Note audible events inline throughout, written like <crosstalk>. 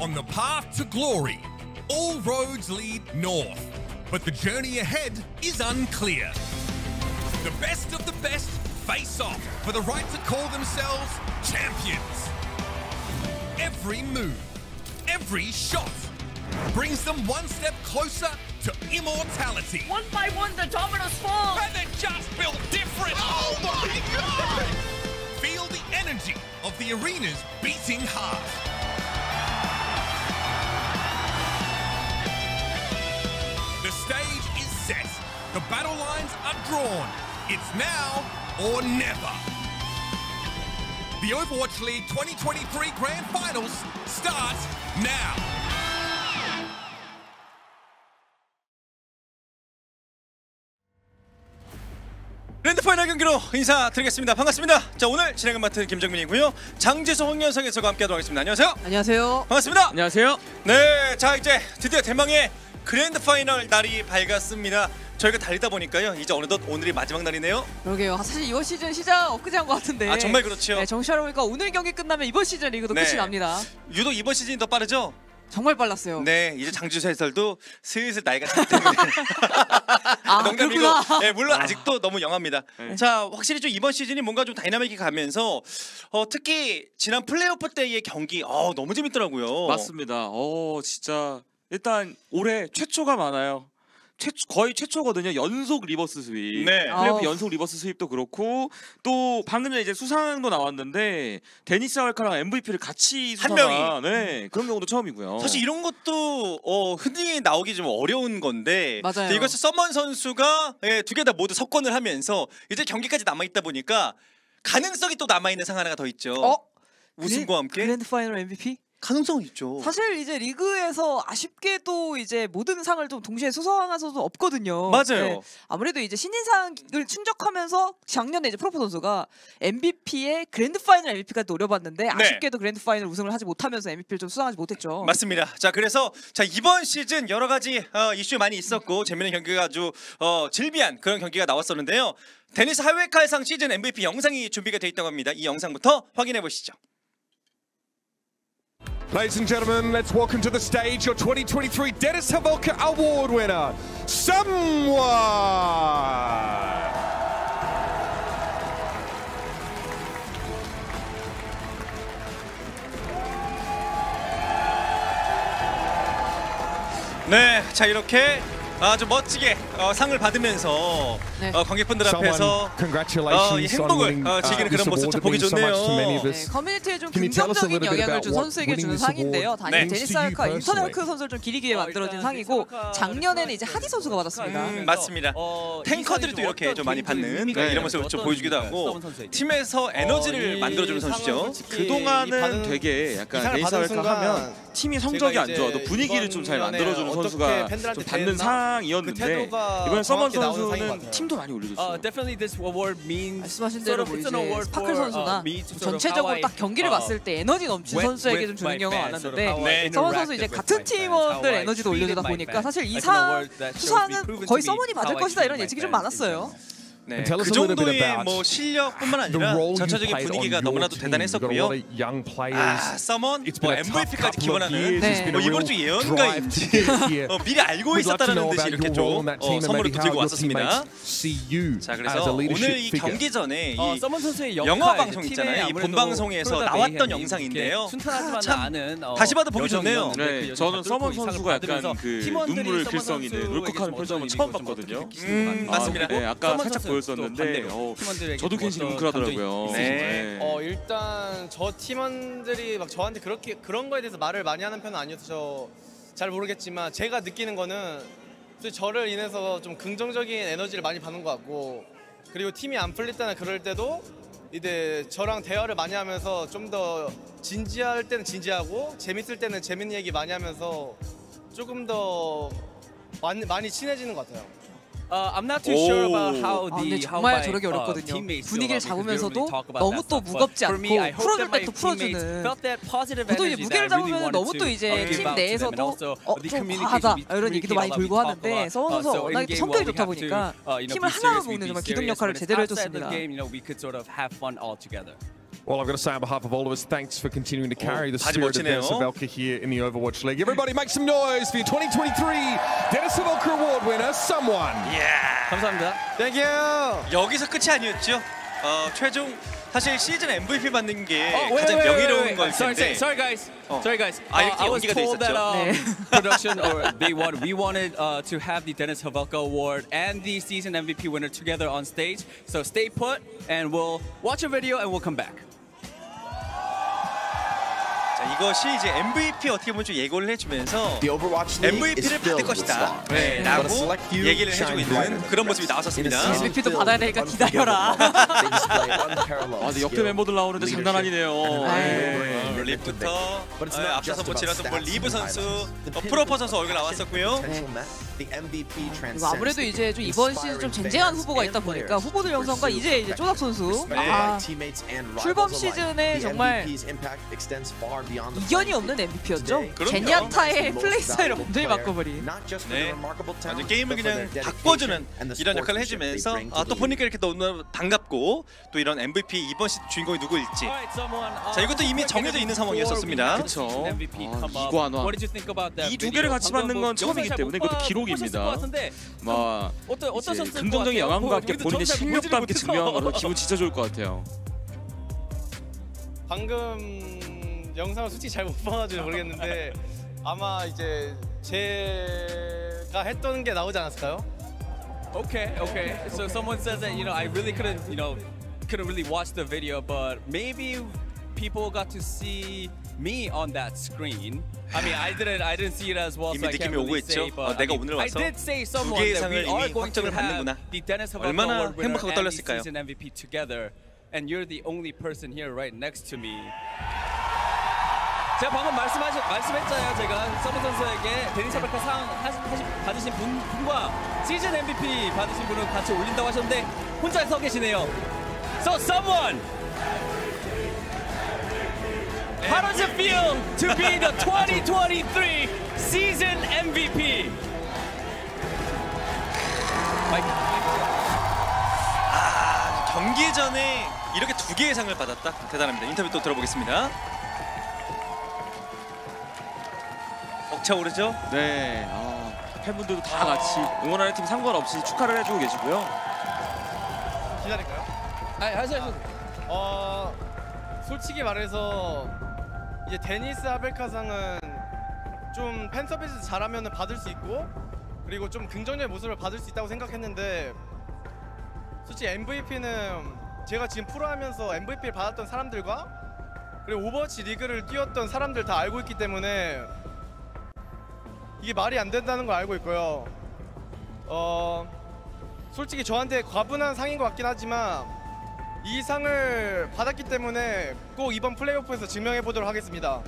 on the path to glory. All roads lead north, but the journey ahead is unclear. The best of the best face off for the right to call themselves champions. Every move, every shot brings them one step closer to immortality. One by one, the dominoes fall. And they're just built different. Oh my god! Feel the energy of the arena's beating heart. Battle lines are drawn. It's now or never. The Overwatch League 2023 Grand Finals start now. grand final 경기로 인사드리겠습니다. 반갑습니다. 자 오늘 진행을 맡은 김정민이고요. 장지수 홍현성 해설과 함께하도록 하겠습니다. 안녕하세요. 안녕하세요. 반갑습니다. 안녕하세요. 네, 자 이제 드디어 대망의 grand final 날이 밝았습니다. 저희가 달리다 보니까요. 이제 어느덧 오늘이 마지막 날이네요. 그러게요. 아, 사실 이번 시즌 시작 엊그제 한 것 같은데. 아 정말 그렇죠. 네, 정신 차려 보니까 오늘 경기 끝나면 이번 시즌 리그도 네. 끝이 납니다. 유독 이번 시즌이 더 빠르죠? 정말 빨랐어요. 네, 이제 장지수 해설도 슬슬 나이가 때문에 <laughs> 아, 농담이고. 네, 물론 아직도 너무 young합니다. 네. 자, 확실히 좀 이번 시즌이 뭔가 좀 dynamic해 가면서 어, 특히 지난 플레이오프 때의 경기 어, 너무 재밌더라고요. 맞습니다. 어 진짜 일단 올해 최초가 많아요. 최초, 거의 최초거든요. 연속 reverse sweep. 네. 플레이오프 아우. 연속 reverse sweep도 그렇고 또 방금 전에 이제 수상도 나왔는데 데니스 하웰카랑 MVP를 같이 한 수상한 네, 그런 경우도 처음이고요. 사실 이런 것도 어, 흔히 나오기 좀 어려운 건데 맞아요. 근데 이것을 썸원 선수가 예, 두개 다 모두 석권을 하면서 이제 경기까지 남아 있다 보니까 가능성이 또 남아 있는 상 하나가 더 있죠. 어? 우승과 함께 grand final MVP? 가능성은 있죠. 사실 이제 리그에서 아쉽게도 이제 모든 상을 좀 동시에 수상한 선수 없거든요. 맞아요. 네, 아무래도 이제 신인상을 충족하면서 작년에 이제 프로퍼 선수가 MVP의 grand final MVP까지 노려봤는데 네. 아쉽게도 grand final 우승을 하지 못하면서 MVP를 좀 수상하지 못했죠. 맞습니다. 자 그래서 자 이번 시즌 여러 가지 어, 이슈 많이 있었고 재밌는 경기가 아주 어, 질비한 그런 경기가 나왔었는데요. 데니스 하웨칼상 시즌 MVP 영상이 준비가 돼 있다고 합니다. 이 영상부터 확인해 보시죠. Ladies and gentlemen, let's welcome to the stage your 2023 Dennis Havolka Award winner, Someone! 네, 자 이렇게 아주 멋지게 어, 상을 받으면서 네. 어, 관객분들 앞에서 어, 이 행복을, 어, uh, 즐기는 this 그런 모습. 참 보기 좋네요. 네, 커뮤니티에 좀 긍정적인 영향을 준 선수에게 주는 상인데요. means 데니스 하웰카, personally? 선수를 좀 기리기 위해 만들어진 상이고 작년에는 이제 하디 선수가 받았습니다. 음, 맞습니다. 탱커들이 또 이렇게 좀 많이 받는 네, 이런 모습을 좀 보여주기도 하고 팀에서 에너지를 만들어주는 선수죠. 그동안은 되게 약간 데니스 하웰카 하면 팀이 성적이 안 좋아도 분위기를 좀 잘 만들어주는 선수가 받는? 상이었는데 그 태도가 이번 서먼 정확히 나오는 상인 것 선수는 같아요. 팀도 많이 Uh, 올려줬어요. definitely this award means 말씀하신 sort 대로 of 뭐 it's 이제 an award 스파클 for, 선수나 uh, me to sort of 전체적으로 I, 딱 경기를 uh, 봤을 때 에너지 넘친 went 선수에게 좀 with 주는 my 경우가 fans, sort of 많았는데 how I 네. 서원 선수 이제 with 같은 my fans, 팀원들 I 에너지도 treated 올려주다 my 보니까 fans. 사실 이 Like an 상 award that shows me 수상은 proven 거의 me 서머니 받을 것이다 이런 my 예측이 좀 fans in 많았어요. general. 네, And tell us 그 정도의 about 뭐 실력뿐만 the 아니라 전체적인 분위기가 너무나도 대단했었고요. 아, players. 서먼 뭐 MVP까지 기원하는. 네. 뭐주 drive 예언가인지. <laughs> 어, 미리 알고 있었다는 듯이 이렇게 좀 어, 선물을 들고 왔었습니다. teammates see you 자 그래서 오늘 이. 경기 전에 어, 이 서먼 선수의 영화 방송 있잖아요. 이 본방송에서 나왔던 영상인데요. 순탄하지만 참 않은 어, 다시 봐도 보기 좋네요. 네, 그 저는 서먼 선수가 약간 그 서먼 글썽이는 울컥하는 좀 표정을 어떤 처음 좀 봤거든요. 음, 같아요. 맞습니다. 네, 아까 살짝 선수는 보였었는데 또 반대로 어, 팀원들에게 저도 좀 괜히 뭉클하더라고요. 네. 어 일단 저 팀원들이 막 저한테 그렇게 그런 거에 대해서 말을 많이 하는 편은 아니어서 잘 모르겠지만 제가 느끼는 거는 저를 인해서 좀 긍정적인 에너지를 많이 받는 것 같고 그리고 팀이 안 풀릴 때나 그럴 때도 이제 저랑 대화를 많이 하면서 좀 더 진지할 때는 진지하고 재밌을 때는 재밌는 얘기 많이 하면서 조금 더 많이, 많이 친해지는 것 같아요. Uh, I'm not too sure about 오. how 아, the 근데 how 정말 my, 저러기 uh, 어렵거든요. teammates feel 분위기를 잡으면서도 really talk about 너무 that 또 무겁지 for me, 않고 I hope 풀어줄 때 또 풀어주는. teammates felt that positive 보통 이제 energy 무게를 잡으면 너무 또 이제 uh, 팀 내에서도 also, 어, the 좀 communication 과하다 이런 얘기도 많이 talk 하는데. 서원 Uh, 선수 game, 성격이 좋다 보니까 uh, 팀을 하나로 be 정말 기둥 역할을 제대로 해줬습니다. the game, you know, we could sort of have fun all together. Well, I've got to say on behalf of all of us, thanks for continuing to carry the 바지 spirit of 멋지네요. Dennis Savelka here in the Overwatch League. Everybody make some noise for your 2023 Dennis Savelka Award winner, someone. 감사합니다. 땡큐. 여기서 끝이 아니었죠. 어, 최종 사실 시즌 MVP 받는 게 Oh, wait, 가장 wait, wait, 명예로운 wait, 걸 wait. Sorry, 텐데. sorry, guys. Oh. Sorry, guys. 아, Uh, 이렇게 I was 연기가 돼 told that 있었죠. um, <laughs> production or they want we wanted uh, to have the Dennis Havelka Award and the season MVP winner together on stage. So stay put, and we'll watch a video and we'll come back. 자, 이것이 이제 MVP 어떻게 보면 좀 예고를 해주면서 MVP를 받을 것이다. 네, 라고 얘기를 해주고 있는 그런. 모습이 나왔었습니다. MVP도 받아야 되니까 기다려라. 아, 근데 역대 멤버들 나오는데 장난 아니네요. 예. 어, 립부터 어, not 앞서서 just 뭐뭐 리브 선수, 어, 프로퍼 선수 얼굴 나왔었고요. 그리고 아무래도 이제 좀 이번 시즌 좀 쟁쟁한 후보가 있다 보니까 후보들 영상과 이제 이제 쪼답 선수 네. 아, 출범 시즌에 정말 이견이 없는. MVP였죠. 그럼요. 제니아타의 플레이 스타일을 완전히 바꿔버린. 네. 아주 게임을 그냥 바꿔주는 이런 역할을 해주면서 아, 또 보니까 이렇게 너무 반갑고 또 이런 MVP 이번 시즌 주인공이 누구일지. Uh, 자, 이것도 이미 정해져 있는 상황이었었습니다. 그쵸. 아, come up. 이관왕. What did you think about that 이두? 개를 같이 받는 뭐건 처음이기 때문에 못 이것도 봐- 기록입니다. 막 긍정적인? 영향과 함께 본인의 보지를 함께 거라서 기분 진짜 좋을 것 같아요. 방금 영상을 솔직히 잘 못 봐가지고 모르겠는데 아마 이제 제가 했던 게 나오지 않았을까요? Okay, okay. So someone says that you know I really couldn't you know couldn't really watch the video, but maybe people got to see me on that screen. I mean, I didn't I didn't see it as well, 이미 so I can't 느낌이 오고 really 있죠? say. 어, But 내가 I, mean, 오늘 I 와서 did say 두 someone 개의 that 상을 we are 이미 going to 확정을 have 받는구나. the Dennis Havelka 얼마나 Award winner 행복하고 and the 떨렸을까요? season MVP together, and you're the only person here right next to me. 제가 방금 말씀하시, 말씀했잖아요. 제가 서브 선수에게 데니스 아베카 상 하시, 하시, 받으신 분, 분과 시즌 MVP 받으신 분을 같이 올린다고 하셨는데 혼자 서 계시네요. So someone, how does it feel to be the 2023 season MVP? 마이크. 경기 전에 이렇게 두 개의 상을 받았다. 대단합니다. 인터뷰 또 들어보겠습니다. 차오르죠? 네, 아, 팬분들도 다 같이 응원하는 팀 상관없이 축하를 해주고 계시고요. 기다릴까요? 아, 하세요. 하세요. 어 솔직히 말해서 이제 데니스 아벨카상은 좀 팬 서비스 잘하면 받을 수 있고 그리고 좀 긍정적인 모습을 받을 수 있다고 생각했는데 솔직히 MVP는 제가 지금 프로 하면서 MVP를 받았던 사람들과 그리고 오버워치 리그를 뛰었던 사람들 다 알고 있기 때문에 이게 말이 안 된다는 걸 알고 있고요. 어 솔직히 저한테 과분한 상인 것 같긴 하지만 이 상을 받았기 때문에 꼭 이번 플레이오프에서 증명해 보도록 하겠습니다.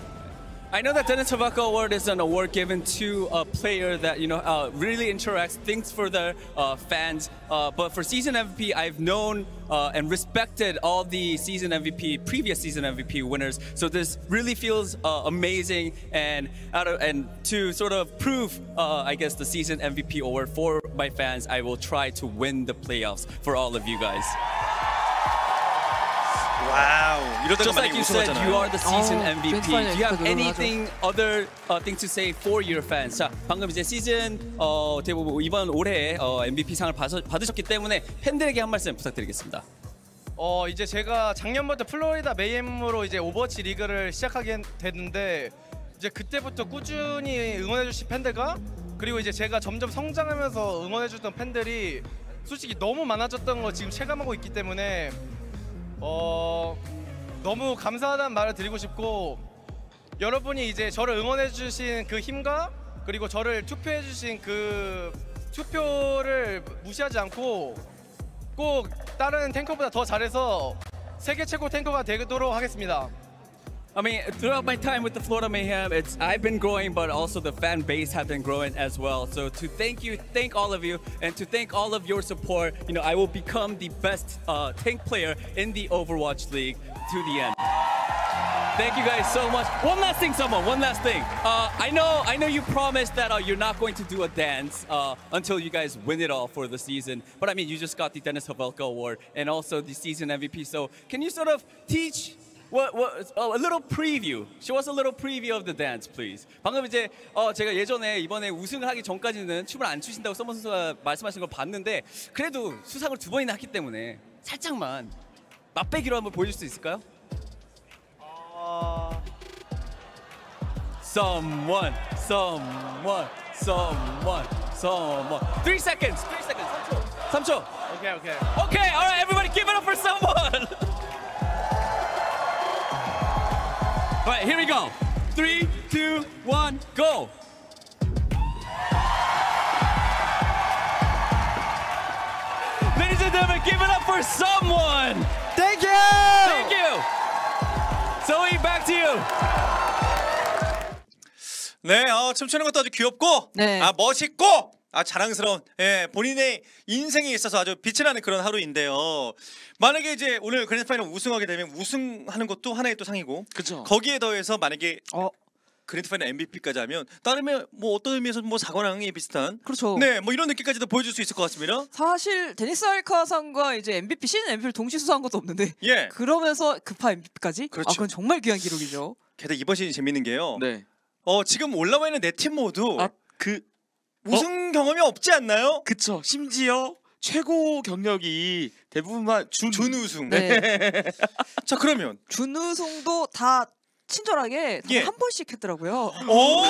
I know that Dennis Tobacco Award is an award given to a player that you know uh, really interacts, thinks for the uh, fans. Uh, but for season MVP, I've known uh, and respected all the season MVP, previous season MVP winners. So this really feels uh, amazing, and out of, and to sort of prove, uh, I guess, the season MVP award for my fans, I will try to win the playoffs for all of you guys. 와우. 이러다가 Just like you said, you are the season 어, MVP. 팬 Do you have anything other uh, thing to say for your fans? 자, 방금 이제 시즌 어, 대부분 이번 올해 어, MVP 상을 받으, 받으셨기 때문에 팬들에게 한 말씀 부탁드리겠습니다. 어 이제 제가 작년부터 플로리다 메이헴으로 이제 오버워치 리그를 시작하게 됐는데 이제 그때부터 꾸준히 응원해주신 팬들과 그리고 이제 제가 점점 성장하면서 응원해주던 팬들이 솔직히 너무 많아졌던 거 지금 체감하고 있기 때문에 어 너무 감사하다는 말을 드리고 싶고 여러분이 이제 저를 응원해 주신 그 힘과 그리고 저를 투표해 주신 그 투표를 무시하지 않고 꼭 다른 탱커보다 더 잘해서 세계 최고 탱커가 되도록 하겠습니다. I mean, throughout my time with the Florida Mayhem, it's I've been growing, but also the fan base have been growing as well. So to thank you, thank all of you, and to thank all of your support, you know, I will become the best uh, tank player in the Overwatch League to the end. Thank you guys so much. One last thing, someone. One last thing. Uh, I know, I know you promised that uh, you're not going to do a dance uh, until you guys win it all for the season. But I mean, you just got the Dennis Havelka Award and also the season MVP. So can you sort of teach what, what, uh, a little preview. Show us a little preview of the dance, please. 방금 이제 어, 제가 예전에 이번에 우승을 하기 전까지는 춤을 안 추신다고 서머 선수가 말씀하신 걸 봤는데 그래도 수상을 두 번이나 했기 때문에 살짝만 맛배기로 한번 보여줄 수 있을까요? Someone, someone, someone, someone. Three seconds, three seconds. 3초. 3초. 오케이 오케이. Okay, all right, everybody, give it up for someone. all right, here we go. Three, two, one, go. Ladies and gentlemen, give it up for someone. Thank you. Thank you. Zoe, back to you. 네, 어, 춤추는 것도 아주 귀엽고, 네. 아 멋있고, 아 자랑스러운, 예, 본인의 인생에 있어서 아주 빛이 나는 그런 하루인데요. 만약에 이제 오늘 그랜드 파이널 우승하게 되면 우승하는 것도 하나의 또 상이고, 그쵸. 거기에 더해서 만약에 어, 그랜드 파이널 MVP까지 하면 다른 뭐 어떤 의미에서 뭐 사관왕에 비슷한, 그렇죠. 네, 뭐 이런 느낌까지도 보여줄 수 있을 것 같습니다. 사실 데니스 하웰카상과 이제 MVP 시즌 MVP를 동시 수상한 것도 없는데 예. 그러면서 그파 MVP까지? 그렇죠. 아, 그건 정말 귀한 기록이죠. 게다가 이번 시즌 재밌는 게요. 네. 어 지금 올라와 있는 네 팀 모두 아, 그 우승 경험이 없지 않나요? 그쵸. 심지어 최고 경력이 대부분만 준 준우승. 네. <laughs> 자 그러면 준우승도 다 친절하게 예. 한 번씩 했더라고요. 오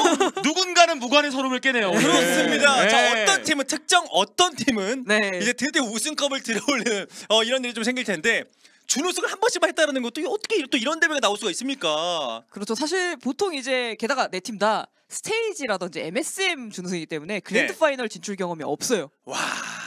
누군가는 무관의 소름을 깨네요. 오늘. 그렇습니다. 네. 자 어떤 팀은 특정 어떤 팀은 네. 이제 드디어 우승컵을 들어올리는 어, 이런 일이 좀 생길 텐데 준우승을 한 번씩만 했다는 것도 어떻게 또 이런 대회가 나올 수가 있습니까? 그렇죠. 사실 보통 이제 게다가 네팀다 스테이지라든지 MSM 준우승이기 때문에 그랜드 네. 파이널 진출 경험이 없어요. 와.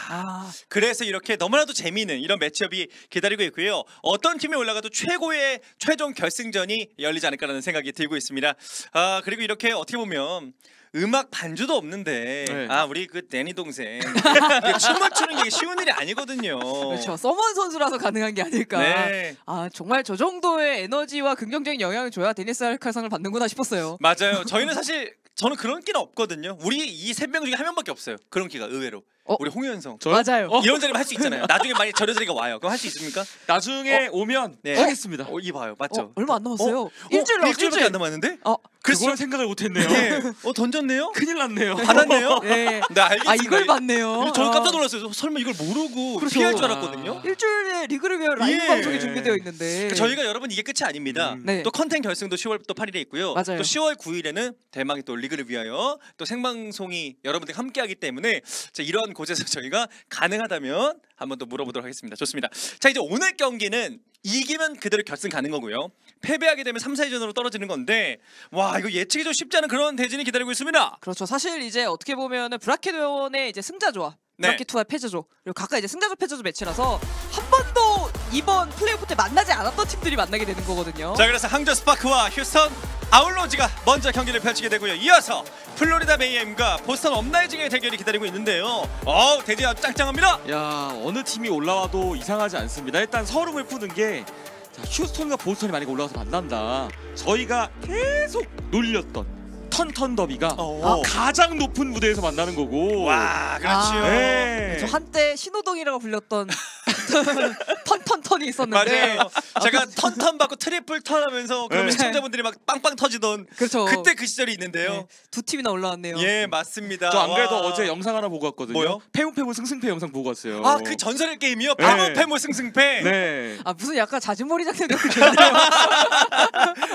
아, 그래서 이렇게 너무나도 재미있는 이런 매치업이 기다리고 있고요. 어떤 팀이 올라가도 최고의 최종 결승전이 열리지 않을까라는 생각이 들고 있습니다. 아 그리고 이렇게 어떻게 보면 음악 반주도 없는데 네. 아 우리 그 데니 동생 이게 춤을 추는 게 쉬운 일이 아니거든요. 그렇죠. 썸원 선수라서 가능한 게 아닐까. 네. 아 정말 저 정도의 에너지와 긍정적인 영향을 줘야 데니스 알칼상을 받는구나 싶었어요. 맞아요. 저희는 사실 저는 그런 끼는 없거든요. 우리 이 세 명 중에 한 명밖에 없어요. 그런 끼가 의외로. 어? 우리 홍현성. 저요? 맞아요. 어? 이런 자리면 할 수 있잖아요. 나중에 만약 저런 자리가 와요. 그럼 할 수 있습니까? 나중에 오면 네. 하겠습니다. 어, 이 봐요. 맞죠? 어, 얼마 안 남았어요. 어? 일주일 어? 남았 일주일밖에 안 남았는데? 어, 그걸 생각을 못했네요. 예. 어 던졌네요? 큰일 났네요. 받았네요? <laughs> 네. 네 알겠습니다. 아 이걸 받네요. 저는 깜짝 아. 놀랐어요. 설마 이걸 모르고 그렇죠. 피할 줄 알았거든요. 일주일에 리그를 위하여 라이브 예. 방송이 준비되어 있는데 그 저희가 여러분 이게 끝이 아닙니다. 음. 네. 또 컨텐더스 결승도 10월부터 8일에 있고요. 맞아요. 또 10월 9일에는 대망의 또 리그를 위하여 또 생방송이 여러분들과 함께하기 때문에 자, 이러한 곳에서 <laughs> 저희가 가능하다면 한번 또 물어보도록 하겠습니다. 좋습니다. 자 이제 오늘 경기는 이기면 그대로 결승 가는 거고요. 패배하게 되면 3, 4위전으로 떨어지는 건데 와 이거 예측이 좀 쉽지 않은 그런 대진이 기다리고 있습니다. 그렇죠. 사실 이제 어떻게 보면 은 bracket one의 이제 승자조와 네. bracket 2와 패자조 그리고 각각 이제 승자조 패자조 매치라서 한 번도 이번 플레이오프 때 만나지 않았던 팀들이 만나게 되는 거거든요. 자 그래서 항저우 스파크와 휴스턴 아웃로즈가 먼저 경기를 펼치게 되고요. 이어서 플로리다 메이헴과 보스턴 업라이징의 대결이 기다리고 있는데요. 어 대진 아주 짱짱합니다. 야 어느 팀이 올라와도 이상하지 않습니다. 일단 설움을 푸는 게 자, 휴스턴과 보스턴이 만약에 올라와서 만난다. 저희가 계속 놀렸던 턴턴 더비가 어. 가장 높은 무대에서 만나는 거고. 와 그렇지요. 아, 네. 저 한때 신호동이라고 불렸던 <laughs> <laughs> 턴턴턴이 있었는데 맞아요. 제가 턴턴 받고 트리플 턴하면서 그러면 네. 시청자분들이 막 빵빵 터지던 그렇죠. 그때 그 시절이 있는데요. 네, 두 팀이나 올라왔네요. 예 맞습니다. 저 안 그래도 와. 어제 영상 하나 보고 왔거든요. 뭐요? 패무패무 승승패 영상 보고 왔어요. 아 그 전설의 게임이요. 네. 패무 패무 승승패. 네. 아 무슨 약간 자진모리 장면 같은 좋네요.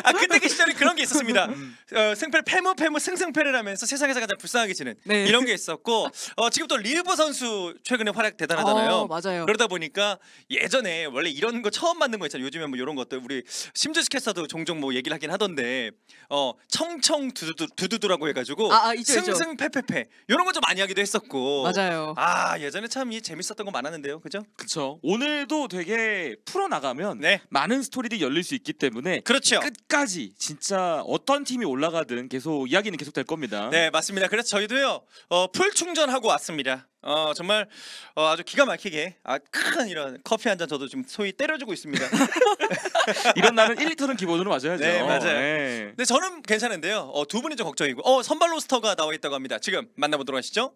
아 그때 그 시절에 그런 게 있었습니다. 어, 승패를 패무 패무 승승패를 하면서 세상에서 가장 불쌍하게 지는 네. 이런 게 있었고 어, 지금 또 리브 선수 최근에 활약 대단하잖아요. 어, 맞아요. 그러다 보니까 예전에 원래 이런 거 처음 만든 거 있잖아요. 요즘에 뭐 이런 것들 우리 심지수 캐스터도 종종 뭐 얘기를 하긴 하던데 어 청청 두두두 두두두라고 해가지고 아, 아, 있죠, 있죠. 승승 패패패 이런 거 좀 많이 하기도 했었고 맞아요. 아 예전에 참 이 재밌었던 거 많았는데요, 그죠? 그쵸. 오늘도 되게 풀어 나가면 네. 많은 스토리들이 열릴 수 있기 때문에 그렇죠. 끝까지 진짜 어떤 팀이 올라가든 계속 이야기는 계속 될 겁니다. 네 맞습니다. 그래서 저희도요 어, full 충전하고 왔습니다. 어 정말 어, 아주 기가 막히게 아, 큰 이런 커피 한 잔 저도 좀 소위 때려주고 있습니다. <laughs> 이런 날은 1리터는 기본으로 마셔야죠. 네, 맞아요. 네. 근데 저는 괜찮은데요. 어, 두 분이 좀 걱정이고 어 선발 로스터가 나와 있다고 합니다. 지금 만나보도록 하시죠.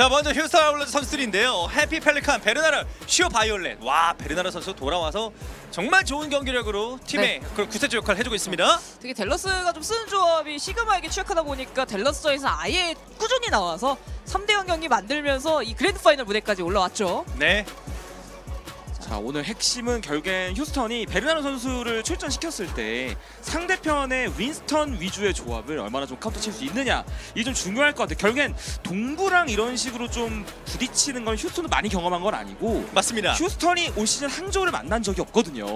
자자 먼저 휴스턴 아웃로즈 선수들인데요. 해피, 펠리칸, 베르나르, 슈어 바이올렛. 와 베르나르 선수 돌아와서 정말 좋은 경기력으로 팀의 그런 구세주 역할을 해주고 있습니다. 되게 댈러스가 좀 쓰는 조합이 시그마에게 취약하다 보니까 댈러스전에서 아예 꾸준히 나와서 3대0 경기 만들면서 이 그랜드 파이널 무대까지 올라왔죠. 네. 자 오늘 핵심은 결국엔 휴스턴이 베르나르 선수를 출전시켰을 때 상대편의 윈스턴 위주의 조합을 얼마나 좀 카운터 칠 수 있느냐 이게 좀 중요할 것 같아요. 결국엔 동부랑 이런 식으로 좀 부딪히는 건 휴스턴도 많이 경험한 건 아니고 맞습니다. 휴스턴이 올 시즌 항저우를 만난 적이 없거든요.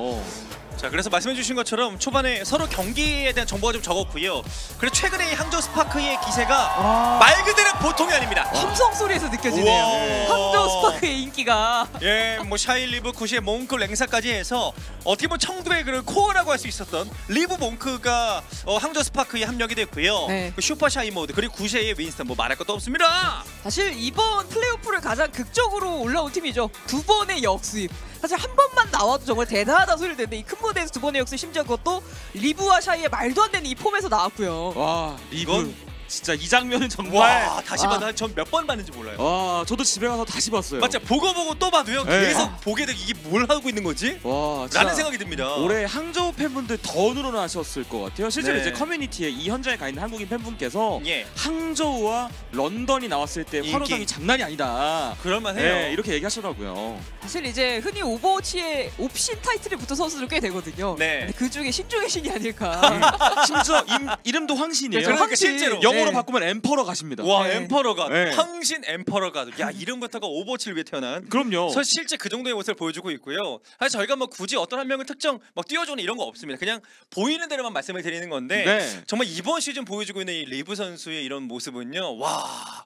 자 그래서 말씀해 주신 것처럼 초반에 서로 경기에 대한 정보가 좀 적었고요. 그리고 최근에 이 항저우 스파크의 기세가 말 그대로 보통이 아닙니다. 함성 소리에서 느껴지네요. 항저우 스파크의 인기가 예, 뭐 샤이, 리브, 구시의 몽크, 렝사까지 해서 어떻게 보면 청두의 그 코어라고 할 수 있었던 리브 몽크가 어, 항저우 스파크에 합류가 됐고요. 네. 그 슈퍼 샤이 모드 그리고 구시의 윈스턴 뭐 말할 것도 없습니다. 사실 이번 플레이오프를 가장 극적으로 올라온 팀이죠. 두 번의 역스윕. 사실 한 번만 나와도 정말 대단하다 소리를 듣는데 이 큰 무대에서 두 번의 역스윕 심지어 그것도 리브와 샤이의 말도 안 되는 이 폼에서 나왔고요. 와 리브 이건- 진짜 이 장면은 정말 와, 다시 아. 봐도 전 몇 번 봤는지 몰라요. 와 저도 집에 가서 다시 봤어요. 맞죠? 보고 보고 또 봐도요. 네. 계속 보게 되고 이게 뭘 하고 있는 거지? 와 진짜 라는 생각이 듭니다. 올해 항저우 팬분들 더 늘어나셨을 것 같아요. 실제로 네. 이제 커뮤니티에 이 현장에 가 있는 한국인 팬분께서 예, 항저우와 런던이 나왔을 때 인기. 환호성이 장난이 아니다. 그럴만해요. 네, 이렇게 얘기하시더라고요. 사실 이제 흔히 오버워치에 옵신 타이틀이 붙은 선수들 꽤 되거든요. 네. 근데 그 중에 신중의 신이 아닐까. 심지어 임, 이름도 황신이에요. 네, 그러니까 황신. 실제로. 영어 로 네. 바꾸면 emperor god입니다. 와 네. emperor god 네. 황신 emperor god 야 이름부터가 오버워치를 위해 태어난 그럼요. 서 실제 그 정도의 모습을 보여주고 있고요. 사실 저희가 뭐 굳이 어떤 한 명을 특정 막 띄워주는 이런 거 없습니다. 그냥 보이는 대로만 말씀을 드리는 건데 네. 정말 이번 시즌 보여주고 있는 이 리브 선수의 이런 모습은요. 와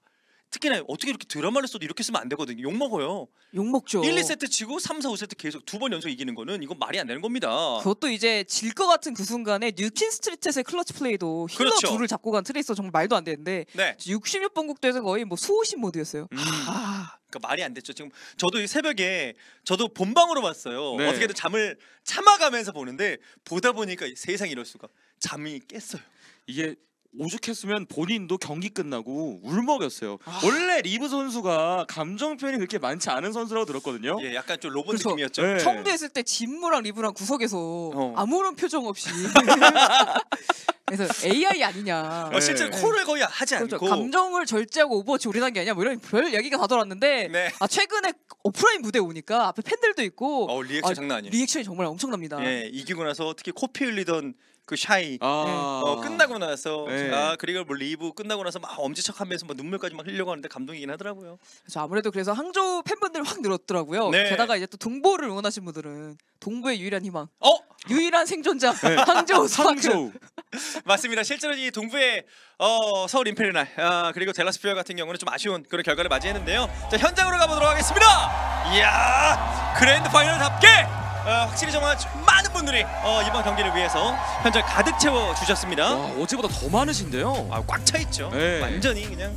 특히나 어떻게 이렇게 드라마를 써도 이렇게 쓰면 안 되거든요. 욕 먹어요. 욕 먹죠. 1, 2세트 치고 3, 4, 5세트 계속 두 번 연속 이기는 거는 이건 말이 안 되는 겁니다. 그것도 이제 질 것 같은 그 순간에 뉴퀸 스트리트에서의 clutch play도 healer 그렇죠. 둘을 잡고 간 트레이서 정말 말도 안 되는데 네. 66번 국도에서 거의 뭐 수호신 모드였어요. 음. 아, 그러니까 말이 안 됐죠. 지금 저도 이 새벽에 저도 본방으로 봤어요. 네. 어떻게든 잠을 참아가면서 보는데 보다 보니까 세상에 이럴 수가 잠이 깼어요. 이게 오죽했으면 본인도 경기 끝나고 울먹였어요. 원래 리브 선수가 감정 표현이 그렇게 많지 않은 선수라고 들었거든요. 예, 약간 좀 로봇 그렇죠. 느낌이었죠. 네. 청두했을 때 진무랑 리브랑 구석에서 어. 아무런 표정 없이 <laughs> 그래서 AI 아니냐. 어, 실제로 네. call을 거의 하지 그렇죠. 않고 감정을 절제하고 오버워치 올인한 게 아니야. 뭐 이런 별 얘기가 다 돌았는데 네. 아 최근에 오프라인 무대 오니까 앞에 팬들도 있고 어, 리액션 아, 장난 아니에요. 리액션이 정말 엄청납니다. 예, 이기고 나서 특히 코피 흘리던 그 샤이 아, 어, 끝나고 나서 네. 아 그리고 뭐 리브 끝나고 나서 막 엄지척하면서 막 눈물까지 막 흘려고 하는데 감동이긴 하더라고요. 그래서 아무래도 그래서 항저우 팬분들 확 늘었더라고요. 네. 게다가 이제 또 동부를 응원하신 분들은 동부의 유일한 희망, 어 유일한 생존자 <laughs> 항저우 스파크. 상조 <laughs> 맞습니다. 실제로 이 동부의 어, 서울 인퍼널 아, 그리고 댈러스 퓨얼 같은 경우는 좀 아쉬운 그런 결과를 맞이했는데요. 자 현장으로 가보도록 하겠습니다. 이야 grand final답게 어, 확실히 정말 많은 분들이 어, 이번 경기를 위해서 현장 가득 채워 주셨습니다. 와, 어제보다 더 많으신데요. 아, 꽉 차 있죠. 네. 완전히 그냥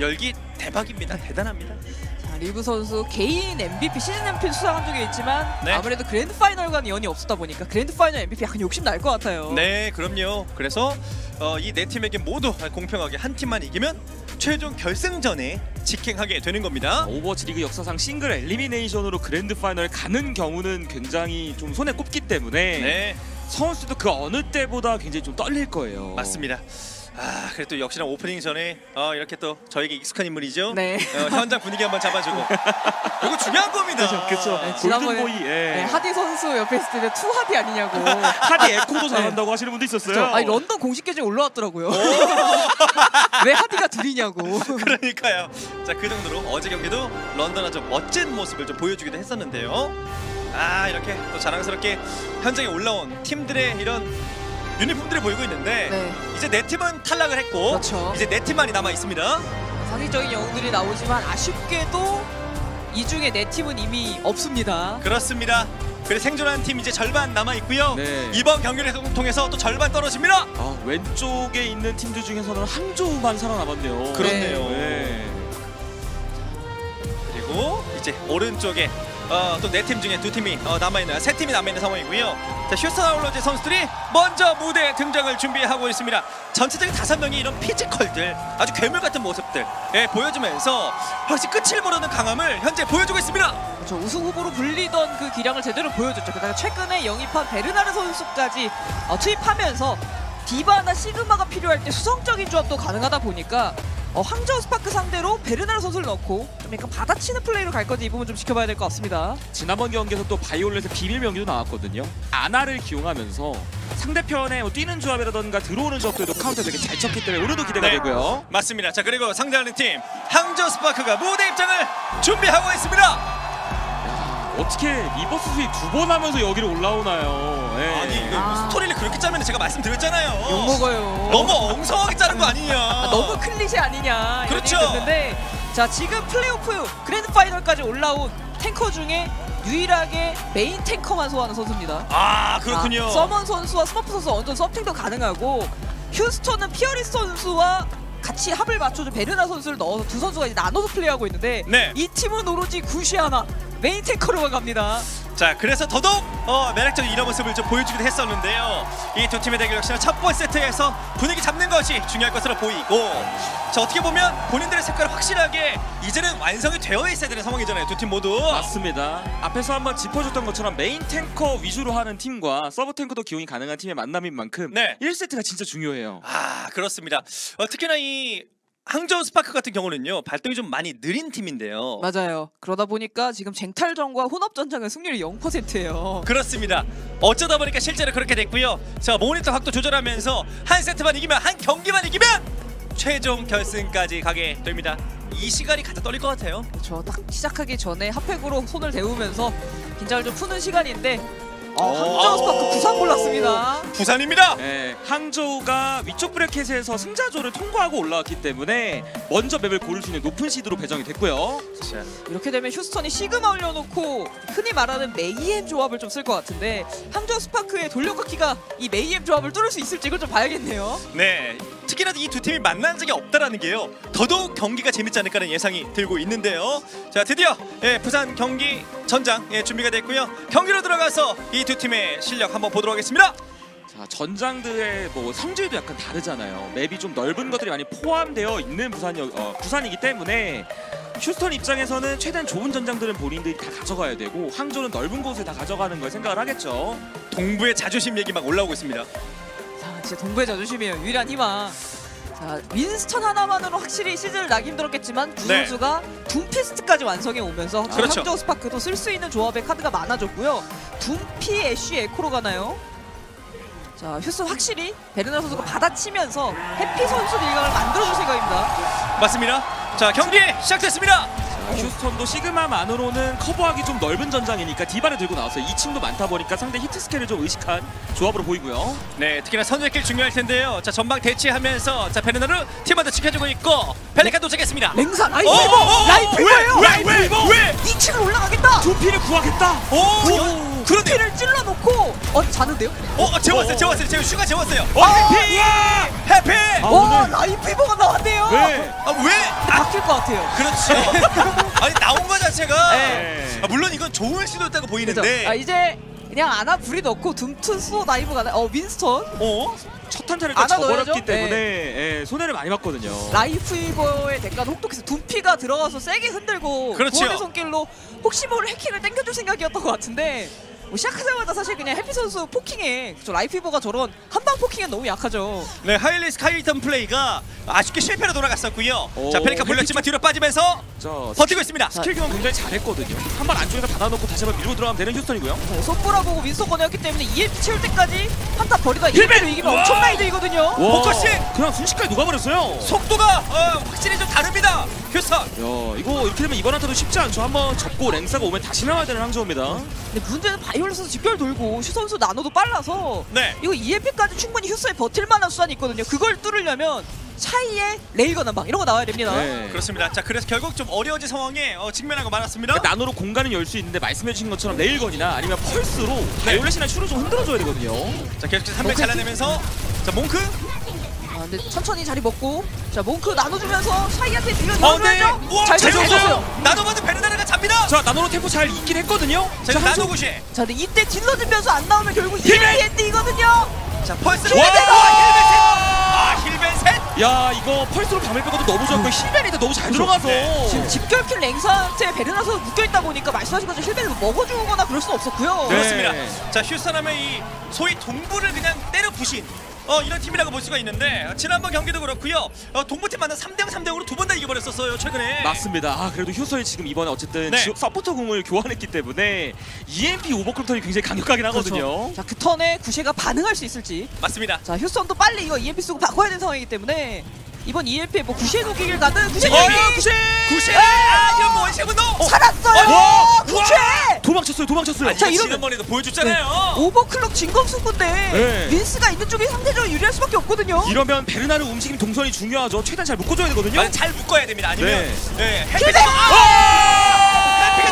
열기 대박입니다. 대단합니다. 자, 리브 선수 개인 MVP 시즌 MVP 수상한 적이 있지만 네. 아무래도 grand final과는 연이 없었다 보니까 grand final MVP 약간 욕심 날 것 같아요. 네, 그럼요. 그래서 어, 이 네 팀에게 모두 공평하게 한 팀만 이기면 최종 결승전에 직행하게 되는 겁니다. 오버워치 리그 역사상 single elimination으로 grand final 가는 경우는 굉장히 좀 손에 꼽기 때문에 네, 선수도 그 어느 때보다 굉장히 좀 떨릴 거예요. 맞습니다. 아, 그래도 역시나 오프닝 전에 어, 이렇게 또 저에게 익숙한 인물이죠. 네. 어, 현장 분위기 한번 잡아주고. 이거 중요한 겁니다. 그렇죠. 네, 지난번에 골든보이. 예. 네, 하디 선수 옆에 있을 때는 two 하디 아니냐고. <laughs> 하디 에코도 잘한다고 하시는 분도 있었어요. 그렇죠. 아니 런던 공식 계정에 올라왔더라고요. <laughs> 왜 하디가 둘이냐고. <laughs> 그러니까요. 자, 그 정도로 어제 경기도 런던 아주 멋진 모습을 좀 보여주기도 했었는데요. 아, 이렇게 또 자랑스럽게 현장에 올라온 팀들의 이런 유니폼들을 보이고 있는데 네. 이제 네 팀은 탈락을 했고 그렇죠. 이제 네 팀만이 남아 있습니다. 상식적인 영웅들이 나오지만 아쉽게도 이 중에 네 팀은 이미 없습니다. 그렇습니다. 그래서 생존한 팀 이제 절반 남아 있고요. 네. 이번 경기를 통해서 또 절반 떨어집니다. 아, 왼쪽에 있는 팀들 중에서는 항저우만 살아남았네요. 그렇네요. 네. 그리고 이제 오른쪽에 어, 또 네 팀 중에 두 팀이 어, 남아있는 세 팀이 남아있는 상황이고요. 자 휴스턴 아웃로즈 선수들이 먼저 무대 등장을 준비하고 있습니다. 전체적인 다섯 명이 이런 physical들 아주 괴물 같은 모습들 예, 보여주면서 확실히 끝을 모르는 강함을 현재 보여주고 있습니다. 그렇죠. 우승 후보로 불리던 그 기량을 제대로 보여줬죠. 게다가 최근에 영입한 베르나르 선수까지 어, 투입하면서 디바나 시그마가 필요할 때 수성적인 조합도 가능하다 보니까 어, 항저우 스파크 상대로 베르나르 선수를 넣고 좀 약간 받아치는 플레이로 갈 건지 이 부분 좀 지켜봐야 될 것 같습니다. 지난번 경기에서 또 바이올렛의 비밀 병기도 나왔거든요. 아나를 기용하면서 상대편에 뭐 뛰는 조합이라던가 들어오는 조합들도 카운터 되게 잘 쳤기 때문에 오늘도 기대가 네. 되고요. 맞습니다. 자 그리고 상대하는 팀 항저우 스파크가 무대 입장을 준비하고 있습니다. 어떻게 reverse sweep 두번 하면서 여기로 올라오나요? 예. 아니 이거 아. 스토리를 그렇게 짜면 제가 말씀드렸잖아요. 욕 먹어요. 너무 엉성하게 짜는 거 아니냐? 아, 너무 클리셰 아니냐 그렇죠. 듣는데 자 지금 플레이오프 그랜드 파이널까지 올라온 탱커 중에 유일하게 메인 탱커만 소화하는 선수입니다. 아 그렇군요. 아, 서먼 선수와 스머프 선수 언전 서팅도 가능하고 휴스턴은 피어리스 선수와 같이 합을 맞춰서 베르나 선수를 넣어서 두 선수가 이제 나눠서 플레이하고 있는데 네. 이 팀은 오로지 구시아나 메인 탱커로만 갑니다. 자 그래서 더더욱 어, 매력적인 이런 모습을 좀 보여주기도 했었는데요. 이 두 팀의 대결 역시나 첫 번째 세트에서 분위기 잡는 것이 중요할 것으로 보이고 자 어떻게 보면 본인들의 색깔을 확실하게 이제는 완성이 되어 있어야 되는 상황이잖아요. 두 팀 모두. 맞습니다. 앞에서 한번 짚어줬던 것처럼 main tanker 위주로 하는 팀과 sub tanker도 기용이 가능한 팀의 만남인 만큼 네. 1세트가 진짜 중요해요. 아 그렇습니다. 어, 특히나 이 항저우 스파크 같은 경우는요 발동이 좀 많이 느린 팀인데요. 맞아요. 그러다 보니까 지금 쟁탈전과 혼합전장의 승률이 0%예요. 그렇습니다. 어쩌다 보니까 실제로 그렇게 됐고요. 자 모니터 각도 조절하면서 한 세트만 이기면 한 경기만 이기면 최종 결승까지 가게 됩니다. 이 시간이 가장 떨릴 것 같아요. 저 딱 시작하기 전에 핫팩으로 손을 데우면서 긴장을 좀 푸는 시간인데 어, 항저우 스파크 부산 골랐습니다. 부산입니다. 예, 항저우가 위쪽 bracket에서 승자조를 통과하고 올라왔기 때문에 먼저 맵을 고를 수 있는 높은 시드로 배정이 됐고요. 자, 이렇게 되면 휴스턴이 시그마 올려놓고 흔히 말하는 메이엠 조합을 좀 쓸 것 같은데 항저우 스파크의 돌려깎기가 이 메이엠 조합을 뚫을 수 있을지 이걸 좀 봐야겠네요. 네. 특히나 이 두 팀이 만난 적이 없다라는 게요. 더더욱 경기가 재밌지 않을까라는 예상이 들고 있는데요. 자, 드디어 예, 부산 경기 전장 예, 준비가 됐고요. 경기로 들어가서 이두 팀의 실력 한번 보도록 하겠습니다. 자, 전장들의 뭐 성질도 약간 다르잖아요. 맵이 좀 넓은 것들이 많이 포함되어 있는 부산이 어, 부산이기 때문에 휴스턴 입장에서는 최대한 좋은 전장들은 본인들이 다 가져가야 되고 항저우는 넓은 곳을 다 가져가는 걸 생각을 하겠죠. 동부의 자존심 얘기 막 올라오고 있습니다. 자, 진짜 동부의 자존심이에요. 유일한 희망. 자, 윈스턴 하나만으로 확실히 시즌을 나기 힘들었겠지만 구시 네. 선수가 둠피스트까지 완성해 오면서 확실히 그렇죠. 항저우 스파크도 쓸 수 있는 조합의 카드가 많아졌고요. 둠피 애쉬 에코로 가나요? 자, 휴스 확실히 베르나르 선수가 받아치면서 해피 선수 딜각을 만들어줄 생각입니다. 맞습니다. 자, 경기 시작됐습니다. 자, 휴스턴도 시그마만으로는 커버하기 좀 넓은 전장이니까 디바를 들고 나왔어요. 2층도 많다 보니까 상대 hitscan을 좀 의식한 조합으로 보이고요. 네, 특히나 선제킬 중요할 텐데요. 자, 전방 대치하면서 자, 베르나르 팀한테 지켜주고 있고 펠리칸 도착했습니다. 맹사 라이프 어, 라이프예요. 왜, 왜, 왜, 왜? 2층을 올라가겠다. 둠피를 구하겠다. 오, 그런데 둠피를 찔러놓고 어 자는데요? 어, 재웠어요, 재웠어요. 제가 슈가 재웠어요. 어, 해피! 해피! 아, 와 오늘 라이프가 나왔네요. 네. 아, 왜? 바뀔 것 같아요. 그렇죠. <laughs> 아니 나온 거 자체가 네. 아, 물론 이건 좋은 시도였다고? 보이는데 아 이제 그냥 아나 브리 넣고 둠투스 dive 가나 어 윈스턴 어? 첫 한타를 하나 져버렸기 넣어야죠? 때문에 예, 손해를 많이 봤거든요. 라이프위버의 대가는 혹독해서 둠피가 들어가서 세게 흔들고 그렇죠. 구원의 손길로 혹시 모를 해킹을 땡겨줄 생각이었던 것 같은데 뭐 시작하자마자 사실 그냥 해피 선수 poking에 저 라이프위버가 저런 한방 poking은 너무 약하죠. 네 high risk high return 플레이가 아쉽게 실패로 돌아갔었고요. 오, 자 펠리칸 물렸지만 뒤로 빠지면서 자, 버티고 있습니다. 스킬 교환 굉장히 잘했거든요. 한번 안쪽에서 받아놓고 다시 한번 밀고 들어가면 되는 휴스턴이고요. 네, 솜브라 보고 윈스턴 꺼내었기 때문에 EMP 채울 때까지 한타 버리다 1배로 이기면! 엄청나게 들거든요. focusing! 그냥 순식간에 녹아버렸어요. 속도가 어, 확실히 좀 다릅니다. 휴스턴. 야 이거 이렇게 되면 이번 한타도 쉽지 않죠. 한번 접고 랭사가 오면 다시 나와야 되는 항저우입니다. 근데 문제는 바이올렛에서 직결 돌고 슈 선수 나노도 빨라서 네. 이거 EMP까지 충분히 휴스턴에 버틸 만한 수단이 있거든요. 그걸 뚫으려면 차이에 레일건 한방 이런 거 나와야 됩니다. 네. 그렇습니다. 자 그래서 결국 좀 어려워진 상황에 어, 직면하고 말았습니다. 그러니까 나노로 공간을 열수 있는데 말씀해주신 것처럼 railgun이나 아니면 펄스로 바이올렛이나 슈로 좀 흔들어줘야 되거든요. 자 계속해서 3명 잘라내면서 자 몽크. 아, 근데 천천히 자리 먹고 자 몽크 나눠주면서 샤이한테 밀어 어, 네. 우와, 잘 잘 잡았어요. 줬어요. 나노받은 베르나르가 잡니다. 자 나노로 템포 잘 있긴 했거든요. 자, 자, 한쪽- 나노구시. 자 근데 이때 딜러 주면서 안 나오면 결국 heal ban! 이게 엔딩이거든요. 자, 펄스를 와! 야 이거 펄스로 밤을 빼고도 너무 좋았고 heal ban이도 너무 잘 들어가서 네. 지금 집결킬 랭사한테 베르나르가 묶여있다 보니까 말씀하신 것처럼 heal ban을 먹어주거나 그럴 수는 없었고요. 네. 그렇습니다. 자, 휴스턴 하면 이 소위 동부를 그냥 때려 부신 어, 이런 팀이라고 볼 수가 있는데 지난번 경기도 그렇고요. 어, 동부팀 만나 3대 0 3대 0으로 두 번 다 이겨버렸었어요, 최근에. 맞습니다. 아 그래도 휴스턴이 지금 이번에 어쨌든 네. 지- 서포터 궁을 교환했기 때문에 EMP overclock 턴이 굉장히 강력하긴 하거든요. 자 그 턴에 구시가 반응할 수 있을지. 맞습니다. 자 휴스턴도 빨리 이거 EMP 쓰고 바꿔야 되는 상황이기 때문에 이번 EMP에 뭐 구시에 녹이길 가든 구시에 어, 구시! 구시! 아, 이런 뭐 원시분노! 살았어요. 와! 구시. 도망쳤어요, 도망쳤어요. 아, 자, 자, 이러면- 지난번에도 보여줬잖아요. 오버클럭 진검승부인데 네. 윈스가 있는 쪽이 상대적으로 유리할 수밖에 없거든요. 이러면 베르나르 움직임 동선이 중요하죠. 최대한 잘 묶어줘야 되거든요. 아, 잘 묶어야 됩니다. 아니면 네. 네, 아! 헬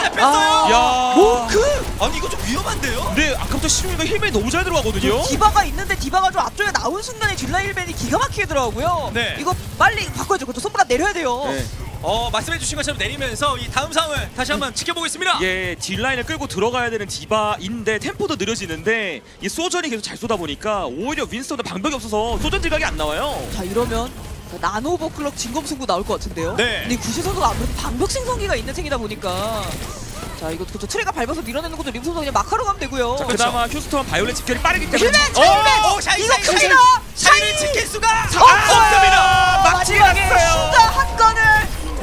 멧 잡혔어요. 야, 몽크 아니 이거 좀 위험한데요? 근데 아까부터 시중이가 힐맨 너무 잘 들어가거든요. 디바가 있는데 디바가 좀 앞쪽에 나온 순간에 딜라 힐벤이 기가 막히게 들어가고요. 네. 이거 빨리 바꿔야죠. 그것도 손보라 내려야 돼요. 네. 어 말씀해 주신 것처럼 내리면서 이 다음 상황을 다시 한번 지켜보겠습니다. 이게 딜라인을 끌고 들어가야 되는 디바인데 템포도 느려지는데 이 소전이 계속 잘 쏘다 보니까 오히려 윈스턴은 방벽이 없어서 소전 딜각이 안 나와요. 자 이러면 나노 overclock 진검승부 나올 것 같은데요. 네. 근데 구시 선수가 아무래도 방벽 생성기가 있는 팀이다 보니까 자 이거 그쵸 트레이서가 밟아서 밀어내는 것도 림 선수 그냥 마카로 가면 되고요. 자, 그나마 휴스턴 바이올렛 집결이 빠르기 때문에 heal ban! 어! heal ban! 어, 샤이, 이거 샤이, 샤이. 카이나! 샤이 를 지킬 수가 아, 없습니다. 막지 마지막에 한 건을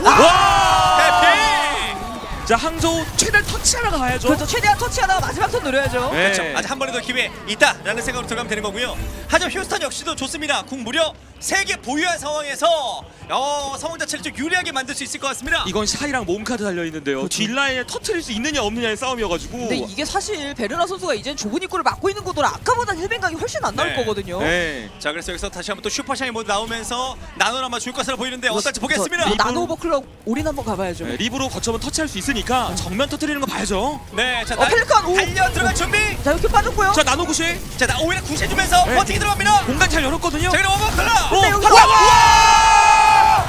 와! 해피. 자 항저우 최대한 터치 하나가 가야죠. 그렇죠 최대한 터치하다가 마지막 턴 노려야죠. 네. 그렇죠. 아직 한 번에 더 기회 있다라는 생각으로 들어가면 되는 거고요. 하지만 휴스턴 역시도 좋습니다. 궁 무려 3개 보유한 상황에서 어, 상황 자체를 좀 유리하게 만들 수 있을 것 같습니다. 이건 샤이랑 몽크한테 달려 있는데요. 뒷라인에 터트릴 수 있느냐 없느냐의 싸움이어가지고. 근데 이게 사실 베르나 선수가 이젠 좁은 입구를 막고 있는 거더라 아까보다 heal ban각이 훨씬 안 나올 네. 거거든요. 네. 자 그래서 여기서 다시 한번 또 슈퍼샤이 모드 나오면서 나노 아마 줄 것으로 보이는데 이거 어떨지 보겠습니다. 저 나노 overclock 올인 한번 가봐야죠. 네, 립으로 거점은 터치할 수 있으니까 정면 터트리는 거 봐야죠. 네, 자 어, 펠리칸, 오! 달려 들어갈 준비. 자 이렇게 빠졌고요. 자 나노 구시 자, 나 오히려 구시해주면서 네. 버티기 들어갑니다. 공간 잘 열었거든요. 자, 그럼 overclock. 근데 여기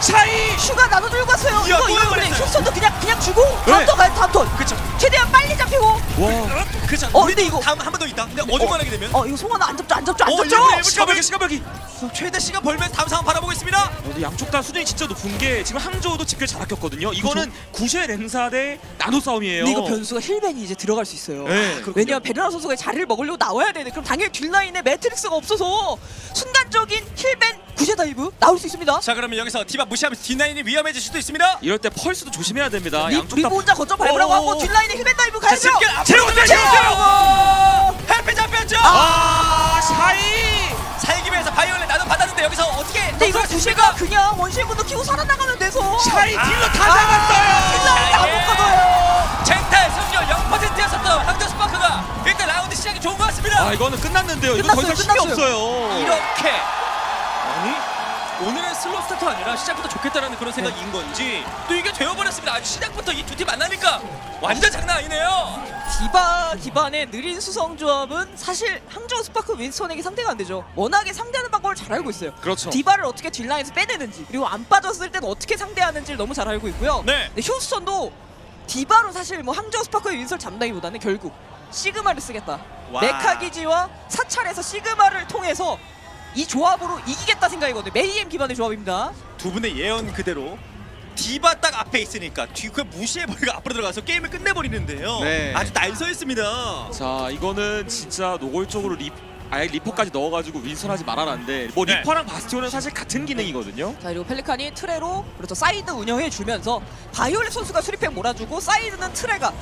샤이. 슈가 나노 들고 갔어요. 이거 또 이거 이번에는. 휴스턴도 그냥 그냥 주고 네. 다음 턴 가요 다음 턴. 그쵸. 최대한 빨리 잡히고. 와. 그렇죠. 어, 우리 근데 이거- 다음 한 번 더 있다. 근데 어중간하게 되면 어 이거 송하나 안 잡죠 안 잡죠 안 어, 잡죠. 일부러. 시가벽이 시가벽이. 최대 시간 벌면 다음 상황 바라보겠습니다. 어, 양쪽 다 수준이 진짜 높은 게 지금 항저우도 집결 잘 아꼈거든요. 이거는 구시의 랭사 대 나노 싸움이에요. 근데 이거 변수가 heal ban이 이제 들어갈 수 있어요. 네, 그렇군요. 왜냐면 베르나 선수가 자리를 먹으려고 나와야 되는데 그럼 당연히 뒷라인에 매트릭스가 없어서 순간적인 heal ban 구시 dive 나올 수 있습니다. 자, 그러면 여기서 디바 무시하면서 뒷라인이 위험해질 수도 있습니다. 이럴 때 펄스도 조심해야 됩니다. 리, 양쪽 리브 다 혼자 거점 밟으라고. 하고 뒷라인 에 heal ban dive 자, 가야죠. 제로세요. 헬페 잡혔죠. 아, 샤이. 살기면서 바이올렛 나노 받았는데 여기서 어떻게? 근데 이거 구시가 그냥 원시분노 키고 살아나가면 돼서 샤이 딜러 다 아, 잡았어요. 딜라인 다 샤이. 묶어둬요. 쟁탈 승률 0%였었던 항저우 스파크가 일단 라운드 시작이 좋은 것 같습니다. 아, 이거는 끝났는데요. 이거 더 끝났어요, 이상 힘이 끝났어요. 없어요. 이렇게 오늘은 slow start 아니라 시작부터 좋겠다라는 그런 생각인 건지 또 이게 되어버렸습니다. 아주 시작부터 이 두 팀 만나니까 완전 장난 아니네요. 디바 기반의 느린 수성 조합은 사실 항저우 스파크 윈스턴에게 상대가 안 되죠. 워낙에 상대하는 방법을 잘 알고 있어요. 그렇죠. 디바를 어떻게 뒷라인에서 빼내는지 그리고 안 빠졌을 때는 어떻게 상대하는지를 너무 잘 알고 있고요. 네. 근데 휴스턴도 디바로 사실 뭐 항저우 스파크의 윈스턴 잡다기보다는 결국 시그마를 쓰겠다. 와. 메카기지와 사찰에서 시그마를 통해서 이 조합으로 이기겠다 생각이거든요. 메이엠 기반의 조합입니다. 두 분의 예언 그대로 디바 딱 앞에 있으니까 뒤 그냥 무시해버리고 앞으로 들어가서 게임을 끝내버리는데요. 네. 아주 날서있습니다. 자, 이거는 진짜 노골적으로 리 아예 리퍼까지 넣어가지고 윈선하지 말아놨는데 뭐 네. 리퍼랑 바스티온은 사실 같은 기능이거든요. 자 그리고 펠리칸이 트레로 그렇죠 사이드 운영해 주면서 바이올렛 선수가 수리팩 몰아주고 사이드는 트레가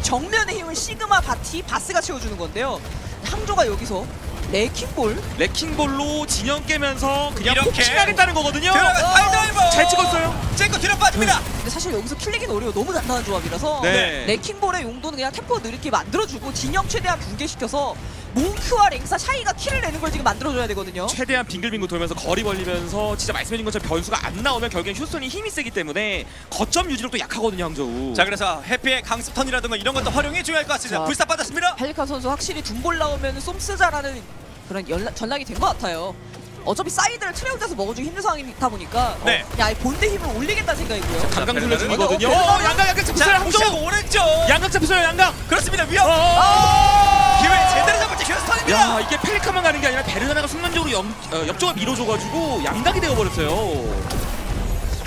정면의 힘을 시그마 바티 바스가 채워주는 건데요 항저우가 여기서 레킹볼 레킹볼로 진영 깨면서 그냥 이렇게 poking하겠다는 거거든요. 들어가 pile driver 잘 찍었어요. 잭거 뒤로 빠집니다. 근데 사실 여기서 kill 내긴 어려워 너무 단단한 조합이라서 네. 레킹볼의 용도는 그냥 템포 느리게 만들어주고 진영 최대한 붕괴시켜서 몽크와 랭사 샤이가 kill을 내는 걸 지금 만들어줘야 되거든요 최대한 빙글빙글 돌면서 거리 벌리면서 진짜 말씀해준 것처럼 변수가 안 나오면 결국엔 휴스턴이 힘이 세기 때문에 거점 유지력도 약하거든요 항저우. 자 그래서 해피의 강습 턴이라든가 이런 것도 활용이 중요할 것 같습니다. 자. 불사 빠졌습니다. 펠리칸 선수 확실히 둠볼 나오면 솜 쓰자라는 그런 연락, 전략이 된 것 같아요 어차피 사이드를 트레 혼자서 먹어주기 힘든 상황이다 보니까 네. 그냥 아예 본대 힘을 올리겠다는 생각이고요. 양각 베르나르? 돌려주기거든요. 어, 어, 양각 양각 잡혔어요. 양각 잡혔어요. 양각. 그렇습니다. 위험. 어. 기회 잡았지 휴스턴입니다. 야 이게 펠리칸만 가는 게 아니라 베르나르가 순간적으로 옆, 어, 옆쪽을 밀어줘가지고 양각이 되어버렸어요.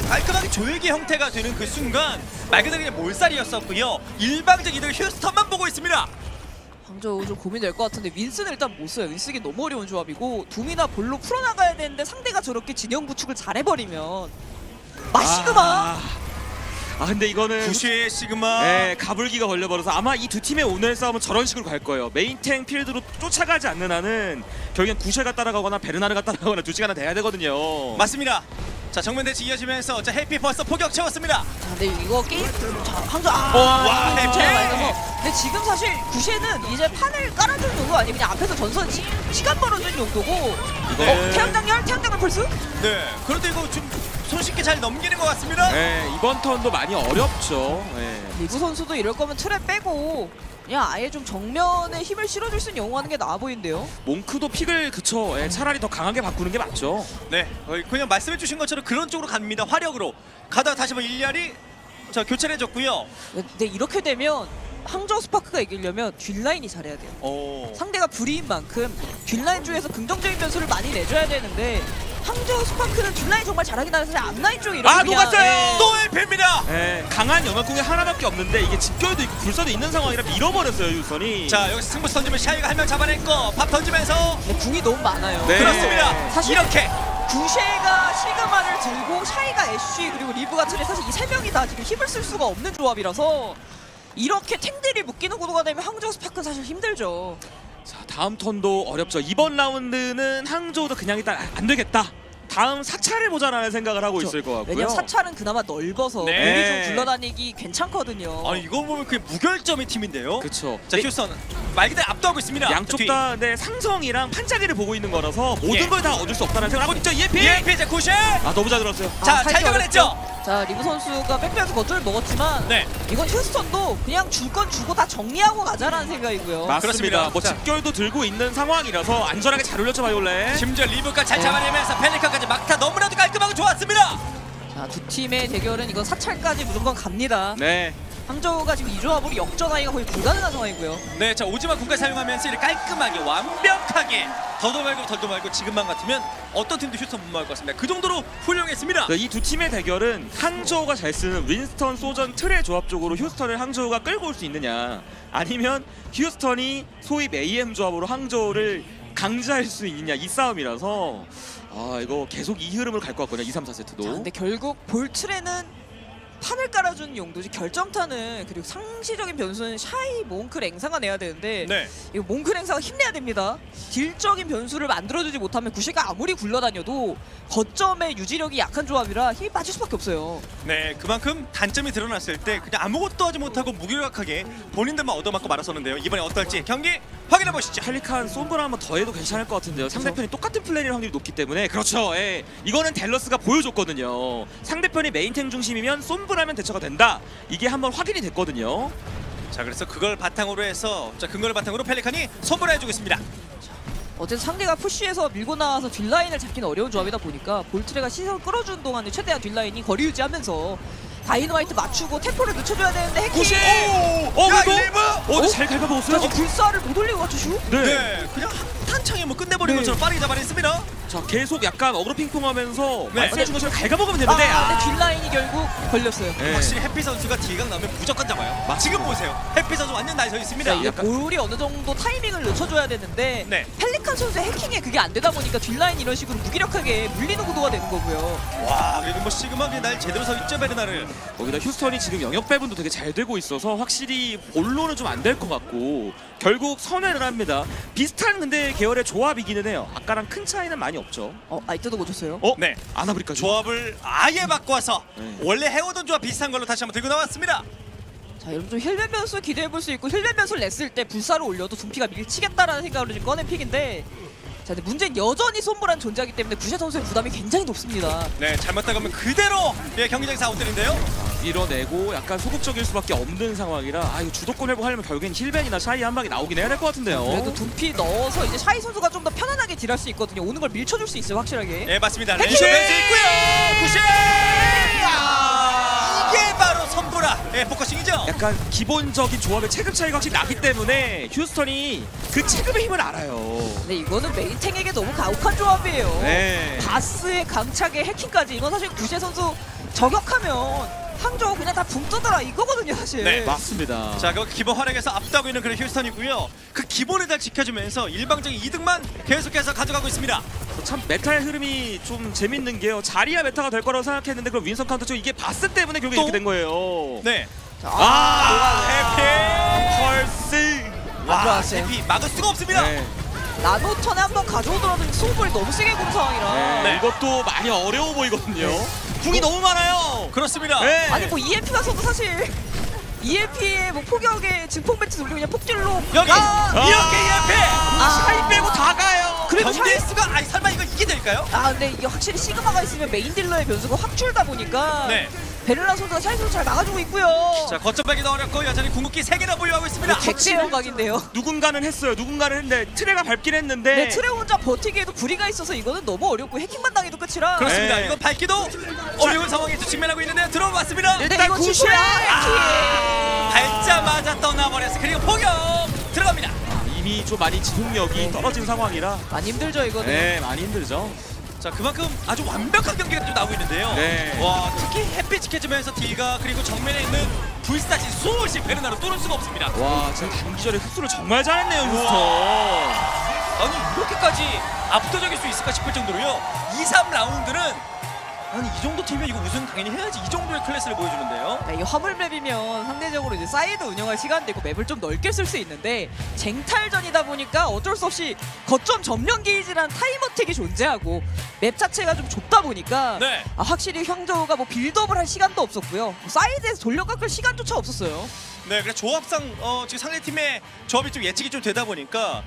깔끔하게 조율기 형태가 되는 그 순간 말 그대로 그냥 몰살이었었고요. 일방적 이득 휴스턴만 보고 있습니다. 황조 좀 고민될 것 같은데 윈스는 일단 못 써요. 윈스기 너무 어려운 조합이고 둠이나 볼로 풀어나가야 되는데 상대가 저렇게 진영 구축을 잘해버리면 마시그마 아, 아 근데 이거는 구시의 시그마. 네, 가불기가 걸려버려서 아마 이 두 팀의 오늘 싸움은 저런 식으로 갈 거예요. 메인탱 필드로 쫓아가지 않는 한은 결국엔 구셰가 따라가거나 베르나르가 따라가거나 둘 중에 하나 돼야 되거든요. 맞습니다. 자 정면 대치 이어지면서 자 해피 벌써 포격 채웠습니다. 자, 근데 이거 게임 자, 항저우 아, 와, 이거 네, 네. 말해서 근데 지금 사실 구시는 이제 판을 깔아주는 용도 아니고 그냥 앞에서 전선 시, 시간 벌어주는 용도고 어, 태양장열 태양장열 펄스 네. 그런데 이거 좀 손쉽게 잘 넘기는 것 같습니다. 네, 이번 턴도 많이 어렵죠. 네. 리브 선수도 이럴 거면 트레 빼고 그냥 아예 좀 정면에 힘을 실어줄 수 있는 영웅 하는 게 나아 보이는데요. 몽크도 pick을 그쵸. 예, 차라리 더 강하게 바꾸는 게 맞죠. 네. 어, 그냥 말씀해주신 것처럼 그런 쪽으로 갑니다. 화력으로 가다가 다시 한번 일리알이 자 교체를 해줬고요. 근데 이렇게 되면 항저 스파크가 이기려면 뒷라인이 잘해야 돼요. 오. 상대가 불이인 만큼 뒷라인 쪽에서 긍정적인 변수를 많이 내줘야 되는데 항저 스파크는 뒷라인 정말 잘하긴 하는데 앞라인 쪽이 이렇게 아, 그냥, 녹았어요! 예. 또 1패입니다. 예, 강한 영역공이 하나밖에 없는데 이게 집결도 있고 불사도 있는 상황이라 밀어버렸어요 유선이. 자 여기서 승부수 던지면 샤이가 한 명 잡아냈고 밥 던지면서 근데 궁이 너무 많아요. 네. 그렇습니다. 사실- 이렇게 구셰가 시그마를 들고 샤이가 애쉬 그리고 리브 같은 애 사실 이 세 명이 다 지금 힘을 쓸 수가 없는 조합이라서 이렇게 탱들이 묶이는 구도가 되면 항저우 스파크는 사실 힘들죠. 자 다음 턴도 어렵죠. 이번 라운드는 항저우도 그냥 일단 아, 안 되겠다. 다음 사찰을 보자라는 생각을 하고 있을 것 같고요. 왜냐면 사찰은 그나마 넓어서 네. 볼이 좀 굴러다니기 괜찮거든요. 아니 이거 보면 그게 무결점의 팀인데요. 그쵸. 자 휴스턴 말 그대로 압도하고 있습니다. 양쪽 뒤. 다 네, 상성이랑 판짜기를 보고 있는 거라서 모든 예. 걸다 얻을 수 없다는 생각을 하고 있죠. EMP! 예, 피자 구시. 아 너무 잘 들었어요. 자, 살기 잘 잡아냈죠? 어렵죠. 자 리브 선수가 백배에서 거점을 먹었지만 네. 이건 휴스턴도 그냥 줄 건 주고 다 정리하고 가자라는 생각이고요. 맞습니다. 그렇습니다. 뭐 자. 집결도 들고 있는 상황이라서 안전하게 잘 올렸죠 바이올렛. 심지어 리브까지 잘 잡아내면서 펠리카까지 막타 너무나도 깔끔하고 좋았습니다. 자 두 팀의 대결은 이건 사찰까지 무조건 갑니다. 네. 항저우가 지금 이 조합으로 역전하기가 거의 불가능한 상황이고요. 네, 자 오지마 군가 사용하면서 이렇게 깔끔하게 완벽하게 더도 말고 덜도 말고 지금만 같으면 어떤 팀도 휴스턴 못 막을 것 같습니다. 그 정도로 훌륭했습니다. 이 두 팀의 대결은 항저우가 잘 쓰는 윈스턴 소전 틀의 조합 쪽으로 휴스턴을 항저우가 끌고 올 수 있느냐 아니면 휴스턴이 소위 AM 조합으로 항저우를 강제할 수 있느냐 이 싸움이라서 아 이거 계속 이 흐름을 갈 것 같거든요 2, 3, 4세트도. 자, 근데 결국 볼트레는 판을 깔아주는 용도지 결정타는 그리고 상시적인 변수는 샤이 몽크 랭사가 내야 되는데 네. 이거 몽크 랭사가 힘내야 됩니다. 딜적인 변수를 만들어주지 못하면 구시가 아무리 굴러다녀도 거점의 유지력이 약한 조합이라 힘이 빠질 수밖에 없어요. 네, 그만큼 단점이 드러났을 때 그냥 아무것도 하지 못하고 무기력하게 본인들만 얻어맞고 말았었는데요. 이번에 어떨지 경기 확인해 보시죠. 펠리칸 솜브라 한번 더 해도 괜찮을 것 같은데요 상대편이 똑같은 플레이를 확률이 높기 때문에 그렇죠 예. 이거는 댈러스가 보여줬거든요 상대편이 main탱 중심이면 솜브라면 대처가 된다 이게 한번 확인이 됐거든요 자, 그래서 그걸 바탕으로 해서 자, 근거를 바탕으로 펠리칸이 선물해 주고 있습니다. 어쨌든 상대가 push에서 밀고 나와서 뒷라인을 잡기는 어려운 조합이다 보니까 볼트레가 시선 끌어주는 동안에 최대한 뒷라인이 거리 유지하면서 다이너마이트 맞추고 템포를 늦춰줘야 되는데 해킹 구시! 오! 어 야, 그래도? 리브! 어, 근데 잘 긁어먹었어요 자 지금 불사를 못 올리고 맞추슈? 네. 네, 그냥 한 탄창에 뭐 끝내버린 네. 것처럼 빠르게 잡아냈습니다. 자 계속 약간 어그로 핑퐁하면서 네. 말씀해준 것처럼 갉아먹으면 아, 되는데 근데 뒷라인이 결국 걸렸어요. 네. 확실히 해피 선수가 D강 나오면 무조건 잡아요. 지금 보세요. 해피 선수 완전 나서 있습니다. 자, 이게 약간- 볼이 어느 정도 타이밍을 늦춰줘야 되는데 네. 펠리칸 선수의 해킹에 그게 안 되다 보니까 뒷라인 이런 식으로 무기력하게 물리는 구도가 되는 거고요. 와, 그리고 뭐 시그마게 날 제대로 서 있죠, 베르나르. 거기다 휴스턴이 지금 영역 배분도 되게 잘 되고 있어서 확실히 볼로는 좀 안 될 것 같고 결국 선회를 합니다 비슷한 근데 계열의 조합이기는 해요 아까랑 큰 차이는 많이 없죠 어, 아이트도 고쳤어요. 어? 네. 아나브리까지 조합을 아예 바꿔서 네. 원래 해오던 조합 비슷한 걸로 다시 한번 들고 나왔습니다. 자, 여러분 좀 heal ban 변수 기대해 볼 수 있고 heal ban 변수를 냈을 때 불사를 올려도 둠피가 밀치겠다라는 생각으로 지금 꺼낸 pick인데 자, 근데 문제는 여전히 솜브라는 존재하기 때문에 구셰 선수의 부담이 굉장히 높습니다. 네, 잘못 나가면 그대로 예, 경기장에서 아웃들인데요. 밀어내고 약간 소극적일 수밖에 없는 상황이라 아 이거 주도권 회복하려면 결국엔 heal ban이나 샤이 한 방에 나오긴 해야 될 것 같은데요. 그래도 둠피 넣어서 이제 샤이 선수가 좀 더 편안하게 deal할 수 있거든요. 오는 걸 밀쳐줄 수 있어요, 확실하게. 네 맞습니다. 렌쇼 벤스 있고요. 구시. 아, 이게 바로 솜브라. 네, focusing이죠. 약간 기본적인 조합의 체급 차이가 확실히 나기 때문에 휴스턴이 그 체급의 힘을 알아요. 근데 이거는 main탱에게 너무 가혹한 조합이에요. 네. 바스의 강착에 해킹까지 이건 사실 구세 선수 저격하면 항저우 그냥 다 붕 뜨더라 이거거든요 사실. 네, 맞습니다. 자, 그 기본 활약에서 앞서고 있는 그런 휴스턴이고요. 그 기본을 잘 지켜주면서 일방적인 이득만 계속해서 가져가고 있습니다. 참 meta의 흐름이 좀 재밌는 게요. 자리야 meta가 될 거라고 생각했는데 그럼 윈선 카운터 쪽 이게 바스 때문에 결국 또? 이렇게 된 거예요. 네. 아, 펄스. 와, 들어왔어요. 해피 막을 수가 없습니다. 네. nano턴에 한번 가져오더라도 수업을 너무 세게 군 상황이라. 네. 네. 이것도 많이 어려워 보이거든요. 궁이 너무 많아요. 그렇습니다. 네. 아니 뭐 EMP가 서도 사실 <laughs> EMP의 뭐 포격에 증폭 배치 돌리고 그냥 폭질로 여기 아! 이렇게 EMP. 아, 샤이 빼고 다 가요. 그래도 샤이 수가 아니 설마 이거 이게 될까요? 아 근데 이게 확실히 시그마가 있으면 메인 딜러의 변수가 확 줄다 보니까 네. 베를라 선수가 샤이 선수 잘 막아주고 있고요. 자, 거점 빼기도 어렵고 여전히 궁극기 3개나 보유하고 있습니다. 백대 영각인데요. <laughs> 누군가는 했어요. 누군가는 했는데 트레가 밟긴 했는데 네, 트레 혼자 버티기에도 불이가 있어서 이거는 너무 어렵고 해킹만 당해도 끝이라. 그렇습니다. 네. 이거 밟기도 어려운 상황에 직면하고 있는데 들어봤습니다. 일단 이거 구시야! 치고야 밟자마자 떠나버렸어. 그리고 포격 들어갑니다. 이미 좀 많이 지속력이 떨어진 상황이라 많이 힘들죠 이거는. 네 많이 힘들죠. 자 그만큼 아주 완벽한 경기가 좀 나오고 있는데요. 네. 와 특히 해피 지켜주면서 딜각 그리고 정면에 있는 불사시 수호시 베르나르 뚫을 수가 없습니다. 와 진짜 단기전에 흡수를 정말 잘했네요 휴스턴. 아니 이렇게까지 압도적일 수 있을까 싶을 정도로요. 2, 3라운드는 아니 이 정도 팀이면 이거 우승 당연히 해야지 이 정도의 클래스를 보여주는데요. 네, 이 화물 맵이면 상대적으로 이제 사이드 운영할 시간도 있고 맵을 좀 넓게 쓸 수 있는데 쟁탈전이다 보니까 어쩔 수 없이 거점 점령 게이지란 time attack이 존재하고 맵 자체가 좀 좁다 보니까 네. 아, 확실히 항저우가 뭐 빌드업을 할 시간도 없었고요. 뭐 사이드에서 돌려 깎을 시간조차 없었어요. 네, 그래 조합상 어, 지금 상대 팀의 조합이 좀 예측이 좀 되다 보니까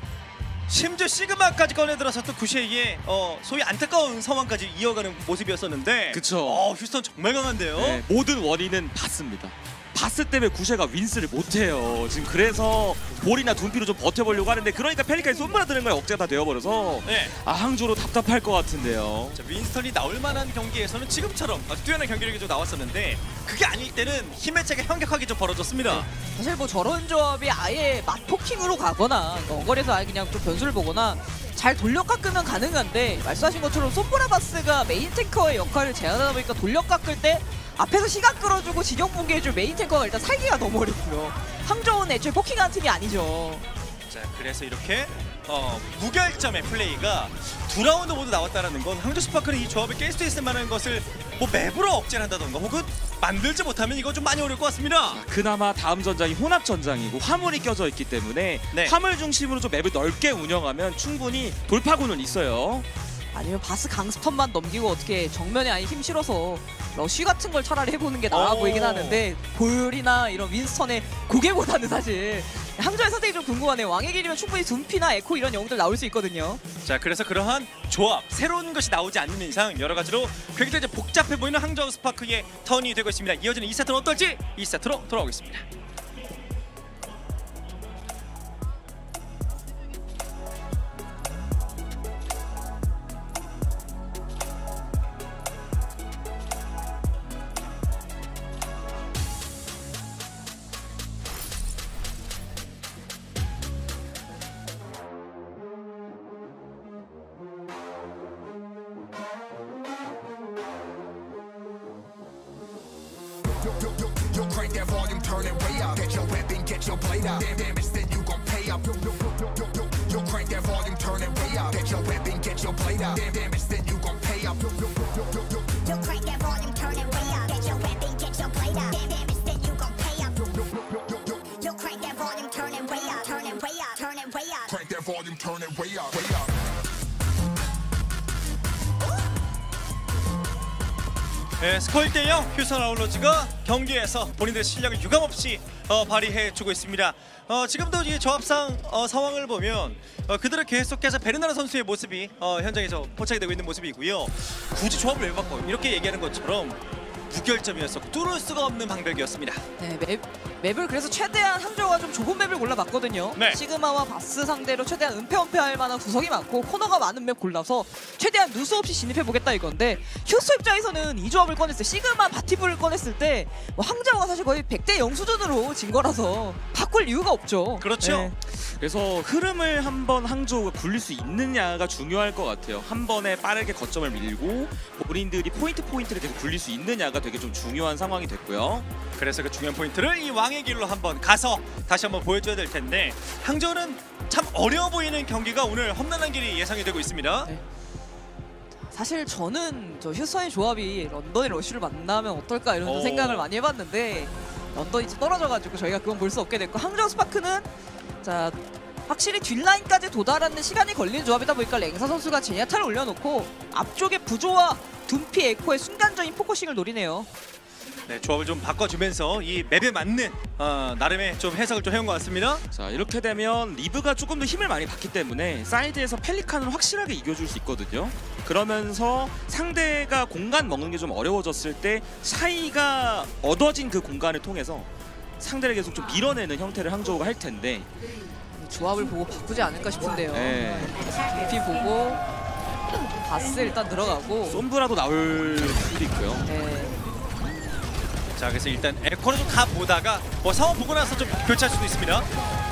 심지어 시그마까지 꺼내 들어서 또 구셰에게 어, 소위 안타까운 상황까지 이어가는 모습이었었는데. 그쵸. 어, 휴스턴 정말 강한데요. 네, 모든 원인은 바스입니다. 바스 때문에 구셰가 윈스턴을 못해요. 지금 그래서 볼이나 둠피로 좀 버텨보려고 하는데 그러니까 펠리칸이 솜브라 드는 거에 억제가 다 되어버려서 네. 아 항저우 답답할 것 같은데요. 자, 윈스턴이 나올 만한 경기에서는 지금처럼 아주 뛰어난 경기력이 좀 나왔었는데 그게 아닐 때는 힘의 차이가 현격하게 좀 벌어졌습니다. 사실 뭐 저런 조합이 아예 맞poking으로 가거나 어거리에서 아예 그냥 좀 변수를 보거나 잘 돌려 깎으면 가능한데 말씀하신 것처럼 솜브라 바스가 main tanker의 역할을 제한하다 보니까 돌려 깎을 때 앞에서 시간 끌어주고 진영 붕괴해줄 main tanker가 일단 살기가 너무 어렵고요. 항저우는 애초에 poking하는 팀이 아니죠. 자, 그래서 이렇게 어, 무결점의 플레이가 두 라운드 모두 나왔다는 건 항저 스파크는 이 조합에 깰 수 있을 만한 것을 뭐 맵으로 억제를 한다던가 혹은 만들지 못하면 이거 좀 많이 어려울 것 같습니다. 그나마 다음 전장이 혼합 전장이고 화물이 껴져 있기 때문에 네. 화물 중심으로 좀 맵을 넓게 운영하면 충분히 돌파구는 있어요. 아니면 바스 강스턴만 넘기고 어떻게 정면에 아예 힘 실어서 러쉬 같은 걸 차라리 해보는 게 나아 오. 보이긴 하는데 볼이나 이런 윈스턴의 고개보다는 사실 항저의 선택이 좀 궁금하네요. 왕의 길이면 충분히 둠피나 에코 이런 영웅들 나올 수 있거든요. 자, 그래서 그러한 조합, 새로운 것이 나오지 않는 이상 여러 가지로 굉장히 복잡해 보이는 항저 스파크의 턴이 되고 있습니다. 이어지는 2세트는 어떨지 2세트로 돌아오겠습니다. 휴스턴 아웃로즈가 경기에서 본인들의 실력을 유감없이 어, 발휘해주고 있습니다. 어, 지금도 이 조합상 어, 상황을 보면 어, 그대로 계속해서 베르나르 선수의 모습이 어, 현장에서 포착이 되고 있는 모습이고요. 굳이 조합을 왜 바꿔요? 이렇게 얘기하는 것처럼 무결점이었었고 뚫을 수가 없는 방벽이었습니다. 네, 맵, 맵을 그래서 최대한 항저우가 좀 좁은 맵을 골라봤거든요. 네. 시그마와 바스 상대로 최대한 은폐은폐할 만한 구석이 많고 코너가 많은 맵 골라서 최대한 누수 없이 진입해보겠다 이건데 휴스 입장에서는 이 조합을 꺼냈을 때 시그마 바티브를 꺼냈을 때 뭐 항저우가 사실 거의 100대 0 수준으로 진 거라서 바꿀 이유가 없죠. 그렇죠. 네. 그래서 흐름을 한번 항저우가 굴릴 수 있느냐가 중요할 것 같아요. 한 번에 빠르게 거점을 밀고 본인들이 포인트 포인트를 계속 굴릴 수 있느냐가 되게 좀 중요한 상황이 됐고요. 그래서 그 중요한 포인트를 이 왕의 길로 한번 가서 다시 한번 보여줘야 될 텐데 항저우는 참 어려워 보이는 경기가 오늘 험난한 길이 예상이 되고 있습니다. 네. 사실 저는 저 휴스턴의 조합이 런던의 rush를 만나면 어떨까 이런 오. 생각을 많이 해봤는데 런던이 좀 떨어져가지고 저희가 그건 볼 수 없게 됐고 항저우 스파크는 자 확실히 뒷라인까지 도달하는 시간이 걸리는 조합이다 보니까 랭사 선수가 젠야타를 올려놓고 앞쪽에 부조와 둠피 에코의 순간적인 focusing을 노리네요. 네, 조합을 좀 바꿔주면서 이 맵에 맞는 어, 나름의 좀 해석을 좀 해온 것 같습니다. 자 이렇게 되면 리브가 조금 더 힘을 많이 받기 때문에 사이드에서 펠리칸을 확실하게 이겨줄 수 있거든요. 그러면서 상대가 공간 먹는 게 좀 어려워졌을 때 샤이가 얻어진 그 공간을 통해서 상대를 계속 좀 밀어내는 형태를 항저우가 할 텐데 조합을 보고 바꾸지 않을까 싶은데요. 네. 둠피 보고 바스 일단 들어가고 솜브라도 나올 수도 있고요. 네. 자 그래서 일단 에코를 좀 가보다가 뭐 상황 보고 나서 좀 교체할 수도 있습니다.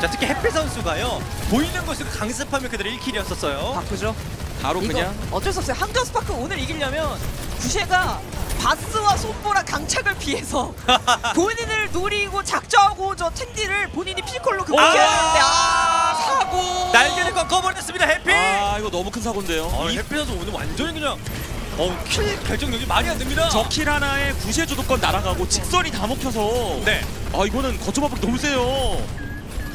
자 특히 해피 선수가요 보이는 것으로 강습하면 그대로 1kill이었었어요. 바꾸죠. 바로 그냥 어쩔 수 없어요. 항저 스파크 오늘 이기려면 구셰가 바스와 솜브라 강착을 피해서 <laughs> 본인을 노리고 작정하고 저 텐디를 본인이 physical로 극복해야 되는데 아 사고 날개를 꺾어버렸습니다 해피. 아 이거 너무 큰 사고인데요. 어, 이- 해피 선수 오늘 완전히 그냥 어, kill 결정력이 말이 안 됩니다. 저 kill 하나에 구셰 주도권 날아가고 직선이 다 먹혀서 네. 아 이거는 거점 압박 너무 세요.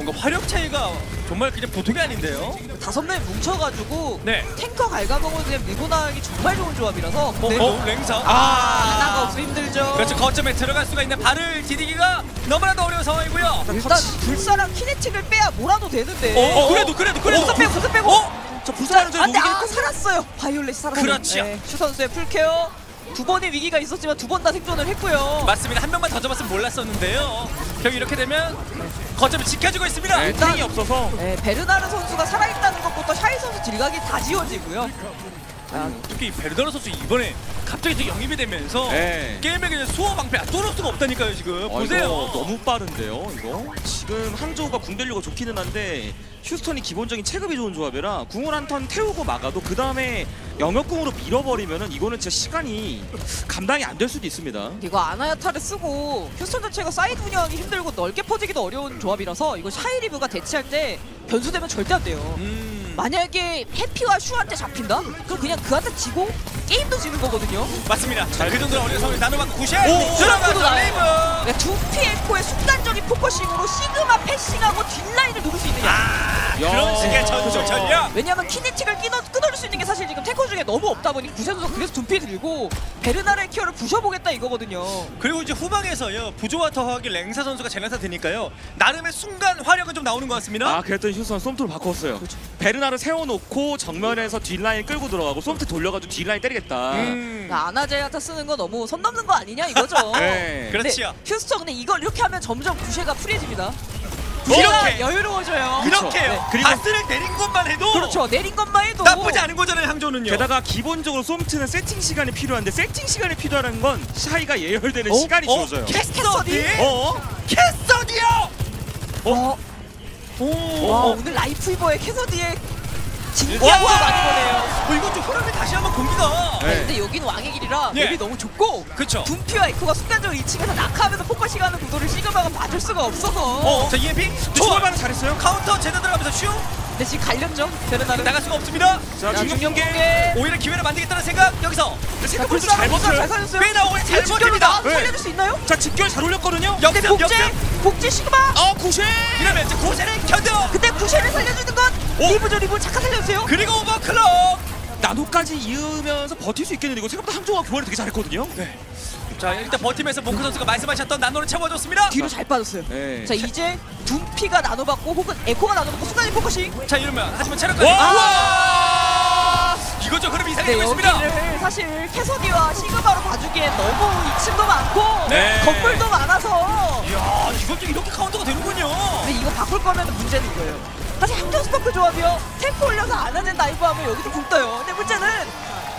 뭔가 화력 차이가 정말 그냥 보통이 아닌데요. 다섯 명 뭉쳐가지고 네. 탱커 갉아먹을 그냥 밀고 나가기 정말 좋은 조합이라서 어, 네. 어, 랭사. 하나가 없어 힘들죠. 그렇죠. 거점에 들어갈 수가 있는 발을 디디기가 너무나도 어려운 상황이고요. 일단 불사랑 kinetic을 빼야 몰아도 되는데. 어, 어, 그래도 그래도 그래도. 구스 빼고 구스 빼고. 어? 저 불사하는 줄 안돼 아 살았어요. 바이올렛이 살았어요. 그렇죠. 네, 슈 선수의 full care 두 번의 위기가 있었지만 두 번 다 생존을 했고요. 맞습니다. 한 명만 더 잡았으면 몰랐었는데요. 결국 이렇게 되면 거점을 지켜주고 있습니다. 네, 탱이 없어서 네, 베르나르 선수가 살아있다는 것부터 샤이 선수 딜각이 다 지워지고요. 특히 이 베르나르 선수 이번에 갑자기 또 영입이 되면서 네. 게임에 그냥 수호 방패 안 뚫을 수가 없다니까요 지금. 어, 보세요. 이거 너무 빠른데요, 이거? 지금 항저우가 궁 value가 좋기는 한데 휴스턴이 기본적인 체급이 좋은 조합이라 궁을 한 턴 태우고 막아도 그 다음에 영역궁으로 밀어버리면은 이거는 진짜 시간이 감당이 안 될 수도 있습니다. 이거 아나야타를 쓰고 휴스턴 자체가 사이드 운영하기 힘들고 넓게 퍼지기도 어려운 조합이라서 이거 샤이리브가 대치할 때 변수되면 절대 안 돼요. 음, 만약에 해피와 슈한테 잡힌다? 그럼 그냥 그한테 지고 게임도 지는 거거든요. 맞습니다. 자, 그 정도로 어려운 상황을 나눠봤고 구시 오, 들어가서 들어가서 레이브. 그러니까 두피 에코의 순간적인 포커싱으로 시그마 패싱하고 뒷라인을 누를 수 있느냐. 아, 그런 식의 전술 전략. 왜냐하면 키네틱을 끊어, 끊어줄 수 있는 게 사실 지금 탱커 중에 너무 없다 보니 구세도서 그래서 둠피 들고 베르나르의 키어를 부셔보겠다 이거거든요. 그리고 이제 후방에서요 부조와터하기 랭사 선수가 제나타 되니까요 나름의 순간 화력은 좀 나오는 것 같습니다. 아, 그랬더니 휴스턴 솜트로 바꿨어요. 베르나를 세워놓고 정면에서 뒷라인 끌고 들어가고 솜트 돌려가지고 뒷라인 때리겠다. 음, 아나제아타 쓰는 거 너무 선 넘는 거 아니냐 이거죠. <laughs> 네. 그렇지요. 휴스턴 근데 이걸 이렇게 하면 점점 구셰가 프리해집니다. 이렇게. 여유로워져요. 그렇게요. 네. 그리고- 바스를 내린 것만 해도 그렇죠. 내린 것만 해도 나쁘지 않은 거잖아요 항조는요. 게다가 기본적으로 솜트는 세팅 시간이 필요한데 세팅 시간이 필요한 건 샤이가 예열되는 어? 시간이 어? 주어져요. 캐서디? 어? 캐서디요. 어? 오. 와 오늘 라이프위버의 캐서디의 와. 거 많이 보네요. 어, 이거 좀 흐름이 다시 한번 봅니다. 네. 근데 여기는 왕의 길이라 예. map이 너무 좁고 그쵸. 둠피와 에코가 순간적으로 2층에서 낙하하면서 focusing 하는 구도를 시그마가 봐줄 수가 없어서 어, 자 EMP 초반에 잘했어요. 카운터 제대로 들어가면서 슈 근데 지금 갈렸죠 베르나르 나갈 수가 없습니다. 자, 자, 중경계. 오히려 기회를 만들겠다는 생각 여기서 생각보다 잘 버텨요. 꽤 나오고 잘 버팁니다. 직결이다. 살려줄 수 있나요? 자, 직결 잘 올렸거든요. 근데 역습 복제 복제 시그마 어, 구쉐! 이러면 이제 고세를 견뎌 근데 구셰를 살려주는 건 리브죠 리브 잠깐 살려주세요 그리고 오버클럭 나노까지 이으면서 버틸 수 있겠는데 이거 생각보다 함정아 교환을 되게 잘했거든요. 자 일단 버티면서 몽크 선수가 말씀하셨던 난노를 채워줬습니다. 뒤로 잘 빠졌어요 네. 자 이제 둠피가 나눠받고 혹은 에코가 나눠받고 순간의 focusing 자 이러면 하지만 체력까지 와! 와! 이거 좀 흐름이 네 이상해지고 있습니다. 사실 캐서디와 시그마로 봐주기엔 너무 이층도 많고 네. 건물도 많아서 이야 이것도 이렇게 카운터가 되는군요. 근데 이거 바꿀 거면 문제는 이거예요. 사실 항저우 스파크 조합이요. 탱크 올려서 안 하는 dive 하면 여기도 붕 떠요. 근데 문제는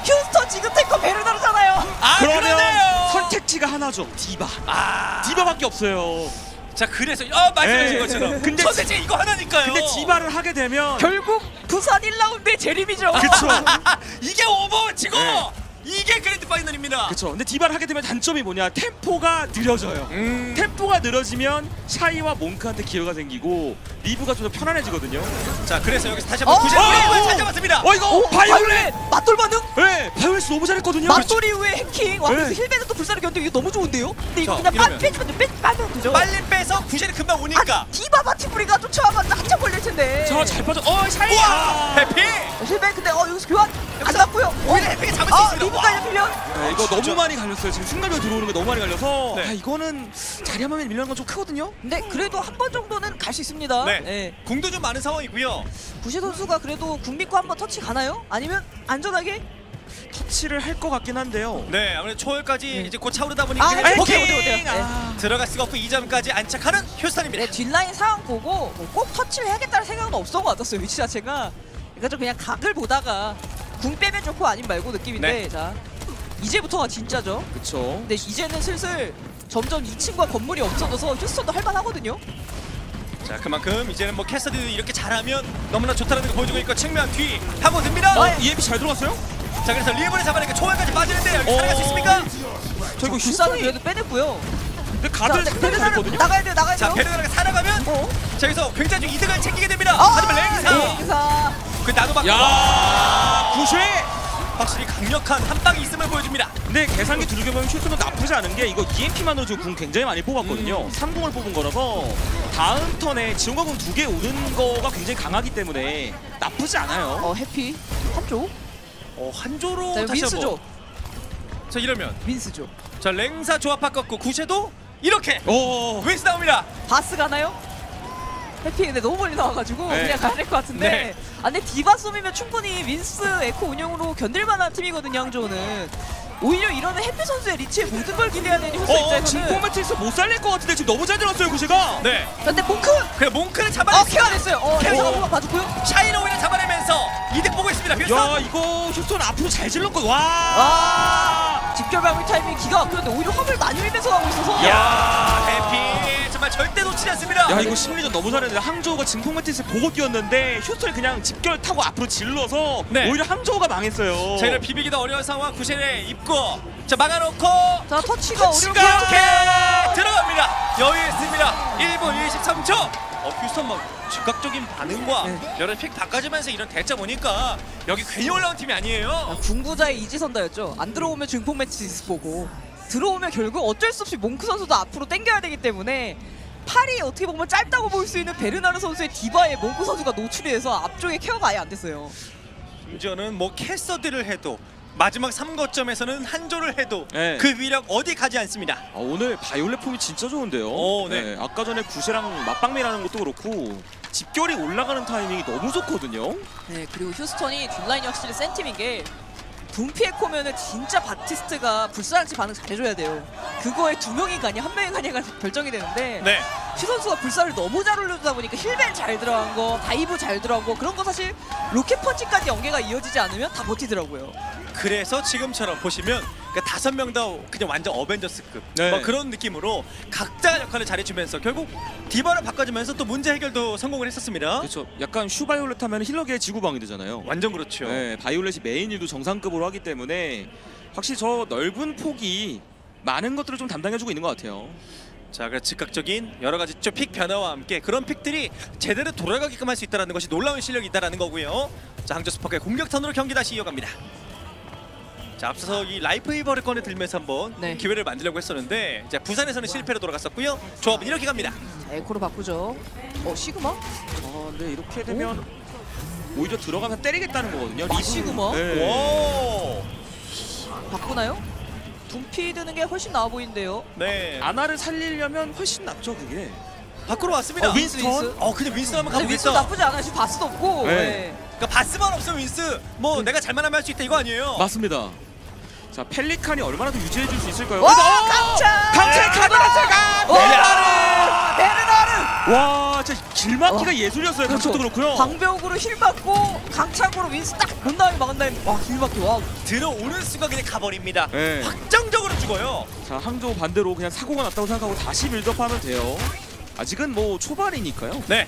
휴스턴 지금 탱커 베르나르잖아요. 아 그러면 그러네요. 선택지가 하나죠. 디바. 아. 디바밖에 없어요. 자 그래서 어 말씀하신 네. 것처럼 근데 선택지 이거 하나니까요. 근데 디바를 하게 되면 결국 부산 1라운드의 재림이죠. 그쵸. <laughs> 이게 오버워치고 네. 이게 grand final입니다. 그렇죠. 근데 디바를 하게 되면 단점이 뭐냐? 템포가 느려져요. 음. 템포가 느려지면 샤이와 몽크한테 기회가 생기고 리브가 좀 더 편안해지거든요. 자 그래서 여기서 다시 어, 한번 구쉐 어, 어. 찾아봤습니다. 어 이거 바이올렛! 맞돌 반응? 네, 바이올렛 너무 잘했거든요. 맞돌 이 후에 해킹. 와 그래서 네. heal ban은 또 불사를 견디고 이거 너무 좋은데요? 근데 이거 자, 그냥. 빼면 빼 빼면 되죠. 빨리 빼서 구쉐를 금방 오니까. 아, 디바 바티 브리가 쫓아와봤자 한참 걸릴 텐데. 자, 잘 빠져. 어, 샤이! 우와 해피. 힐베 근데 어 여기서 교환 안 났고요. 오히려 해피가 잡을 수아 있습니 다. 리브까지 와. 필면. 네, 이거 너무 많이 갈렸어요. 지금 순간적으로 들어오는 게 너무 많이 갈려서 네. 아, 이거는 자리 한 번에 밀리는 건 좀 크거든요. 근데 그래도 한 번 정도는 갈 수 있습니다. 네. 네. 궁도 좀 많은 상황이고요. 구시 선수가 그래도 국민과 한번 터치 가나요? 아니면 안전하게? 터치를 할 것 같긴 한데요. 네 아무래도 초월까지 이제 곧 차오르다 보니까 아, 해킹! 오케이, 어때요, 오케이. 어때요? 아, 들어갈 수가 없고 2점까지 안착하는 휴스턴입니다. 네, 뒷라인 상황 보고 뭐 꼭 터치를 해야겠다는 생각은 없었던 것 같았어요 위치 자체가 그러니까 좀 그냥 각을 보다가 궁 빼면 좋고 아니면 말고 느낌인데 네. 자 이제부터가 진짜죠 그렇죠. 근데 이제는 슬슬 점점 2층과 건물이 없어져서 휴스턴도 할만하거든요 자 그만큼 이제는 뭐 캐서디도 이렇게 잘하면 너무나 좋다는 걸 보여주고 있고 측면 뒤 하고 듭니다. 어, EMP 잘 들어갔어요? 자 그래서 리브를 잡아내니까 초월까지 빠지는데 여기 어. 살아갈 수 있습니까? 저 이거 휴스턴이 그래도 빼냈고요 상당히 베르나르 잘했거든요. 나가야 돼요 나가야 자 돼요 베르나가 살아가면 어? 자 여기서 굉장히 좀 이득을 챙기게 됩니다. 아, 하지만 랭사 랭사 그 나도 받고 야, 구쉐! 확실히 강력한 한 방이 있음을 보여줍니다. 근데 계산기 두들겨 보면 슈트는 나쁘지 않은 게 이거 EMP만으로 지금 궁 굉장히 많이 뽑았거든요. 음. 3궁을 뽑은 거라서 다음 턴에 지원과 궁두 개 오는 거가 굉장히 강하기 때문에 나쁘지 않아요. 어 해피 한쪽 어 한조로 자 다시 한번. 자 이러면 윈스죠 자 랭사 조합 바꿨고 구제도 이렇게 오, 윈스 나옵니다. 바스 가나요? 해피 근데 너무 멀리 나와가지고 네. 그냥 가야 될 것 같은데 네. 아 근데 디바 솜이면 충분히 윈스 에코 운영으로 견딜만한 팀이거든요 항저우는 오히려 이러면 해피 선수의 리치에 모든 걸 기대하는 효수 어, 입장에서는 진공 매트릭스 못 살릴 것 같은데 지금 너무 잘 들었어요, 구쉐가. 네. 근데 몽크! 그래 몽크를 어 잡아냈습니다. 케어 됐어요 어 케어. 케어 한번 봐줬고요 샤이너 오히려 잡아내면서 이득 보고 있습니다. 야, 휴스턴. 이거 휴스턴 앞으로 잘 질렀거든. 와! 아 집결 마무리 타이밍 기가 막혔는데 오히려 화물 많이 밀면서 가고 있어서 야 해피 정말 절대 놓치지 않습니다. 야 이거 심리전 너무 잘했는데 항저우가 진공 매트릭스 보고 뛰었는데 휴스턴이 그냥 집결 타고 앞으로 질러서 네. 오히려 항저우가 망했어요. 자 이를 비비기도 어려운 상황 구실에 입고 자 막아놓고 자 터치가 어려운 들어갑니다. 여유 있습니다. 1분 23초. 어 휴스턴 막 즉각적인 반응과 네. 여러 픽 바꿔주면서 이런 대짜 보니까 여기 괜히 올라온 팀이 아니에요. 궁구자의 이지선다였죠. 안 들어오면 중폭 매치 보고 들어오면 결국 어쩔 수 없이 몽크 선수도 앞으로 당겨야 되기 때문에 팔이 어떻게 보면 짧다고 볼 수 있는 베르나르 선수의 디바에 몽크 선수가 노출이 돼서 앞쪽에 케어가 아예 안 됐어요. 심지어는 뭐 캐서디를 해도 마지막 3거점에서는 한조를 해도 네. 그 위력 어디 가지 않습니다. 아, 오늘 바이올렛 폼이 진짜 좋은데요. 오, 네. 아까 전에 구쉐랑 맞방밀하는 것도 그렇고 집결이 올라가는 타이밍이 너무 좋거든요. 네 그리고 휴스턴이 뒷라인이 확실히 센 팀인 게 둠피 에코면은 진짜 바티스트가 불사장치 반응 잘해줘야 돼요. 그거에 두 명이 가냐 한 명이 가냐가 <laughs> 결정이 되는데 네. 슈 선수가 불사를 너무 잘 올려주다 보니까 heal ban 잘 들어간 거, dive 잘 들어간 거 그런 거 사실 로켓 펀치까지 연계가 이어지지 않으면 다 버티더라고요. 그래서 지금처럼 보시면 그러니까 다섯 명 다 그냥 완전 어벤져스급 네. 뭐 그런 느낌으로 각자 역할을 잘해주면서 결국 디바를 바꿔주면서 또 문제 해결도 성공을 했었습니다. 그렇죠. 약간 슈 바이올렛 하면 healer계의 지구방이 되잖아요. 완전 그렇죠. 네, 바이올렛이 main heal도 정상급으로 하기 때문에 확실히 저 넓은 폭이 많은 것들을 좀 담당해주고 있는 것 같아요. 자, 그래서 즉각적인 여러 가지 좀 pick 변화와 함께 그런 pick들이 제대로 돌아가게끔 할 수 있다는 것이 놀라운 실력이 있다는 거고요. 자, 항저우 스파크의 공격 turn으로 경기 다시 이어갑니다. 자, 앞서서 이 라이프위버를 꺼내 들면서 한번 네. 기회를 만들려고 했었는데 자, 부산에서는 실패로 돌아갔었고요. 조합은 이렇게 갑니다. 자, 에코로 바꾸죠. 어 시그마? 아, 근데 이렇게 되면 오히려 들어가면 때리겠다는 거거든요. 아, 시그마? 네. 오! 바꾸나요? 둠피 드는 게 훨씬 나아 보이는데요. 네. 아나를 살리려면 훨씬 낫죠, 그게. 밖으로 왔습니다. 어, 윈스턴? 윈스? 어, 그냥 윈스 한번 근데 윈스 가보겠다. 나쁘지 않아요. 지금 바스도 없고. 네. 네. 그러니까 바스만 없으면 윈스 뭐 내가 잘만 하면 할 수 있다 이거 아니에요? 맞습니다. 자 펠리칸이 얼마나 더 유지해줄 수 있을까요? 와 그래서- 어! 강차! 강착 카드라스가 와 베르나르! 와 진짜 길막기가 예술이었어요. 강착도 그렇고요. 방벽으로 heal 받고 강착으로 윈스 딱 본 다음에 막은 다음에 와 길막기 와 들어오는 순간 그냥 가버립니다. 네. 확정적으로 죽어요. 자 항저우 반대로 그냥 사고가 났다고 생각하고 다시 build-up하면 돼요. 아직은 뭐 초반이니까요. 네.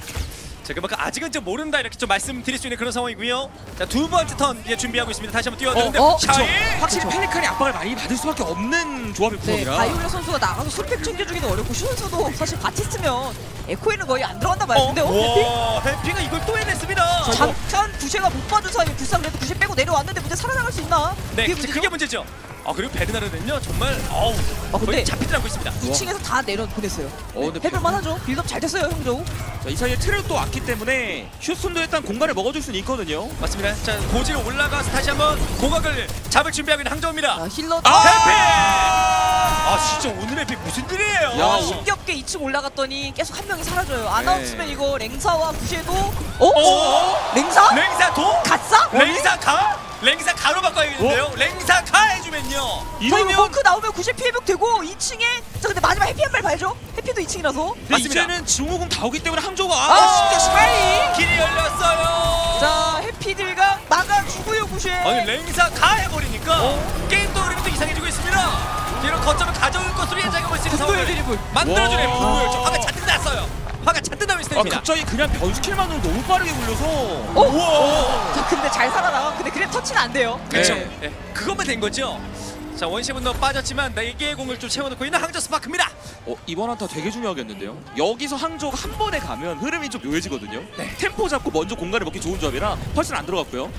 자, 그만큼 아직은 좀 모른다 이렇게 좀 말씀드릴 수 있는 그런 상황이고요. 자, 두 번째 턴 이제 준비하고 있습니다. 다시 한번 뛰어드는데 어, 어, 샤이! 확실히 펠리칸이 압박을 많이 받을 수밖에 없는 조합의 네, 구성이라. 바이올렛 선수가 나가서 수리팩 챙겨주기도 어렵고 슈 선수도 사실 바티스트면 에코에는 거의 안 들어간단 말이에요. 근데 어, 해피? 와, 해피가 이걸 또 해냈습니다. 잠깐 구셰가 못 봐준 사이에 불상 그래도 구셰 빼고 내려왔는데 문제 살아나갈 수 있나? 네, 그게 그게, 문제죠? 아, 그리고 베르나르는요, 정말 어우, 아, 근데 거의 잡히질 않고 있습니다. 2층에서 다 내려 보냈어요. 어, 근데 해볼만 하죠. 빌드업 잘 됐어요, 항저. 자, 이 사이에 트레를 또 왔기 때문에 휴스턴도 일단 공간을 먹어줄 수는 있거든요. 맞습니다. 자, 고지로 올라가서 다시 한번 고각을 잡을 준비하고 있는 항저우입니다. 아, healer 아, 해피! 아, 진짜 오늘 해피 무슨 일이에요? 야, 아, 힘겹게 2층 올라갔더니 계속 한 명이 사라져요. 안 네. 나왔으면 이거 랭사와 구셰도 어? 어? 랭사? 랭사 도? 갔어? 랭사 가? 랭사 가로 바꿔야겠는데요? 랭사 가 해주면요. 자 이거 이러면 덩크 나오면 구셰 피해복 되고 2층에 자 근데 마지막 해피 한 발 봐야죠. 해피도 2층이라서. 근데 맞습니다. 이제는 증오공 다 오기 때문에 항저우가 아, 아, 진짜 샤이. 길이 열렸어요. 자 해피들과 막아주고요 구셰. 아니 랭사 가 해버리니까 게임도 흐름이 또 이상해지고 있습니다. 이런 거점을 가져올 것으로 예상하고 있는 분노의 상황을 와. 저 화가 잔뜩 났어요. 화가 잔뜩 나고 아, 있습니다. 갑자기 그냥 변스킬만으로 너무 빠르게 굴려서 어? 어? 자 근데 잘 살아나가. 근데 그래 터치는 안 돼요. 그렇죠. 네. 네. 그것만 된 거죠. 자 원시 분노 빠졌지만 4개의 공을 좀 채워놓고 있는 항저 스파크입니다. 어, 이번 한타 되게 중요하겠는데요. 여기서 항저우가 한 번에 가면 흐름이 좀 묘해지거든요. 템포 잡고 먼저 공간을 먹기 좋은 조합이라 펄스는 안 들어갔고요.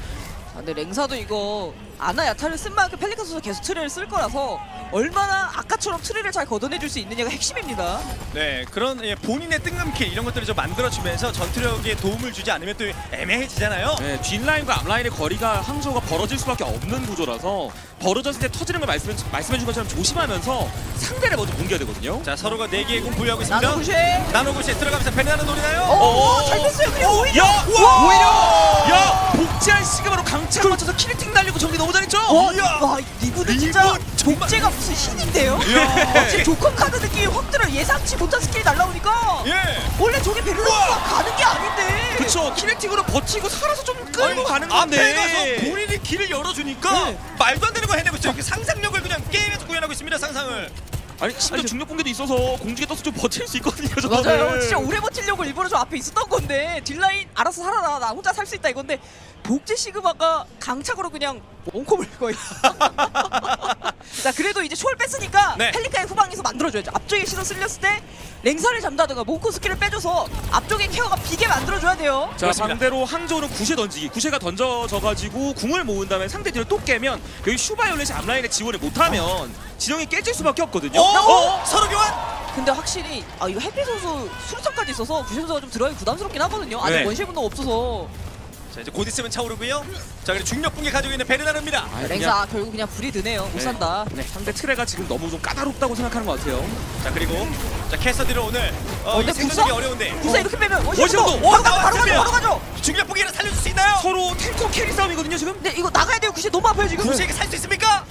아, 근데 랭사도 이거 아나 야타를 쓴 만큼 펠리칸 선수 계속 트레를 쓸 거라서 얼마나 아까처럼 트레를 잘 걷어내줄 수 있느냐가 핵심입니다. 네 그런 예, 본인의 뜬금kill 이런 것들을 좀 만들어주면서 전투력에 도움을 주지 않으면 또 애매해지잖아요. 네, 뒷라인과 앞라인의 거리가 항저우가 벌어질 수밖에 없는 구조라서 벌어졌을 때 터지는 걸 말씀해, 말씀해준 것처럼 조심하면서 상대를 먼저 공개해야 되거든요. 자 서로가 4개의 공 보유하고 있습니다. 나노 구셰. 나노 구셰 들어가면서 베르나르 노리나요? 오, 잘 됐어요. 그리고 오히려. 야! 우와! 오히려! 야! 복제한 시그마로 강착 맞춰서 kinetic 날리고 정리 너무 잘했죠? 와, 이야. 와 리브는 진짜 리브 정말- 복제가 무슨 신인데요? 이야. <laughs> 확실히 조커 카드 느낌이 확 들어 예상치 못한 스킬이 날라오니까 예. 원래 저게 베르나르가 가는 게 아닌데. 그쵸 kinetic으로 버티고 살아서 좀 끌고 가는 앞에 건데 가서 본인이 길을 열어주니까 네. 말도 안 되는 거 해내고 있어요. 그 상상력을 그냥 게임에서 구현하고 있습니다. 상상을. 아니 심지어 중력 붕괴도 있어서 공중에 떠서 좀 버틸 수 있거든요 저거는. 맞아요. 진짜 오래 버티려고 일부러 저 앞에 있었던 건데 deal 라인 알아서 살아라. 나 혼자 살 수 있다 이건데 복제 시그마가 강착으로 그냥 원콤을 거의. <laughs> 자 그래도 이제 초월 뺐으니까 네. 펠리칸의 후방에서 만들어줘야죠. 앞쪽에 시도 쓸렸을 때 랭사를 잠다든가 몽코 스킬을 빼줘서 앞쪽에 케어가 비게 만들어줘야 돼요. 자 그렇습니다. 상대로 항저우는 구셰 던지기 구셰가 던져져가지고 궁을 모은 다음에 상대 뒤를 또 깨면 여기 슈바이올렛이 앞라인에 지원을 못하면 진영이 깨질 수밖에 없거든요 어? 서로 교환. 근데 확실히 아 이거 해피 선수 수류탄까지 있어서 구셰 선수가 좀 들어가기 부담스럽긴 하거든요. 아직 네. 원시 분노 없어서 자 이제 곧 있으면 차오르고요. 자 그리고 중력 붕괴 가지고 있는 베르나르입니다. 아, 그냥- 랭사 결국 그냥 불이 드네요. 못 네. 산다. 네, 상대 트레가 지금 너무 좀 까다롭다고 생각하는 것 같아요 자 그리고 자 캐서디를 오늘 어, 어, 이 근데 생존하기 불사? 어려운데 불사 이렇게 빼면 원시 원시도! 분노 바로 가죠. 바로 가죠. 바로 가죠. 중력 붕괴를 살려줄 수 있나요? 서로 탱커 carry 싸움이거든요 지금 근데 이거 나가야 돼요. 구셰 너무 아파요 지금. 구셰 이게 살 수 있습니까?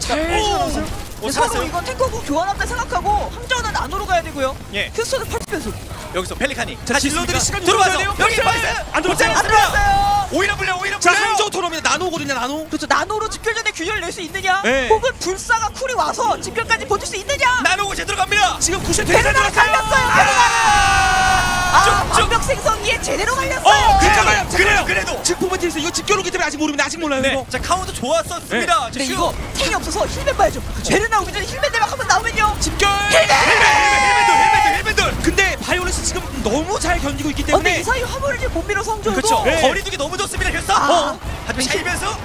잘 오! 살았어요 오, 근데 서로 살았어요. 이건 탱커구 교환한다 생각하고 항저우는 나노로 가야 되고요. 예. 휴스턴은 80변수. 여기서 펠리칸이 자, 있습니까? 시간 들어와서 좀 줘야 여기. 파이스 안 들어왔어요. 안 들어왔어요. 오히려 불려 오히려 자 불려 항저우 토너입니다 나노거든요 나노 그렇죠. 나노로 집결전에 균열을 낼수 있느냐? 네. 혹은 불사가 쿨이 와서 집결까지 버틸 수 있느냐? 나노고시 들어갑니다. 지금 구세 베르나르 갈렸어요. 베르나르. 아, 방벽 생성기에 제대로 갈렸어요. 어, 그래요, 잠깐만요, 그래요. 그래도. 지금 포멘트에서 이거 집결로기 때문에 아직 모릅니다 아직 몰라요 네, 이거 자 카운트 좋았었습니다. 자, 근데 슈. 이거 탱이 없어서 힐맨 봐야죠. 베르나 오기 전에 heal ban 대박 한번 나오면요. 집결 헬멧 헬멧 헬멧 헬멧 근데 바이올렛이 지금 너무 잘 견디고 있기 어, 근데 때문에 이 사이 화물을 이제 못 밀어서 항저도 그렇죠. 네. 거리두기 너무 좋습니다. 그래서 아. 어, 하지만 샤이면서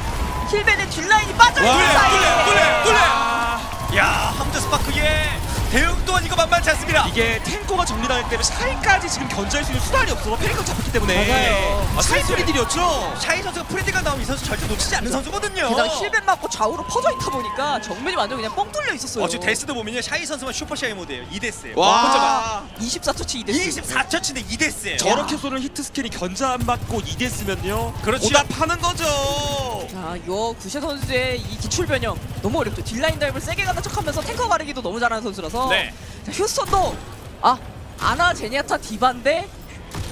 heal ban에 뒷라인이 빠져 있는 뚫려 사이에 뚫려 뚫려 뚫려. 아, 야 항저 스파크의 대응 또한 이거 만만치 않습니다. 이게 탱커가 정리당했기 때문에 샤이까지 지금 견제할 수 있는 수단이 없어서 페리가 잡혔기 때문에 맞아요. 아, 샤이 슬슬. 소리들이었죠 샤이 선수가 프레디가 나오면 이 선수 절대 놓치지 않는 선수거든요. 게다가 heal ban 맞고 좌우로 퍼져 있다 보니까 정면이 완전 그냥 뻥 뚫려 있었어요. 어, 지금 데스도 보면요 샤이 선수만 슈퍼 샤이 모드예요. 2death예요. 와 24처치 2대 24처치인데 2death예요. 저렇게 쏘는 hit scan이 견제 안 받고 2death면요 그렇죠. 보답하는 거죠 자, 자 이거 구셰 선수의 이 기출 변형 너무 어렵죠. deal 라인 dive를 세게 가는 척하면서 탱커 가르기도 너무 잘하는 선수라서. 네. 자 휴스턴도 아 아나 젠야타 디바인데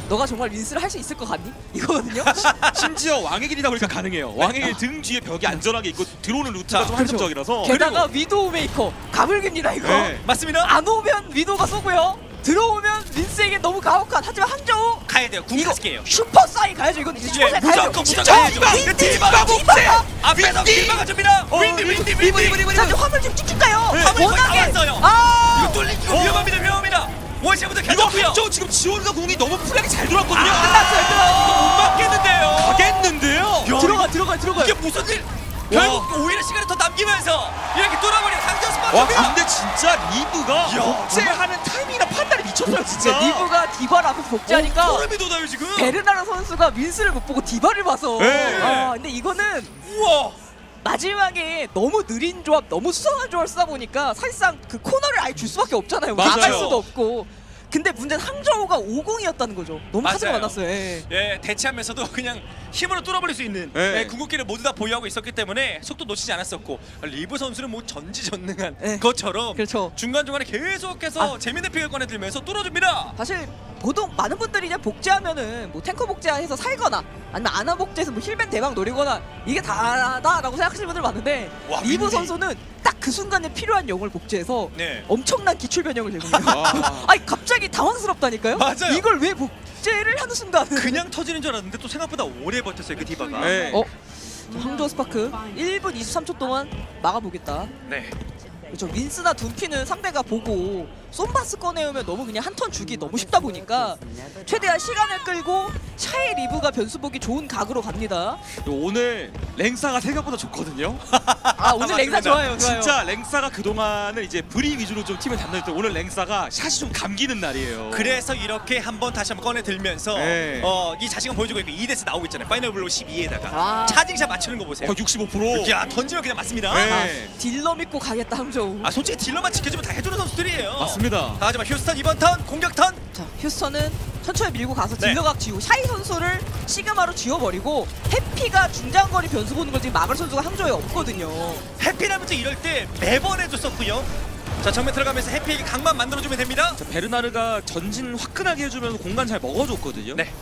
너가 정말 윈스를 할 수 있을 것 같니? 이거거든요. <laughs> 심지어 왕의 길이다 보니까 가능해요. 왕의 길 등 뒤에 벽이 안전하게 있고 들어오는 루트가 좀 그렇죠. 한정적이라서 게다가 위도우 메이커 가불기입니다 이거. 네. 맞습니다. 안 오면 위도가 쏘고요. 들어오면 윈스에게 너무 가혹한 하지만 항저우 가야 돼요. 궁 이거 다섯 개예요. 슈퍼 샤이 가야죠 이건 이제 슈퍼 예, 샤이 무조건 가야죠. 무조건 자, 가야죠. 윈디, 디바가 디바 디바가 앞에서 길 막아줍니다. 어, 윈디 윈디 윈디 윈디. 자 이제 화물 좀 쭉쭉 가요. 화물 거의 다 워낙에 왔어요. 아 이거 뚫리고 위험합니다. 위험합니다. 원시부터 이거 켜졌고요. 한쪽 지금 지원과 공이 너무 풀하게 잘 돌았거든요. 아, 끝났어요. 끝났어요. 못 막겠는데요. 가겠는데요. 들어가 들어가 들어가. 이게 무슨 일? 결국 오히려 시간을 더 남기면서 이렇게 돌아버린 항저우 스파크입니다. 근데 진짜 리브가 복제하는 타이밍이나 판단이 미쳤어요 진짜. 네, 리브가 디바를 앞에 복제하니까 소름이 돋아요 지금. 베르나르 선수가 윈스를 못 보고 디바를 봐서. 네. 아 근데 이거는 우와. 마지막에 너무 느린 조합, 너무 수상한 조합을 쓰다 보니까 사실상 그 코너를 아예 줄 수밖에 없잖아요. 맞아요. 나갈 수도 없고. 근데 문제는 항저우가 5궁이었다는 거죠. 너무 카드가 맞아요. 많았어요. 예. 예, 대치하면서도 <laughs> 그냥 힘으로 뚫어버릴 수 있는 네. 예, 궁극기를 모두 다 보유하고 있었기 때문에 속도 놓치지 않았었고 리브 선수는 뭐 전지전능한 네. 것처럼 그렇죠. 중간중간에 계속해서 아. 재밌는 pick을 꺼내들면서 뚫어줍니다. 사실 보통 많은 분들이 이제 복제하면은 뭐 탱커 복제해서 살거나 아니면 아나 복제해서 뭐 heal ban 대박 노리거나 이게 다다라고 생각하시는 분들 많은데 와, 리브 윈디. 선수는 딱 그 순간에 필요한 영웅을 복제해서 네. 엄청난 기출 변형을 제공해요. 아. <laughs> 아니 갑자기 당황스럽다니까요. 맞아요. 이걸 왜 복제를 하는 순간? 그냥 터지는 줄 알았는데 또 생각보다 오래 버텼어요 그 디바가. 네. 어? 자, 항저우 스파크 1분 23초 동안 막아보겠다. 네. 그렇죠. 윈스나 둔피는 상대가 보고 솜바스 꺼내오면 너무 그냥 한 턴 주기 너무 쉽다 보니까 최대한 시간을 끌고 샤이 리브가 변수 보기 좋은 각으로 갑니다. 오늘 랭사가 생각보다 좋거든요. 아 오늘 랭사 맞습니다. 좋아요, 좋아요. 진짜 랭사가 그동안은 이제 브리 위주로 좀 팀을 담당했던 오늘 랭사가 샷이 좀 감기는 날이에요. 그래서 이렇게 한번 다시 한번 꺼내 들면서 네. 어, 이 자신감 보여주고 있고 2 death 나오고 있잖아요. final blow 12에다가 아. charging shot 맞추는 거 보세요. 어, 65%. 야 던지면 그냥 맞습니다. 네. 아, 딜러 믿고 가겠다 항저우. 아 솔직히 딜러만 지켜주면 다 해주는 선수들이에요. 맞습니다. 자, 하지만 휴스턴 이번 턴 공격 턴. 자 휴스턴은 천천히 밀고 가서 네. 딜러각 지우고 샤이 선수를 시그마로 지워버리고 해피가 중장거리 변수 보는 걸 지금 막을 선수가 항저우에 없거든요. 해피라면서 이럴 때 매번 해줬었고요. 자 정면 들어가면서 해피에게 각만 만들어주면 됩니다. 자, 베르나르가 전진 화끈하게 해주면서 공간 잘 먹어줬거든요. 네.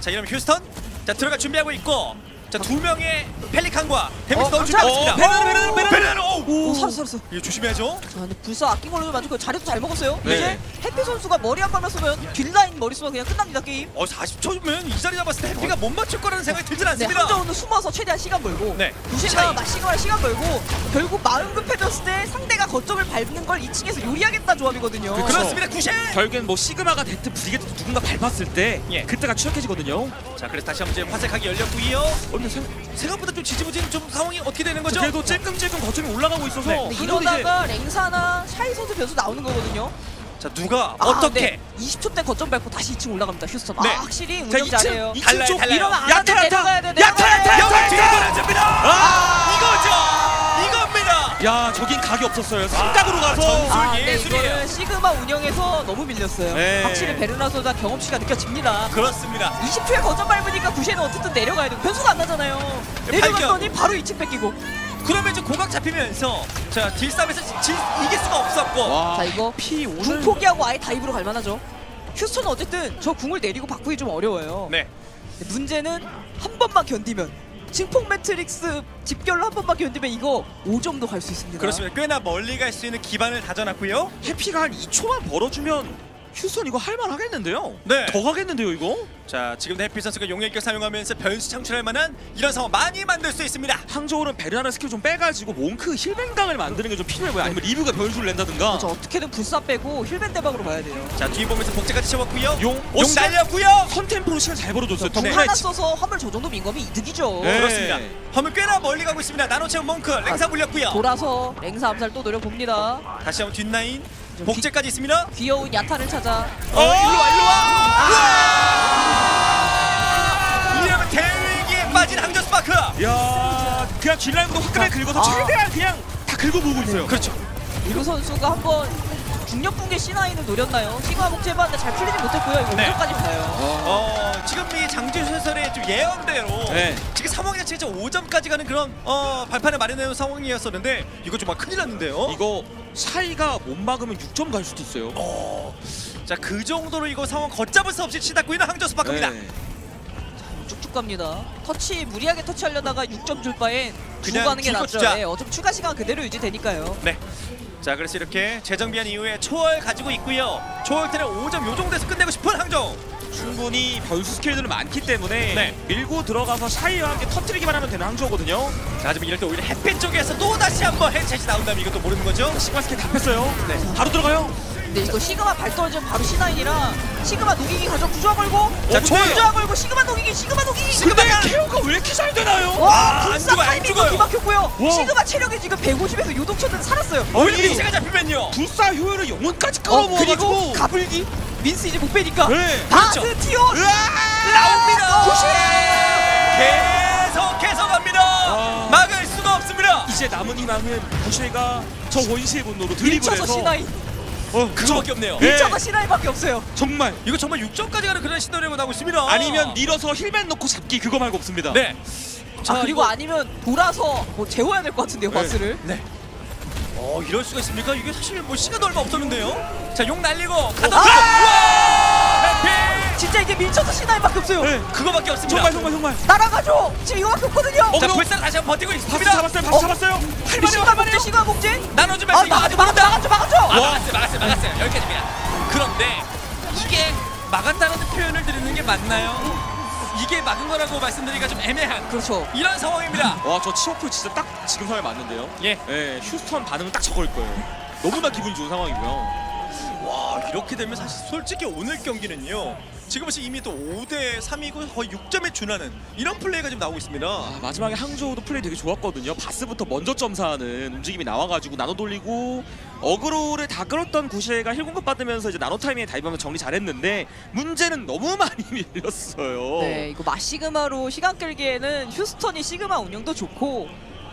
자 이러면 휴스턴 자 들어가 준비하고 있고 자 두 명의 펠리칸과 데미지 어, 준비하고 깜짝이야. 있습니다. 베르나르, 베르나르, 베르나르. 베르나르 오! 오 살았어 살았어. 이거 조심해야죠. 자, 근데 불사 아낀 걸로 만족해 자리도 잘 먹었어요. 네. 이제 해피 선수가 머리 한 발만 쏘면 뒷라인 머리 쏘면 그냥 끝납니다 게임. 어 40초면 이 자리 잡았을 때 해피가 못 맞출 거라는 생각이 들진 네, 않습니다. 항저우는 숨어서 최대한 시간 벌고 네. 차이. 마시거나 시간 벌고 결국 마음 급해졌을 때 상대가 거점을 밟는 걸 2층에서 요리하겠다 조합이거든요. 그렇습니다. 구시에. 결국엔 뭐 시그마가 됐든 브리게트 누군가 밟았을 때 예. 그때가 취약해지거든요. 자 그래서 다시 한번 이제 화색하기 열렸고요. 생- 생각보다 좀 지지부진 좀 상황이 어떻게 되는 거죠? 그래도 찔끔찔끔 거점이 올라가고 있어서 네. 이러다가 랭사나 샤이 선수 변수 나오는 거거든요. 자 누가 아, 어떻게 네. 20초 때 거점 밟고 다시 2층 올라갑니다. 휴스턴. 네. 아, 확실히 자, 운영 잘해요. 2층, 2층 달라요, 쪽 달라요. 이러면 안 야타, 하는데 야타! 내려가야 돼. 야타, 내려가야 돼. 야타! 여기 뒤에 보내줍니다. 아! 이거죠. 이겁니다. 야 저긴 각이 없었어요. 삼각으로 가서 아, 네, 예술이에요. 이거는 시그마 운영에서 너무 밀렸어요. 네. 확실히 베르나 선수가 경험치가 느껴집니다. 그렇습니다. 20초에 거점 밟으니까 구시에는 어쨌든 내려가야 되고 변수가 안 나잖아요. 네, 내려갔더니 바로 2층 뺏기고. 그러면 이제 고각 잡히면서 자 딜싸움에서 질, 이길 수가 없었고 와, 자 이거 피궁 오늘 포기하고 아예 dive로 갈 만하죠. 휴스턴은 어쨌든 저 궁을 내리고 바꾸기 좀 어려워요. 네. 문제는 한 번만 견디면 징폭 매트릭스 집결로 한 번만 견디면 이거 5점도 갈 수 있습니다. 그렇습니다. 꽤나 멀리 갈 수 있는 기반을 다져놨고요. 해피가 한 2초만 벌어주면 휴스턴 이거 할만 하겠는데요? 네. 더 가겠는데요 이거? 자 지금 해피 선수가 용의 일격 사용하면서 변수 창출할 만한 이런 상황 많이 만들 수 있습니다. 항저우는 베르나르 스킬 좀 빼가지고 몽크 heal ban각을 만드는 게 좀 필요해 보여 아니면 리브가 변수를 낸다든가 그렇죠. 어떻게든 불사 빼고 heal ban 대박으로 가야 돼요. 자뒤 보면서 복제까지 채웠고요. 용, 용 어, 날렸고요. 선템포로 시간 잘 벌어줬어요 덕 네. 하나 써서 화물 저 정도 민 거면 이득이죠. 네. 그렇습니다. 화물 꽤나 멀리 가고 있습니다. 나노 채운 몽크 랭사 물렸고요. 돌아서 랭사 암살 또 노려봅니다. 다시 한번 뒷라인 복제까지 있습니다. 귀여운 야타를 찾아 어 일로 와 일로 와. 이러면 대위기에 빠진 항저우 스파크. 야 그냥 뒷라인부터 화끈하게 긁어서 아. 최대한 그냥 다 긁어보고 있어요 그렇죠. 이루 선수가 한번 중력 붕괴 C9을 노렸나요? 시그마 복제 해봤는데 잘 풀리지 못했고요. 이거 네. 5점까지 가요. 어, 지금 이 장준 해설의 좀 예언대로 네. 지금 상황 자체가 5점까지 가는 그런 어, 발판을 마련해놓은 상황이었었는데 이거 정말 큰일 났는데요. 이거 샤이가 못 막으면 6점 갈 수도 있어요. 자, 그 정도로 이거 상황 걷잡을 수 없이 치닫고 있는 항저스 바꿉니다. 네. 쭉쭉 갑니다. 터치 무리하게 터치하려다가 6점 줄 바엔 그냥 가는 게 줄거 낫죠. 네, 어차피 추가 시간 그대로 유지되니까요. 네. 자, 그래서 이렇게 재정비한 이후에 초월 가지고 있고요. 초월 때는 5점 요 정도에서 끝내고 싶은 항저. 충분히 변수 스킬들은 많기 때문에 네. 밀고 들어가서 샤이와 함께 터트리기만 하면 되는 항저우거든요. 자, 하지만 이럴 때 오히려 해피 쪽에서 또 다시 한번 headshot이 나온다면 이것도 모르는 거죠? 시그마 스킬 다 뺐어요. 네. 바로 들어가요. 근데 이거 시그마 발 떨어지면 바로 C9이라 시그마 녹이기 가져 부조화 걸고 자, 초월! 부조화 걸고 시그마 녹이기 시그마 녹이기 근데 케어가 왜 이렇게 잘 되나요? 와 아, 안 불사 죽어요, 안 타이밍도 죽어요. 뒤막혔고요 와. 시그마 체력이 지금 150에서 요동쳤는데 살았어요 오히려 미세가 잡히면요. 불사 효율을 영혼까지 어, 그리고 끌어모아가지고 가불기 민스 이제 못 빼니까 네. 그렇죠. 티오 나옵니다. 도시 계속해서 갑니다. 아. 막을 수가 없습니다. 이제 남은 희망은 부쉐가 저 원시의 분노로 드리블해서 C9 어, 그거밖에 없네요. 네. 밀쳐서 C9밖에 없어요 정말 이거 정말 6점까지 가는 그런 시도를 나고 있습니다. 아니면 밀어서 힐맨 넣고 잡기 그거 말고 없습니다. 네. 아 그리고 아니면 돌아서 뭐 재워야 될 것 같은데요 바스를 네. 어 이럴 수가 있습니까? 이게 사실 뭐 시간도 얼마 없었는데요. 자 용 날리고 가다 우와! 진짜 이게 밀쳐서 C9밖에 없어요 네. 그거밖에 없습니다. 정말 정말 정말. 날아가죠 지금 이거밖에 없거든요 어, 자 불상 다시 한번 버티고 있습니다. 잡았어요. 박스 잡았어요. 시그마 복제 시그마 복제 나눠주면서 아 이거 아직 막았죠 모른다. 막았죠 막았죠 아, 막았어요, 막았어요, 막았어요. 여기까지입니다. 그런데 이게 막았다는 표현을 드리는 게 맞나요? 이게 막은 거라고 말씀드리기가 좀 애매한 그렇죠 이런 상황입니다. 와 저 치오프 진짜 딱 지금 상황에 맞는데요. 예. 예, 휴스턴 반응은 딱 저거일 거예요. 너무나 기분 좋은 상황이고요. 와 이렇게 되면 사실 솔직히 오늘 경기는요. 지금 보시 이미 또 5대 3이고 거의 6점에 준하는 이런 플레이가 지금 나오고 있습니다. 아, 마지막에 항저우도 플레이 되게 좋았거든요. 바스부터 먼저 점사하는 움직임이 나와가지고 나눠 돌리고 어그로를 다 끌었던 구시에가 heal 공급 받으면서 이제 나노 타이밍에 dive하면 정리 잘했는데 문제는 너무 <laughs> 많이 밀렸어요. 네, 이거 마시그마로 시간 끌기에는 휴스턴이 시그마 운영도 좋고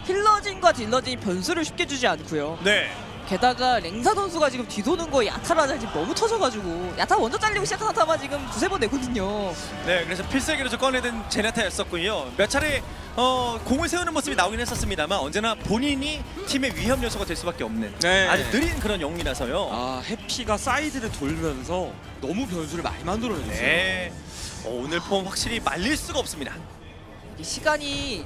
healer진과 딜러진이 변수를 쉽게 주지 않고요. 네. 게다가 랭사 선수가 지금 뒤도는 거에 야타라 지금 너무 터져가지고 야타 먼저 잘리고 시작한 야타가 지금 두세 번 내거든요. 네, 그래서 필살기로 좀 꺼내든 제네타였었고요. 몇 차례 어, 공을 세우는 모습이 나오긴 했었습니다만 언제나 본인이 팀의 위협 요소가 될 수밖에 없는 네. 아주 느린 그런 영웅이라서요. 아 해피가 사이드를 돌면서 너무 변수를 많이 만들어냈어요. 네. 어, 오늘 폼 확실히 말릴 수가 없습니다. 이게 시간이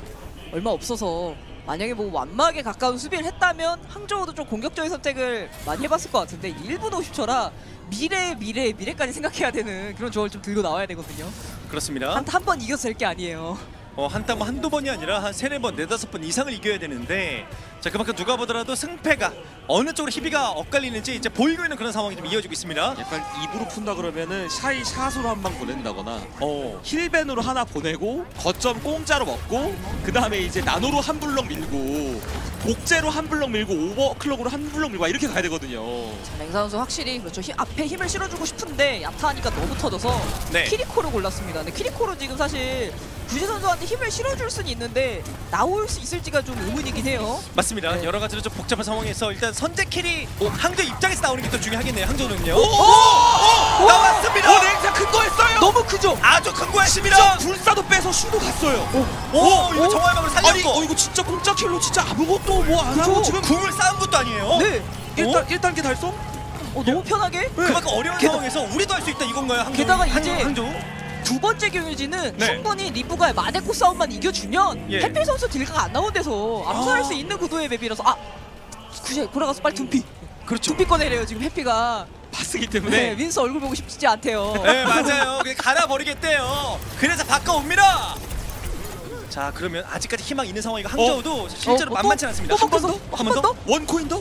얼마 없어서 만약에 뭐 완막에 가까운 수비를 했다면 항저우도 좀 공격적인 선택을 많이 해봤을 것 같은데 1분 50초라 미래 미래 미래까지 생각해야 되는 그런 조언을 좀 들고 나와야 되거든요. 그렇습니다. 한한번 이겨서 될 게 아니에요. 어, 한땀 한두 번이 아니라 한 세네 번, 네다섯 번 이상을 이겨야 되는데 자 그만큼 누가 보더라도 승패가 어느 쪽으로 희비가 엇갈리는지 이제 보이고 있는 그런 상황이 좀 이어지고 있습니다. 약간 입으로 푼다 그러면은 샤이 샷으로 한 방 보낸다거나 어. 힐벤으로 하나 보내고 거점 공짜로 먹고 그 다음에 이제 나노로 한 블럭 밀고 복제로 한 블럭 밀고 overclock으로 한 블럭 밀고 막 이렇게 가야 되거든요. 랭사 선수 확실히 그렇죠. 힘- 앞에 힘을 실어주고 싶은데 야타하니까 너무 터져서 네. 키리코를 골랐습니다. 근데 키리코로 지금 사실 구셰 선수한테 힘을 실어줄 수는 있는데 나올 수 있을지가 좀 의문이긴 해요. 맞습니다. 네. 여러 가지로 좀 복잡한 상황에서 일단 선제 kill이 항저우 입장에서 나오는 게 더 중요하겠네요. 항저는요. 오! 오! 나왔습니다. 오, 랭사 큰거 했어요. 너무 크죠? 아주 큰 진짜 거였습니다. 불사도 빼서 슈도 갔어요. 오, 이거 정화방을 아니, 살렸고 어 이거 진짜 공짜 kill로 진짜 아무것도 뭐 안 하고 지금 궁을 쌓은 것도 아니에요. 네. 일단 1단계 달성? 어, 너무 편하게. 그만큼 어려운 게다- 상황에서 우리도 할 수 있다 이건가요? 항저? 게다가 항- 이제 항저? 두 번째 경유지는 네. 충분히 리브가 맞에코 싸움만 이겨주면 예. 해피 선수 딜각 안 나온 데서 암살할 아. 수 있는 구도의 map이라서 아 굳이 돌아가서 빨리 둠피 그렇죠. 둠피 꺼내래요 지금 해피가 네, 때문에 윈스 얼굴 보고 싶지 않대요 네 맞아요. 그냥 갈아버리겠대요. 그래서 바꿔옵니다. 자 그러면 아직까지 희망 있는 상황이고 항저우도 실제로 어, 만만치 또? 않습니다. 또한번 더? 한 번 더? 원코인 더?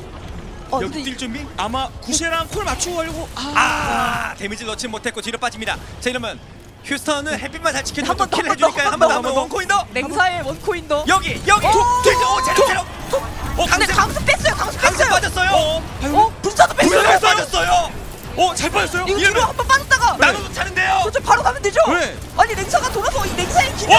어, 여기 뛸 준비? 아마 구셰랑 콜 맞추고 하려고 아, 아 데미지를 넣지 못했고 뒤로 빠집니다. 자 이러면 휴스턴은 햇빛만 잘 지켜주고 한번 더, 킬을 한번 더, 해주니까요. 한한번번 더, 원코인 더. 랭사의 원코인 더 여기, 여기. 어? 오, 제로, 제로. 어, 근데 강수 뺐어요 강수 뺐어요 빠졌어요. 어? 불사도 뺐어요 불사 빠졌어요. 어, 잘 빠졌어요? 이거 뒤로 한번 빠졌다가 나눠도 차는데요. 그렇죠 바로 가면 되죠 네. 아니 랭사가 돌아서 이 오! 기능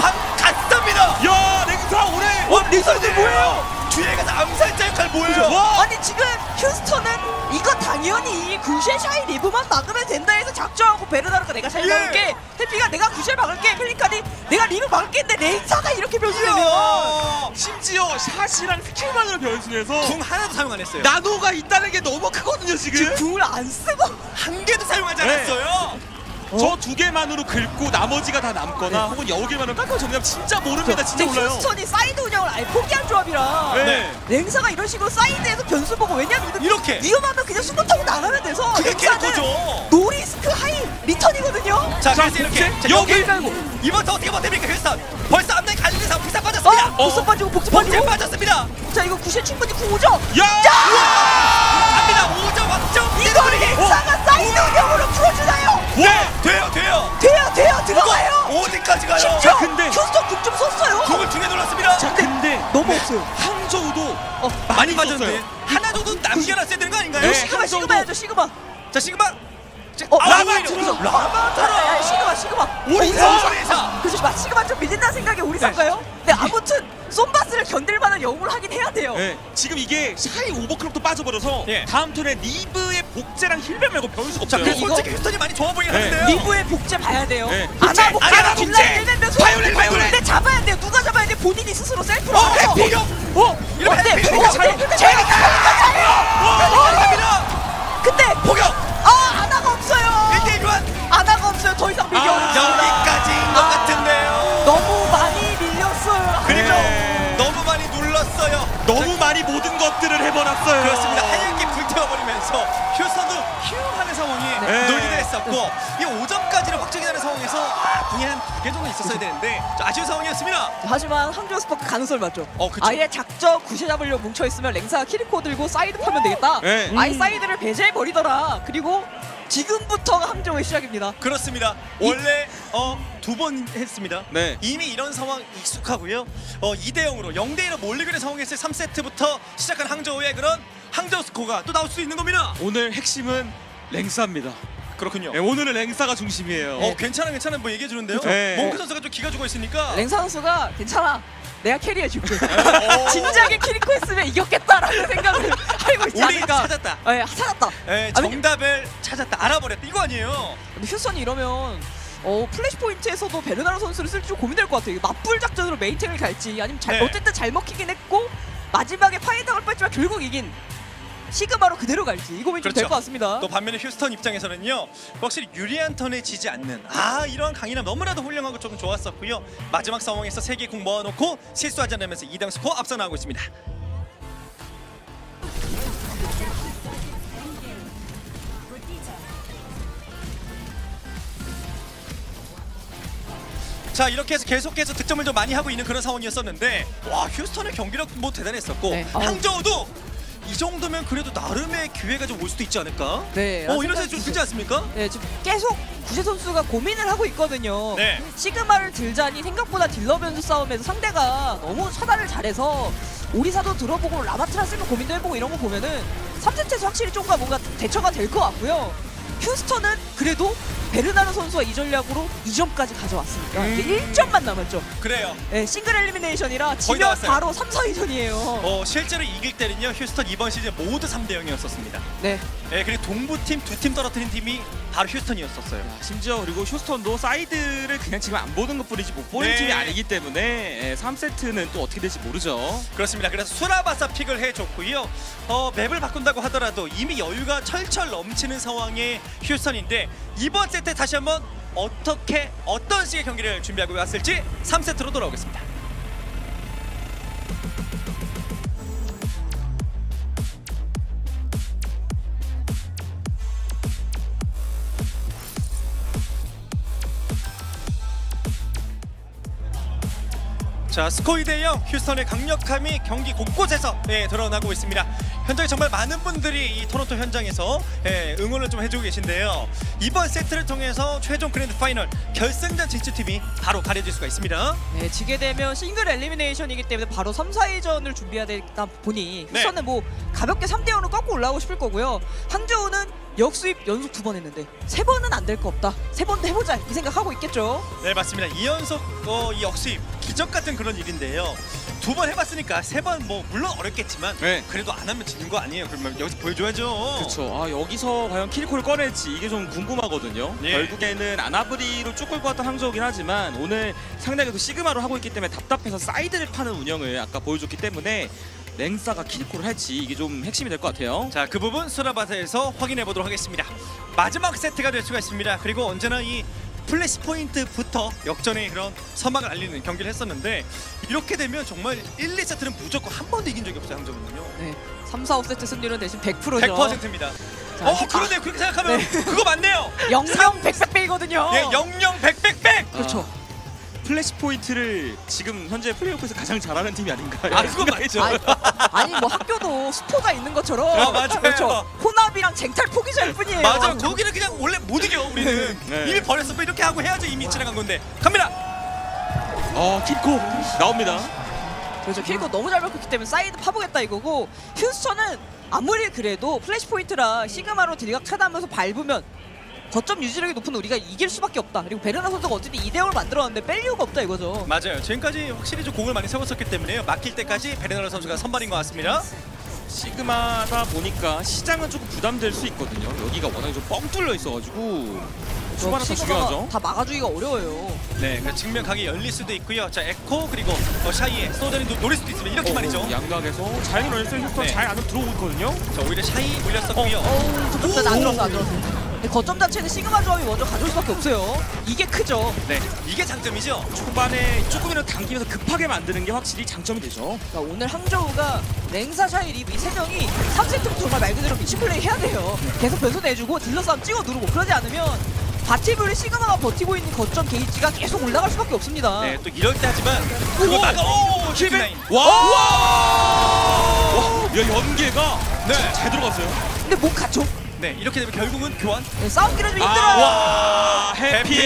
방 갔습니다. 야, 랭사 올해 어, 리설들 뭐예요? 뒤에 가서 암살자 역할 정말 뭐예요? 와! 아니 지금 휴스턴은 이거 당연히 이 샤이 리브만 막으면 된다 해서 작정하고 베르나르가 내가 잘 예. 막을게 해피가 내가 구셰 막을게 펠리카디 내가 리브 막을게 했는데 랭사가 이렇게 변수되면. 심지어 shot이랑 스킬만으로 변수해서 궁 하나도 사용 안 했어요. 나노가 있다는 게 너무 크거든요 지금. 지금 궁을 안 쓰고 한 개도 사용하지 네. 않았어요. 저두 개만으로 긁고 나머지가 다 남거나 혹은 여러 개만으로 깎아 정리하면 진짜 모릅니다. 진짜 몰라요. 휴스턴이 사이드 운영을 아예 포기한 조합이라 네. 랭사가 이런 식으로 side에서 변수 보고 왜냐면 이거 이렇게. 위험하면 그냥 순보 타고 나가면 돼서 그게 캐릭터죠. no risk high return이거든요 자, 자, 그래서 이렇게 여기 깔고. 이번 터 어떻게 버팁니까 휴스턴? 벌써 앞에 갈리면서 불사 빠졌습니다. 어? 복선 빠지고 복제 빠지고 빠졌습니다. 자 이거 구셰 충분히 궁 오죠? 야! 갑니다. 5점 왔죠. 이거 랭사가 사이드 운영으로 풀어주나요? 네, 돼요, 돼요. 돼요 돼요 들어가요 어디까지 가요? 심지어 근데- 휴스턴 궁좀 썼어요 궁을 두개 눌렀습니다. 자 근데 너무 없어요 항저우도 어, 많이 빠졌는데 하나 정도 남겨놨어야 되는 거 아닌가요? 네. 시그마 한 정도. 시그마 해야죠 시그마 자, 시그마. 자, 어, 아, 라마 오히려. 들어서. 라마 야, 야, 시그마 시그마 오리사. 오리사. 그래서 마치그마 좀 밀린다는 생각에 우리 살까요? 근데 아무튼 솜바스를 견딜 만한 영웅을 하긴 해야 돼요 네, 지금 이게 샤이 오버클럭도 빠져버려서 예. 다음 턴에 리브의 복제랑 힐뱀 말고 변수가 자, 없어요. 이거- 솔직히 휴스턴이 많이 좋아 보이긴 네. 하는데요. 리브의 복제 봐야 돼요 네. 아나 복제랑 복제! 딜라인 일면서 바이올렛, 바이올렛! 근데 잡아야 돼요 누가 잡아야 돼 본인이 스스로 셀프로 어, 배포격. 어? 이러면? 배포격 근데 잘해요. 근데. 근데 포격. 해버렸어요. 그렇습니다. 하얗게 불태워버리면서 휴스턴도 휴 하는 상황이 네. 놀기도 했었고 이 5점까지를 확정이 나는 상황에서 아, 궁이 한두개 정도 있었어야 되는데 좀 아쉬운 상황이었습니다. 하지만 항저우 스파크 가능성이 맞죠. 어. 아예 작정 구셰 잡으려고 뭉쳐 있으면 랭사가 키리코 들고 사이드 파면 되겠다. 네. 아예 side를 배제해 버리더라. 그리고 지금부터가 항저우의 시작입니다. 그렇습니다. 원래 어, 두 번 했습니다. 네. 이미 이런 상황 익숙하고요. 어, 2대 0으로 0대 1로 몰리고 있는 상황에서 3세트부터 시작한 항저우의 그런 항저우 스코어가 또 나올 수 있는 겁니다. 오늘 핵심은 랭사입니다. 그렇군요. 네, 오늘은 랭사가 중심이에요. 어, 괜찮아 괜찮아 뭐 얘기해 주는데요. 네. 몽크 선수가 좀 기가 죽어 있으니까 랭사 선수가 괜찮아. 내가 캐리해 줄게. 어. <laughs> 진작에 키리코 했으면 이겼겠다라는 생각을 하고 있지 우리 않을까. 찾았다. 예, 찾았다. 예, 정답을 찾았다. 알아버렸다. 이거 아니에요. 근데 휴선이 이러면 어 flashpoint에서도 베르나르 선수를 쓸지 좀 고민될 것 같아요. 맞불 작전으로 main탱을 갈지 아니면 잘 네. 어쨌든 잘 먹히긴 했고 마지막에 파이당을 뺐지만 결국 이긴 시그마로 그대로 갈지 이 고민 좀될 그렇죠. 것 같습니다. 또 반면에 휴스턴 입장에서는요 확실히 유리한 turn에 지지 않는 아 이러한 강인함 너무나도 훌륭하고 조금 좋았었고요 마지막 상황에서 세 개 궁 모아놓고 실수하지 않으면서 2대 0 스코어 앞서 나가고 있습니다 자 이렇게 해서 계속해서 득점을 좀 많이 하고 있는 그런 상황이었었는데 와 휴스턴의 경기력 뭐 대단했었고 네. 항저우도 이 정도면 그래도 나름의 기회가 좀 올 수도 있지 않을까? 네, 어 이런 생각이 생각 좀 들지 않습니까? 네, 지금 계속 구세 선수가 고민을 하고 있거든요. 네. 시그마를 들자니 생각보다 딜러 변수 싸움에서 상대가 너무 차단을 잘해서 오리사도 들어보고 라마트라 쓰면 고민도 해보고 이런 거 보면은 3세트에서 확실히 좀가 뭔가 대처가 될 것 같고요. 휴스턴은 그래도 베르나르 선수와 이 전략으로 2점까지 가져왔으니까 음. 이제 1점만 남았죠. 그래요. 네, single elimination이라 지면. 바로 3, 4위전이에요. 어 실제로 이길 때는요 휴스턴 이번 시즌 모두 3대 0이었었습니다. 네. 예 그리고 동부 팀 두 팀 떨어뜨린 팀이 바로 휴스턴이었었어요. 야, 심지어 그리고 휴스턴도 side를 그냥 지금 안 보는 것뿐이지 못 보는 네. 팀이 아니기 때문에 예, 3세트는 또 어떻게 될지 모르죠. 그렇습니다. 그래서 수라바사 pick을 해줬고요. 어, 맵을 바꾼다고 하더라도 이미 여유가 철철 넘치는 상황의 휴스턴인데 이번 세트 다시 한번 어떻게 어떤 식의 경기를 준비하고 왔을지 3세트로 돌아오겠습니다. 자 스코어 2대 0 휴스턴의 강력함이 경기 곳곳에서 예, 드러나고 있습니다. 현장에 정말 많은 분들이 이 토론토 현장에서 예, 응원을 좀 해주고 계신데요. 이번 세트를 통해서 최종 grand final 결승전 진출팀이 바로 가려질 수가 있습니다. 네, 지게 되면 single elimination이기 때문에 바로 3, 4위전을 준비해야 되다 보니 네. 휴스턴은 뭐 가볍게 3대 0으로 꺾고 올라오고 싶을 거고요. 항저우는 역sweep 연속 두 번 했는데 세 번은 안 될 거 없다. 세 번도 해보자 이 생각하고 있겠죠. 네 맞습니다. 2연속 어, 이 역sweep 기적 같은 그런 일인데요. 두 번 해봤으니까 세 번 뭐 물론 어렵겠지만 네. 그래도 안 하면 지는 거 아니에요. 그러면 여기서 보여줘야죠. 그렇죠. 아 여기서 과연 키리코를 꺼낼지 이게 좀 궁금하거든요. 예. 결국에는 아나브리로 쭉 끌고 왔던 항저우긴 하지만 오늘 상대가 또 시그마로 하고 있기 때문에 답답해서 side를 파는 운영을 아까 보여줬기 때문에 랭사가 키리코를 할지 이게 좀 핵심이 될 것 같아요. 자, 그 부분 수라바사에서 확인해 보도록 하겠습니다. 마지막 세트가 될 수가 있습니다. 그리고 언제나 이 flashpoint부터 역전의 그런 서막을 알리는 경기를 했었는데 이렇게 되면 정말 1, 2세트는 무조건 한 번도 이긴 적이 없어요, 항저우는요. 네. 3, 4, 5세트 승률은 대신 100%죠. 100%입니다. 자, 어, 아, 그러네요. 그렇게 생각하면 그거 맞네요. 영영 백백백이거든요. 예, 영영 백백백. 그렇죠. flashpoint를 지금 현재 플레이오프에서 가장 잘하는 팀이 아닌가요? 아, 그거 맞죠. 아니, 아니 뭐 학교도 스포가 있는 것처럼 아, 맞아요. 그렇죠. 혼합이랑 쟁탈 포기자일 뿐이에요. 맞아. 거기는 그냥 원래 못 이겨 우리는. 네. 이미 버렸어. 뭐 이렇게 하고 해야죠. 이미 지나간 건데. 갑니다. 어 킬콜 나옵니다. 그렇죠. 킬고 너무 잘 먹혔기 때문에 사이드 파보겠다 이거고 휴스턴은 아무리 그래도 flash point라 시그마로 딜각 차단하면서 밟으면 거점 유지력이 높은 우리가 이길 수밖에 없다. 그리고 베르나 선수가 어쨌든 2대0을 만들었는데 뺄 이유가 없다 이거죠. 맞아요. 지금까지 확실히 좀 공을 많이 세웠었기 때문에요. 막힐 때까지 베르나르 선수가 선발인 것 같습니다. 시그마다 보니까 시장은 조금 부담될 수 있거든요. 여기가 워낙에 좀뻥 뚫려 있어가지고 초반에 더 중요하죠. 다 막아주기가 어려워요. 네, 그 측면 각이 열릴 수도 있고요. 자, 에코 그리고 어, 샤이에 노- 노릴 수도 있으면 이렇게 말이죠. 양각에서 잘 밀어냈어요. 휴스턴 네. 잘 안으로 들어오고 있거든요. 자, 오히려 샤이 올렸었고요. 어우, 점점 안 들어서 안 들어서. 근데 거점 자체는 시그마 조합이 먼저 가져올 수밖에 없어요. 이게 크죠. 네, 이게 장점이죠. 초반에 조금이라도 당기면서 급하게 만드는 게 확실히 장점이 되죠. 그러니까 오늘 항저우가 랭서 샤이 리브 이세 명이 3세트부터 정말 말 그대로 미친 플레이 해야 돼요. 계속 변수 내주고 딜러 싸움 찍어 누르고 그러지 않으면 바티블리 시그마가 버티고 있는 거점 게이지가 계속 올라갈 수밖에 없습니다. 네, 또 이럴 때 하지만 그거 막아. 오, 킬백. 와! 와! 야 연계가 네. 잘 들어갔어요. 근데 못 갖죠. 네, 이렇게 되면 결국은 교환. 네, 싸움기는 좀 힘들어요. 와! 해피!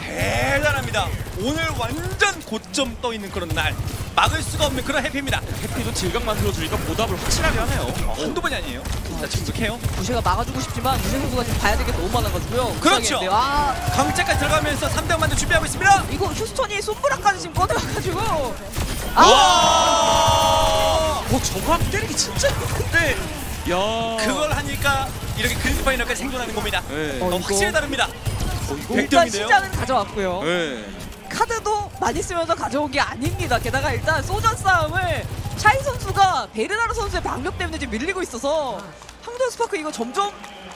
대단합니다. 오늘 완전 고점 떠 있는 그런 날. 막을 수가 없는 그런 해피입니다. 해피도 질감 만들어주니까 보답을 확실하게 하네요. 어, 한두 번이 아니에요. 자, 침묵해요. 부쉐가 막아주고 싶지만 부쉐 선수가 지금 봐야 될게 너무 많아가지고요. 그렇죠. 아 강제까지 들어가면서 3대 0 만들 준비하고 있습니다. 이거 휴스턴이 솜브라까지 지금 꺼내가지고 와! 어, 저거 때리기 진짜 힘든데. 야. 그걸 하니까 이렇게 그랜드 파이널까지 생존하는 겁니다. 네. 어, 어, 확실히 다릅니다. 어, 일단 백점인데요? 시장은 가져왔고요. 네. 카드도 많이 쓰면서 가져온 게 아닙니다. 게다가 일단 소전 싸움을 샤이 선수가 베르나르 선수의 방벽 때문에 지금 밀리고 있어서 항저우 스파크 이거 점점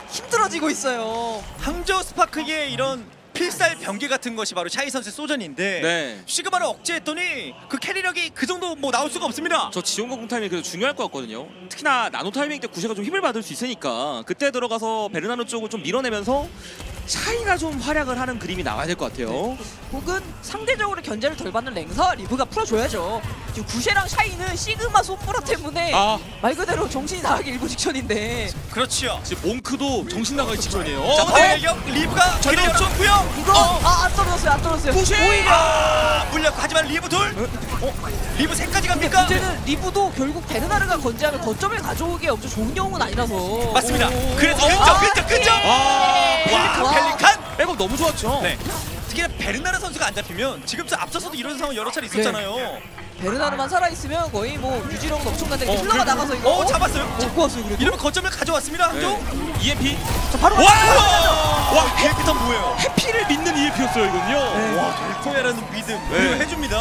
힘들어지고 있어요. 항저 스파크의 이런 필살 병기 같은 것이 바로 샤이 선수의 소전인데 네. 시그마를 억제했더니 그 carry력이 그 정도 뭐 나올 수가 없습니다. 저 지원과 공 타이밍이 그래도 중요할 것 같거든요. 특히나 나노 타이밍 때 구셰가 좀 힘을 받을 수 있으니까 그때 들어가서 베르나르 쪽을 좀 밀어내면서 샤이가 좀 활약을 하는 그림이 나와야 될 것 같아요. 혹은 상대적으로 견제를 덜 받는 랭서 리브가 풀어줘야죠. 지금 구셰랑 샤이는 시그마 솜브라 때문에 아. 말 그대로 정신이 나가기 일부 직전인데 그렇죠. 지금 몽크도 정신 나가기 직전이에요. 자, 어, 대격 리브가 전력 줬고요. 이거 아안 떨어졌어요 안 떨어졌어요. 구셰! 오히려 아, 물렸고 하지만 리브 둘. 어? 리브 세까지 근데 갑니까? 문제는 리브도 결국 베르나르가 건재하면 거점을 가져오기에 엄청 좋은 영웅은 아니라서 맞습니다. 그래서 어, 근접 근접 근접. 아, 와, 와. 펠리칸. 백업 너무 좋았죠. 네. 특히나 베르나르 선수가 안 잡히면 지금도 앞서서도 이런 상황 여러 차례 있었잖아요. 베르나르만 살아있으면 거의 뭐 유지력은 엄청난데 어, healer가 그래도- 나가서 이거 어, 잡았어요. 잡고 왔어요 그래도 이러면 거점을 가져왔습니다. 항저. 네. EMP. 자, 바로 와! 와, 해피터 뭐예요? 해피를 믿는 EMP였어요, 이건요. 네. 와, 될 거야라는 믿음. 네. 해줍니다.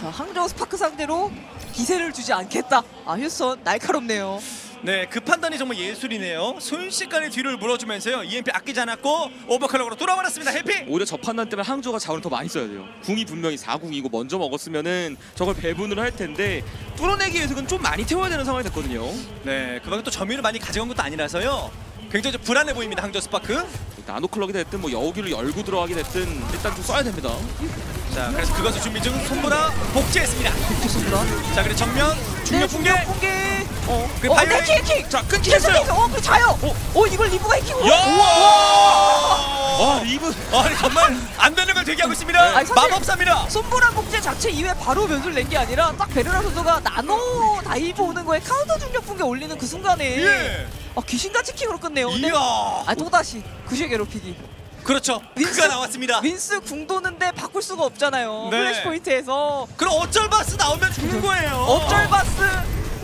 자 항저우 스파크 상대로 기세를 주지 않겠다 아 휴스턴 날카롭네요 네, 그 판단이 정말 예술이네요. 순식간에 뒤를 물어주면서요. EMP 아끼지 않았고 overclock으로 돌아버렸습니다. 해피. 오히려 저 판단 때문에 항저가 자원을 더 많이 써야 돼요. 궁이 분명히 4궁이고 먼저 먹었으면은 저걸 배분을 할 텐데 뚫어내기 위해서는 좀 많이 태워야 되는 상황이 됐거든요. 네, 그만큼 또 점유를 많이 가져간 것도 아니라서요. 굉장히 좀 불안해 보입니다. 항저 스파크. nano clock이 됐든 뭐 여우길을 열고 들어가게 됐든 일단 좀 써야 됩니다. 자, 그래서 그것을 준비 중 손보라 복제했습니다. 좋습니다 자, 그리고 정면 중력 붕괴. 네, 붕괴 어, 그 어 바이올린. 해킹 해킹 자, 끊기 캐슬 했어요. 해킹 어 그래 자요 어, 이걸 리브가 해킹으로 야! 우와! 아, 리브. 아니 정말 안 되는 걸 되게 하고 있습니다. 아니, 마법사입니다. 손보라 복제 자체 이후에 바로 변수를 낸 게 아니라 딱 베르나 선수가 나노 다이브 오는 거에 카운터 중력 붕괴 올리는 그 순간에 예. 아, 귀신같이 킥으로 끝내요 근데 이야. 아 또다시 구셰의 괴롭히기 그렇죠. 윈스- 그가 나왔습니다. 윈스 궁 도는데 바꿀 수가 없잖아요. 네. flash point에서 그럼 어쩔 바스 나오면 죽는 거예요. 어쩔 바스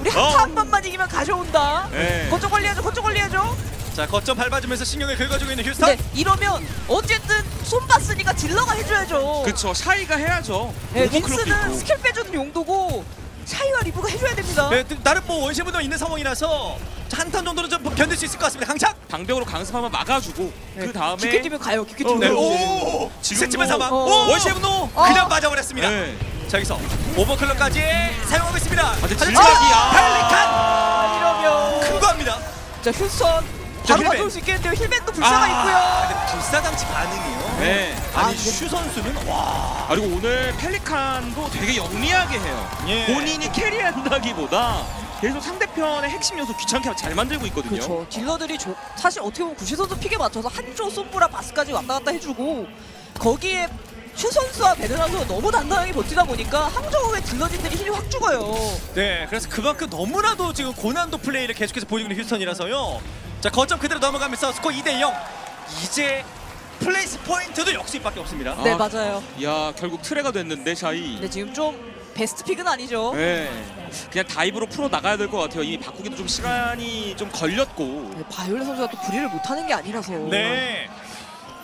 우리 한타 어. 한 번만 이기면 가져온다. 네. 거점 관리하죠. 거점 관리하죠. 자 거점 밟아주면서 신경을 긁어주고 있는 휴스턴. 네, 이러면 어쨌든 손 봤으니까 딜러가 해줘야죠. 그쵸 샤이가 해야죠. 네, overclock도 윈스는 있고. 스킬 빼주는 용도고 샤이와 리브가 해줘야 됩니다. 네, 나름 뭐 원시분도 있는 상황이라서 한턴 정도는 좀 견딜 수 있을 것 같습니다. 강착. 방벽으로 강습하면 막아주고 그 다음에 깊게 뛰면 가요. 깊게 어, 뛰면. 네. 가요. 오, 지금도- 세치면 사망. 어. 오, 원시분도 어. 그냥 맞아버렸습니다. 네. 자 여기서 오버클럭까지 사용하고 있습니다. 근데 하지만 질각이야. 펠리칸 아, 이러면 큰 거 합니다. 자 자, 바로 힐맨. 가져올 수 있겠는데요. 힐맨도 불사가 아, 있고요. 근데 불사장치 반응이요. 네. 아니 아, 근데- 슈 선수는 와. 아, 그리고 오늘 펠리칸도 되게 영리하게 해요. 예. 본인이 캐리한다기보다 계속 상대편의 핵심 요소 귀찮게 잘 만들고 있거든요. 그렇죠. 딜러들이 조- 사실 어떻게 보면 구셰 선수 pick에 맞춰서 한조 솜브라 바스까지 왔다 갔다 해주고 거기에 슈 선수와 베르나 선수가 너무 단단하게 버티다 보니까 항저우의 딜러진들이 heal이 확 죽어요. 네, 그래서 그만큼 너무나도 지금 고난도 플레이를 계속해서 보여주고 있는 휴스턴이라서요. 자, 거점 그대로 넘어가면서 스코어 2대 0. 이제 flash point도 역sweep밖에 없습니다. 네 아, 맞아요. 야 결국 트레가 됐는데 샤이. 근데 지금 좀 best pick은 아니죠. 네. 그냥 dive로 풀어 나가야 될 것 같아요. 이미 바꾸기도 좀 시간이 좀 걸렸고. 근데 바이올렛 선수가 또 브리를 못하는 게 아니라서. 네.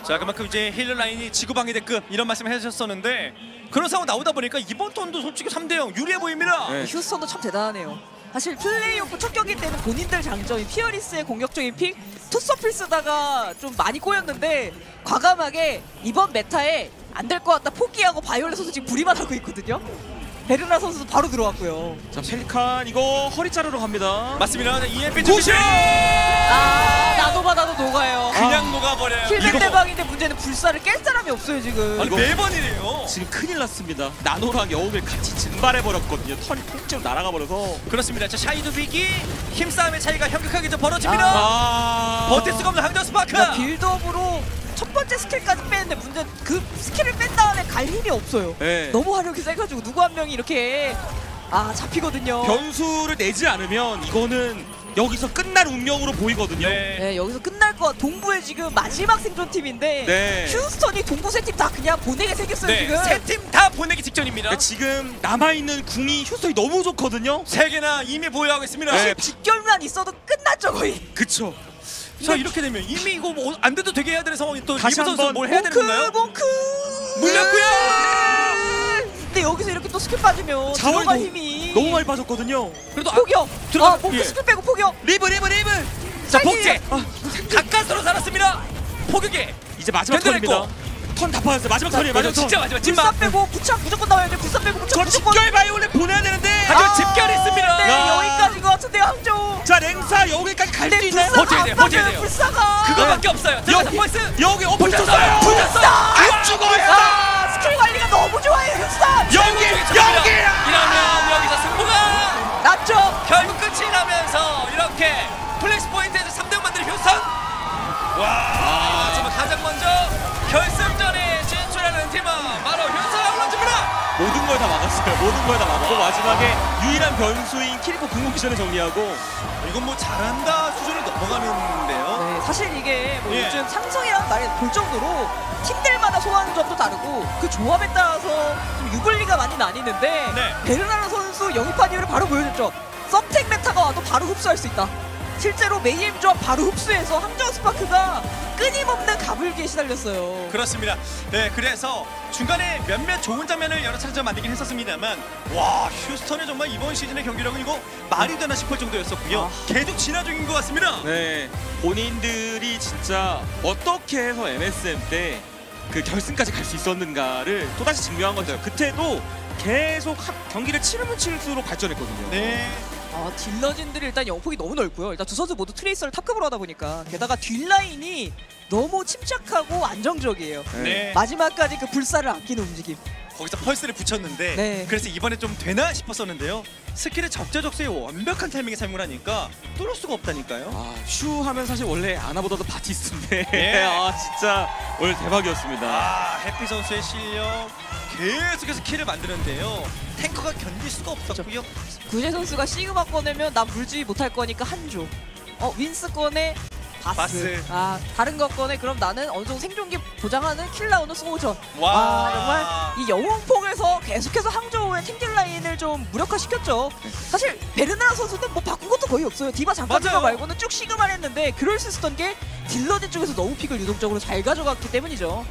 자, 그만큼 이제 healer 라인이 지구방위대급 이런 말씀을 해주셨었는데 그런 상황 나오다 보니까 이번 턴도 솔직히 3대 0 유리해 보입니다. 네. 휴스턴도 참 대단하네요. 사실 플레이오프 첫 경기 때는 본인들 장점이 피어리스의 공격적인 pick, 투 서브힐 쓰다가 좀 많이 꼬였는데 과감하게 이번 meta에 안 될 것 같다 포기하고 바이올렛 선수 지금 브리만 하고 있거든요. 베르나르 선수도 바로 들어왔고요. 자 펠리칸 이거 허리 자르러 갑니다. 맞습니다. 자, EMP 조심! 아 나노 받아도 녹아요. 그냥 녹아버려요. heal ban 이거 대박인데 문제는 불사를 깰 사람이 없어요 지금. 아니, 이거- 매번이래요. 지금 큰일 났습니다. 나노랑 여우를 같이 증발해 버렸거든요. 턴이 통째로 날아가 버려서. 그렇습니다. 자, 샤이두빅이 힘싸움의 차이가 현격하게 좀 벌어집니다. 아. 버틸 수가 없는 항저 스파크. 그러니까 빌드업으로 첫 번째 스킬까지 빼는데 문제 그 스킬을 뺀 다음에 갈 힘이 없어요. 네. 너무 화력이 세가지고 누구 한 명이 이렇게 아 잡히거든요. 변수를 내지 않으면 이거는 여기서 끝날 운명으로 보이거든요. 네. 네 여기서 끝날 것. 동부의 지금 마지막 생존 팀인데 네. 휴스턴이 동부 세 팀 다 그냥 보내게 생겼어요 네, 지금. 세 팀 다 보내기 직전입니다. 그러니까 지금 남아 있는 궁이 휴스턴이 너무 좋거든요. 세 개나 이미 보유하고 있습니다. 네. 직결만 있어도 끝났죠 거의. 그쵸. 자 이렇게 되면 이미 이거 뭐 안 돼도 되게 해야 되는 상황이 또 다시 선수 한번 뭘 해야 되는 건가요? 몽크. 물렸고요. 근데 여기서 이렇게 또 스킬 빠지면 자원이 들어갈 힘이 너무 많이 빠졌거든요. 그래도 아, 포격. 들어가- 아 몽크 예. 스킬 빼고 포격. 리브 리브 리브. 자. 복제 가까스로 살았습니다. 포격에 이제 마지막 견뎌냈고. 턴 다 빠졌어요. 마지막 턴이에요. 마지막 턴. 진짜 마지막 불사 찐막 빼고 부착 무조건 나와야 돼. 불사 빼고 부착 저 무조건. 집결 바이올렛 보내야 되는데. 하지만 집결했습니다. 네 야. 여기까지인 것 같은데요 항조. 자 랭사 여기까지 갈 수 있나요? 불사가 버텨야 돼요, 안 버텨야 빠져요, 돼요. 불사가. 그거밖에 없어요. 들어가서 여기 포인트 여기 어 붙였어요. 붙였어. 안 죽어요. 아 스킬 관리가 너무 좋아요 휴스턴. 여기 여기. 이러면 여기서 승부가 났죠. 결국 끝이 나면서 이렇게 플래시 포인트에서 3대0 만드는 휴스턴 와 걸 다 막았어요. 모든 걸 다 막고 마지막에 유일한 변수인 키리코 궁극기전을 정리하고 이건 뭐 잘한다 수준을 넘어가는데요 네, 사실 이게 뭐 예. 요즘 상성이라는 말이 볼 정도로 팀들마다 소화하는 점도 다르고 그 조합에 따라서 좀 유불리가 많이 나뉘는데 네. 베르나르 선수 영입한 이유를 바로 보여줬죠. 썸택 메타가 와도 바로 흡수할 수 있다. 실제로 메이헴 조합 바로 흡수해서 항저우 스파크가 끊임없는 가불기에 시달렸어요. 그렇습니다 네 그래서 중간에 몇몇 좋은 장면을 여러 차례 만들긴 했었습니다만 와 휴스턴의 정말 이번 시즌의 경기력은 이거 말이 되나 싶을 정도였었고요 계속 진화 중인 것 같습니다 네 본인들이 진짜 어떻게 해서 MSM 때 그 결승까지 갈 수 있었는가를 또다시 증명한 건데요. 그때도 계속 하- 경기를 치르면 칠수록 발전했거든요. 네 아, 딜러진들이 일단 영폭이 너무 넓고요. 일단 두 선수 모두 트레이서를 탑급으로 하다 보니까 게다가 뒷라인이 너무 침착하고 안정적이에요. 네. 마지막까지 그 불사를 아끼는 움직임. 거기서 펄스를 붙였는데 네. 그래서 이번에 좀 되나 싶었었는데요 스킬을 적재적소에 완벽한 타이밍에 사용을 하니까 뚫을 수가 없다니까요 아, 슈 하면 사실 원래 아나보다도 바티스인데 예. <laughs> 아 진짜 오늘 대박이었습니다. 아 해피 선수의 실력 계속해서 킬을 만드는데요 탱커가 견딜 수가 없었고요 구제 선수가 시그마 꺼내면 나 물지 못할 거니까 한조. 어 윈스 꺼내 바스. 바스. 아 다른 것건에 그럼 나는 어느 정도 생존기 보장하는 킬라우는 소전. 와. 아 정말 이 영웅폭에서 계속해서 항저우의 팀딜 라인을 좀 무력화시켰죠. 사실 베르나르 선수는 뭐 바꾼 것도 거의 없어요. 디바 잠깐. 들어 말고는 쭉 시그만 했는데 그럴 수 있었던 게 딜러진 쪽에서 너무 pick을 유동적으로 잘 가져갔기 때문이죠.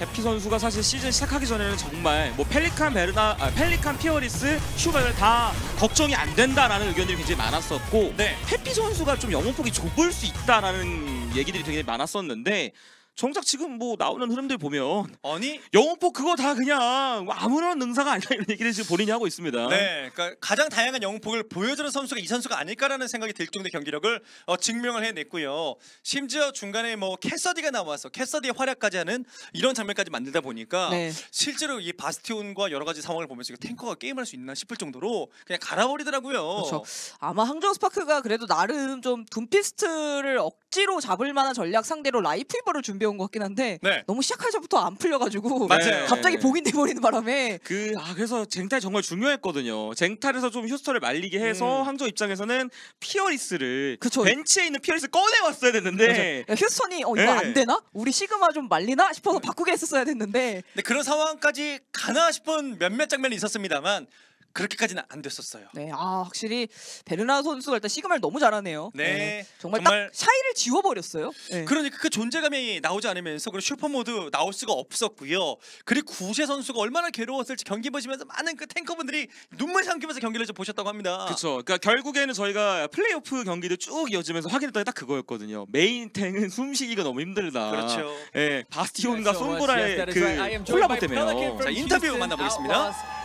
해피 선수가 사실 시즌 시작하기 전에는 정말 뭐 펠리칸 베르나 아, 펠리칸 피어리스 슈가를 다 걱정이 안 된다라는 의견들이 굉장히 많았었고 네. 해피 선수가 좀 영웅폭이 좁을 수 있다라는 얘기들이 되게 많았었는데 정작 지금 뭐 나오는 흐름들 보면 아니 영웅폭 그거 다 그냥 아무런 능사가 아니야 이런 얘기를 지금 본인이 하고 있습니다. 네, 그러니까 가장 다양한 영웅폭을 보여주는 선수가 이 선수가 아닐까라는 생각이 들 정도의 경기력을 어, 증명을 해냈고요. 심지어 중간에 뭐 캐서디가 나와서 캐서디의 활약까지 하는 이런 장면까지 만들다 보니까 네. 실제로 이 바스티온과 여러 가지 상황을 보면서 탱커가 게임할 수 있나 싶을 정도로 그냥 갈아버리더라고요. 그렇죠. 아마 항저우 스파크가 그래도 나름 좀 둠피스트를 억지로 잡을 만한 전략 상대로 라이프위버를 준비해 온 것 같긴 한데 네. 너무 시작하자부터 안 풀려가지고 맞아요. 갑자기 봉인 돼 버리는 바람에 그 아 그래서 쟁탈 정말 중요했거든요. 쟁탈에서 좀 휴스턴을 말리게 해서 음. 항저 입장에서는 피어리스를 그쵸. 벤치에 있는 피어리스 꺼내 왔어야 됐는데 맞아요. 야, 휴스턴이 어 이거 네. 안 되나? 우리 시그마 좀 말리나 싶어서 바꾸게 했었어야 됐는데 근데 그런 상황까지 가나 싶은 몇몇 장면이 있었습니다만 그렇게까지는 안 됐었어요. 네, 아 확실히 베르나 선수가 일단 시그마를 너무 잘하네요. 네. 정말, 정말- 딱 샤이를 지워버렸어요. 네. 그러니까 그 존재감이 나오지 않으면서 그리고 슈퍼모드 나올 수가 없었고요. 그리고 구슈에 선수가 얼마나 괴로웠을지 경기 보시면서 많은 그 탱커분들이 눈물 삼키면서 경기를 좀 보셨다고 합니다. 그렇죠. 그러니까 결국에는 저희가 플레이오프 경기를 쭉 이어지면서 확인했던 게 딱 그거였거든요. 메인 탱은 숨쉬기가 너무 힘들다. 그렇죠. 예, 바스티온과 that is 그 콜라보 때문에요. 자, 인터뷰 만나보겠습니다.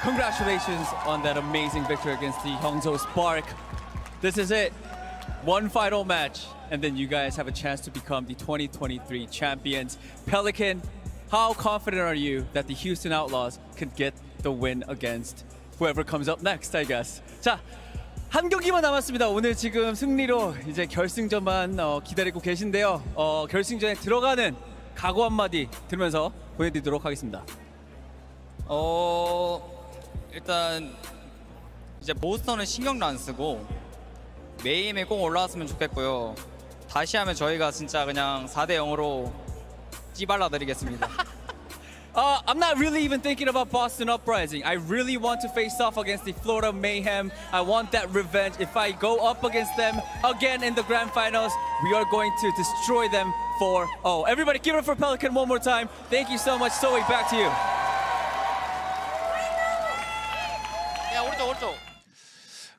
Outlaws. Congratulations on that amazing victory against the Hangzhou Spark. This is it. One final match, and then you guys have a chance to become the 2023 champions. Pelican, how confident are you that the Houston Outlaws could get the win against whoever comes up next, I guess? 자, 한 경기만 남았습니다. 오늘 지금 승리로 이제 결승전만 어, 기다리고 계신데요. 어, 결승전에 들어가는 각오 한마디 들으면서 보여드리도록 하겠습니다. 어 일단 이제 보스턴은 신경도 안 쓰고 메임에 꼭 올라왔으면 좋겠고요. 다시 하면 저희가 진짜 그냥 4대 0으로 찌발라 드리겠습니다. <laughs> Uh, I'm not really even thinking about Boston Uprising. I really want to face off against the Florida Mayhem. I want that revenge. If I go up against them again in the grand finals, we are going to destroy them for. Oh, everybody give it up for Pelican one more time. Thank you so much. Zoe, back to you.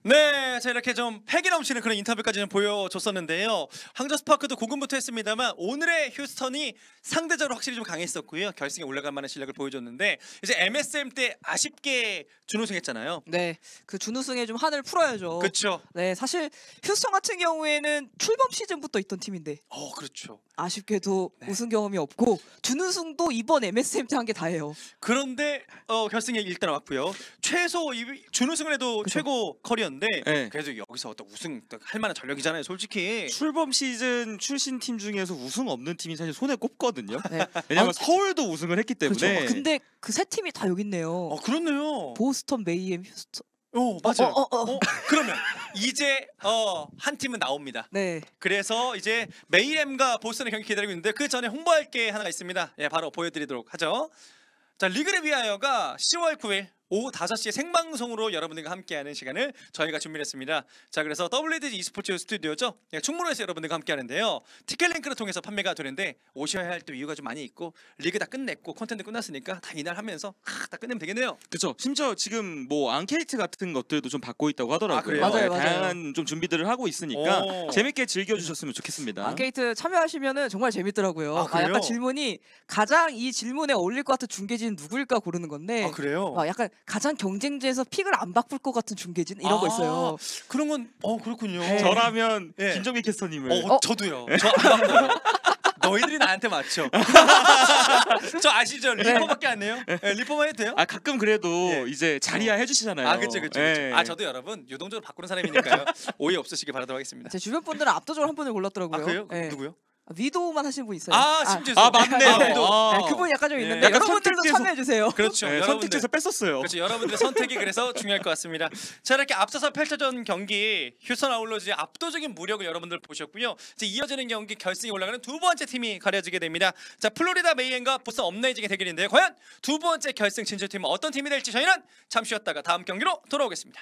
네, 자 이렇게 좀 패기 넘치는 그런 인터뷰까지 좀 보여줬었는데요. 항저 스파크도 고군부터 했습니다만 오늘의 휴스턴이 상대적으로 확실히 좀 강했었고요. 결승에 올라갈 만한 실력을 보여줬는데 이제 MSM 때 아쉽게 준우승했잖아요. 네, 그 준우승에 좀 한을 풀어야죠. 그렇죠. 네, 사실 휴스턴 같은 경우에는 출범 시즌부터 있던 팀인데 어, 그렇죠. 아쉽게도 네. 우승 경험이 없고 준우승도 이번 MSM 때 한 게 다예요. 그런데 어, 결승에 일단 왔고요. 최소 이, 준우승을 해도 최고 커리어 인데 네. 그래도 여기서 어떤 우승 할 만한 전력이잖아요, 솔직히. 출범 시즌 출신 팀 중에서 우승 없는 팀이 사실 손에 꼽거든요. 네. <laughs> 왜냐면 아, 서울도 우승을 했기 그렇죠. 때문에. 어, 근데 그 세 팀이 다 여기 있네요. 어, 그렇네요. 보스턴, 메이헴, 휴스턴. 어, 맞아요. 어, 어, 어. 어, 그러면 이제 어, 한 팀은 나옵니다. 네. 그래서 이제 메이엠과 보스턴의 경기 기다리고 있는데 그 전에 홍보할 게 하나가 있습니다. 예, 바로 보여드리도록 하죠. 자, 리그를 위하여가 10월 9일 오후 5시에 생방송으로 여러분들과 함께하는 시간을 저희가 준비했습니다. 자, 그래서 WDG e스포츠 스튜디오죠. 예, 충무로에서 여러분들과 함께하는데요. 티켓 링크를 통해서 판매가 되는데 오셔야 할 또 이유가 좀 많이 있고 리그 다 끝냈고 콘텐츠 끝났으니까 다 이날 하면서 아, 다 끝내면 되겠네요. 그렇죠. 심지어 지금 뭐 앙케이트 같은 것들도 좀 받고 있다고 하더라고요. 아, 그래요? 맞아요, 맞아요. 다양한 좀 준비들을 하고 있으니까 오. 재밌게 즐겨주셨으면 좋겠습니다. 앙케이트 참여하시면은 정말 재밌더라고요. 아, 그래요? 약간 질문이 가장 이 질문에 어울릴 것 같은 중계진 누구일까 고르는 건데 아, 그래요? 막 약간 가장 경쟁지에서 픽을 안 바꿀 것 같은 중계진 이런 거 있어요. 아, 그런 건 어, 그렇군요. 네. 저라면 예. 김정민 캐스터님을 어, 저도요. 저안 바꿔요. <laughs> 너희들이 나한테 맞죠? <laughs> 저 아시죠? 리포밖에 안 해요? 네, 리포만 해도 돼요? 아 가끔 그래도 예. 이제 자리야 해주시잖아요. 아, 그쵸, 그쵸. 예. 아, 저도 여러분 유동적으로 바꾸는 사람이니까요. <laughs> 오해 없으시길 바라도록 하겠습니다. 제 주변 분들은 압도적으로 한 분을 골랐더라고요. 아, 그래요? 네. 누구요? 위도우만 하시는 분 있어요. 아, 심지어 아, 맞네요. 네, 아. 네, 그분 약간 좀 네, 있는데 약간 여러분들도 선택돼서- 참여해 주세요. 그렇죠. 네, 여러분들. 선택지에서 뺐었어요. 그렇죠. 여러분들의 선택이 그래서 중요할 것 같습니다. 자 이렇게 앞서서 펼쳐진 경기 휴스턴 아웃로즈의 압도적인 무력을 여러분들 보셨고요. 이제 이어지는 경기 결승에 올라가는 두 번째 팀이 가려지게 됩니다. 자 플로리다 메이헴과 보스턴 업라이징의 대결인데요. 과연 두 번째 결승 진출팀은 어떤 팀이 될지 저희는 잠시 쉬었다가 다음 경기로 돌아오겠습니다.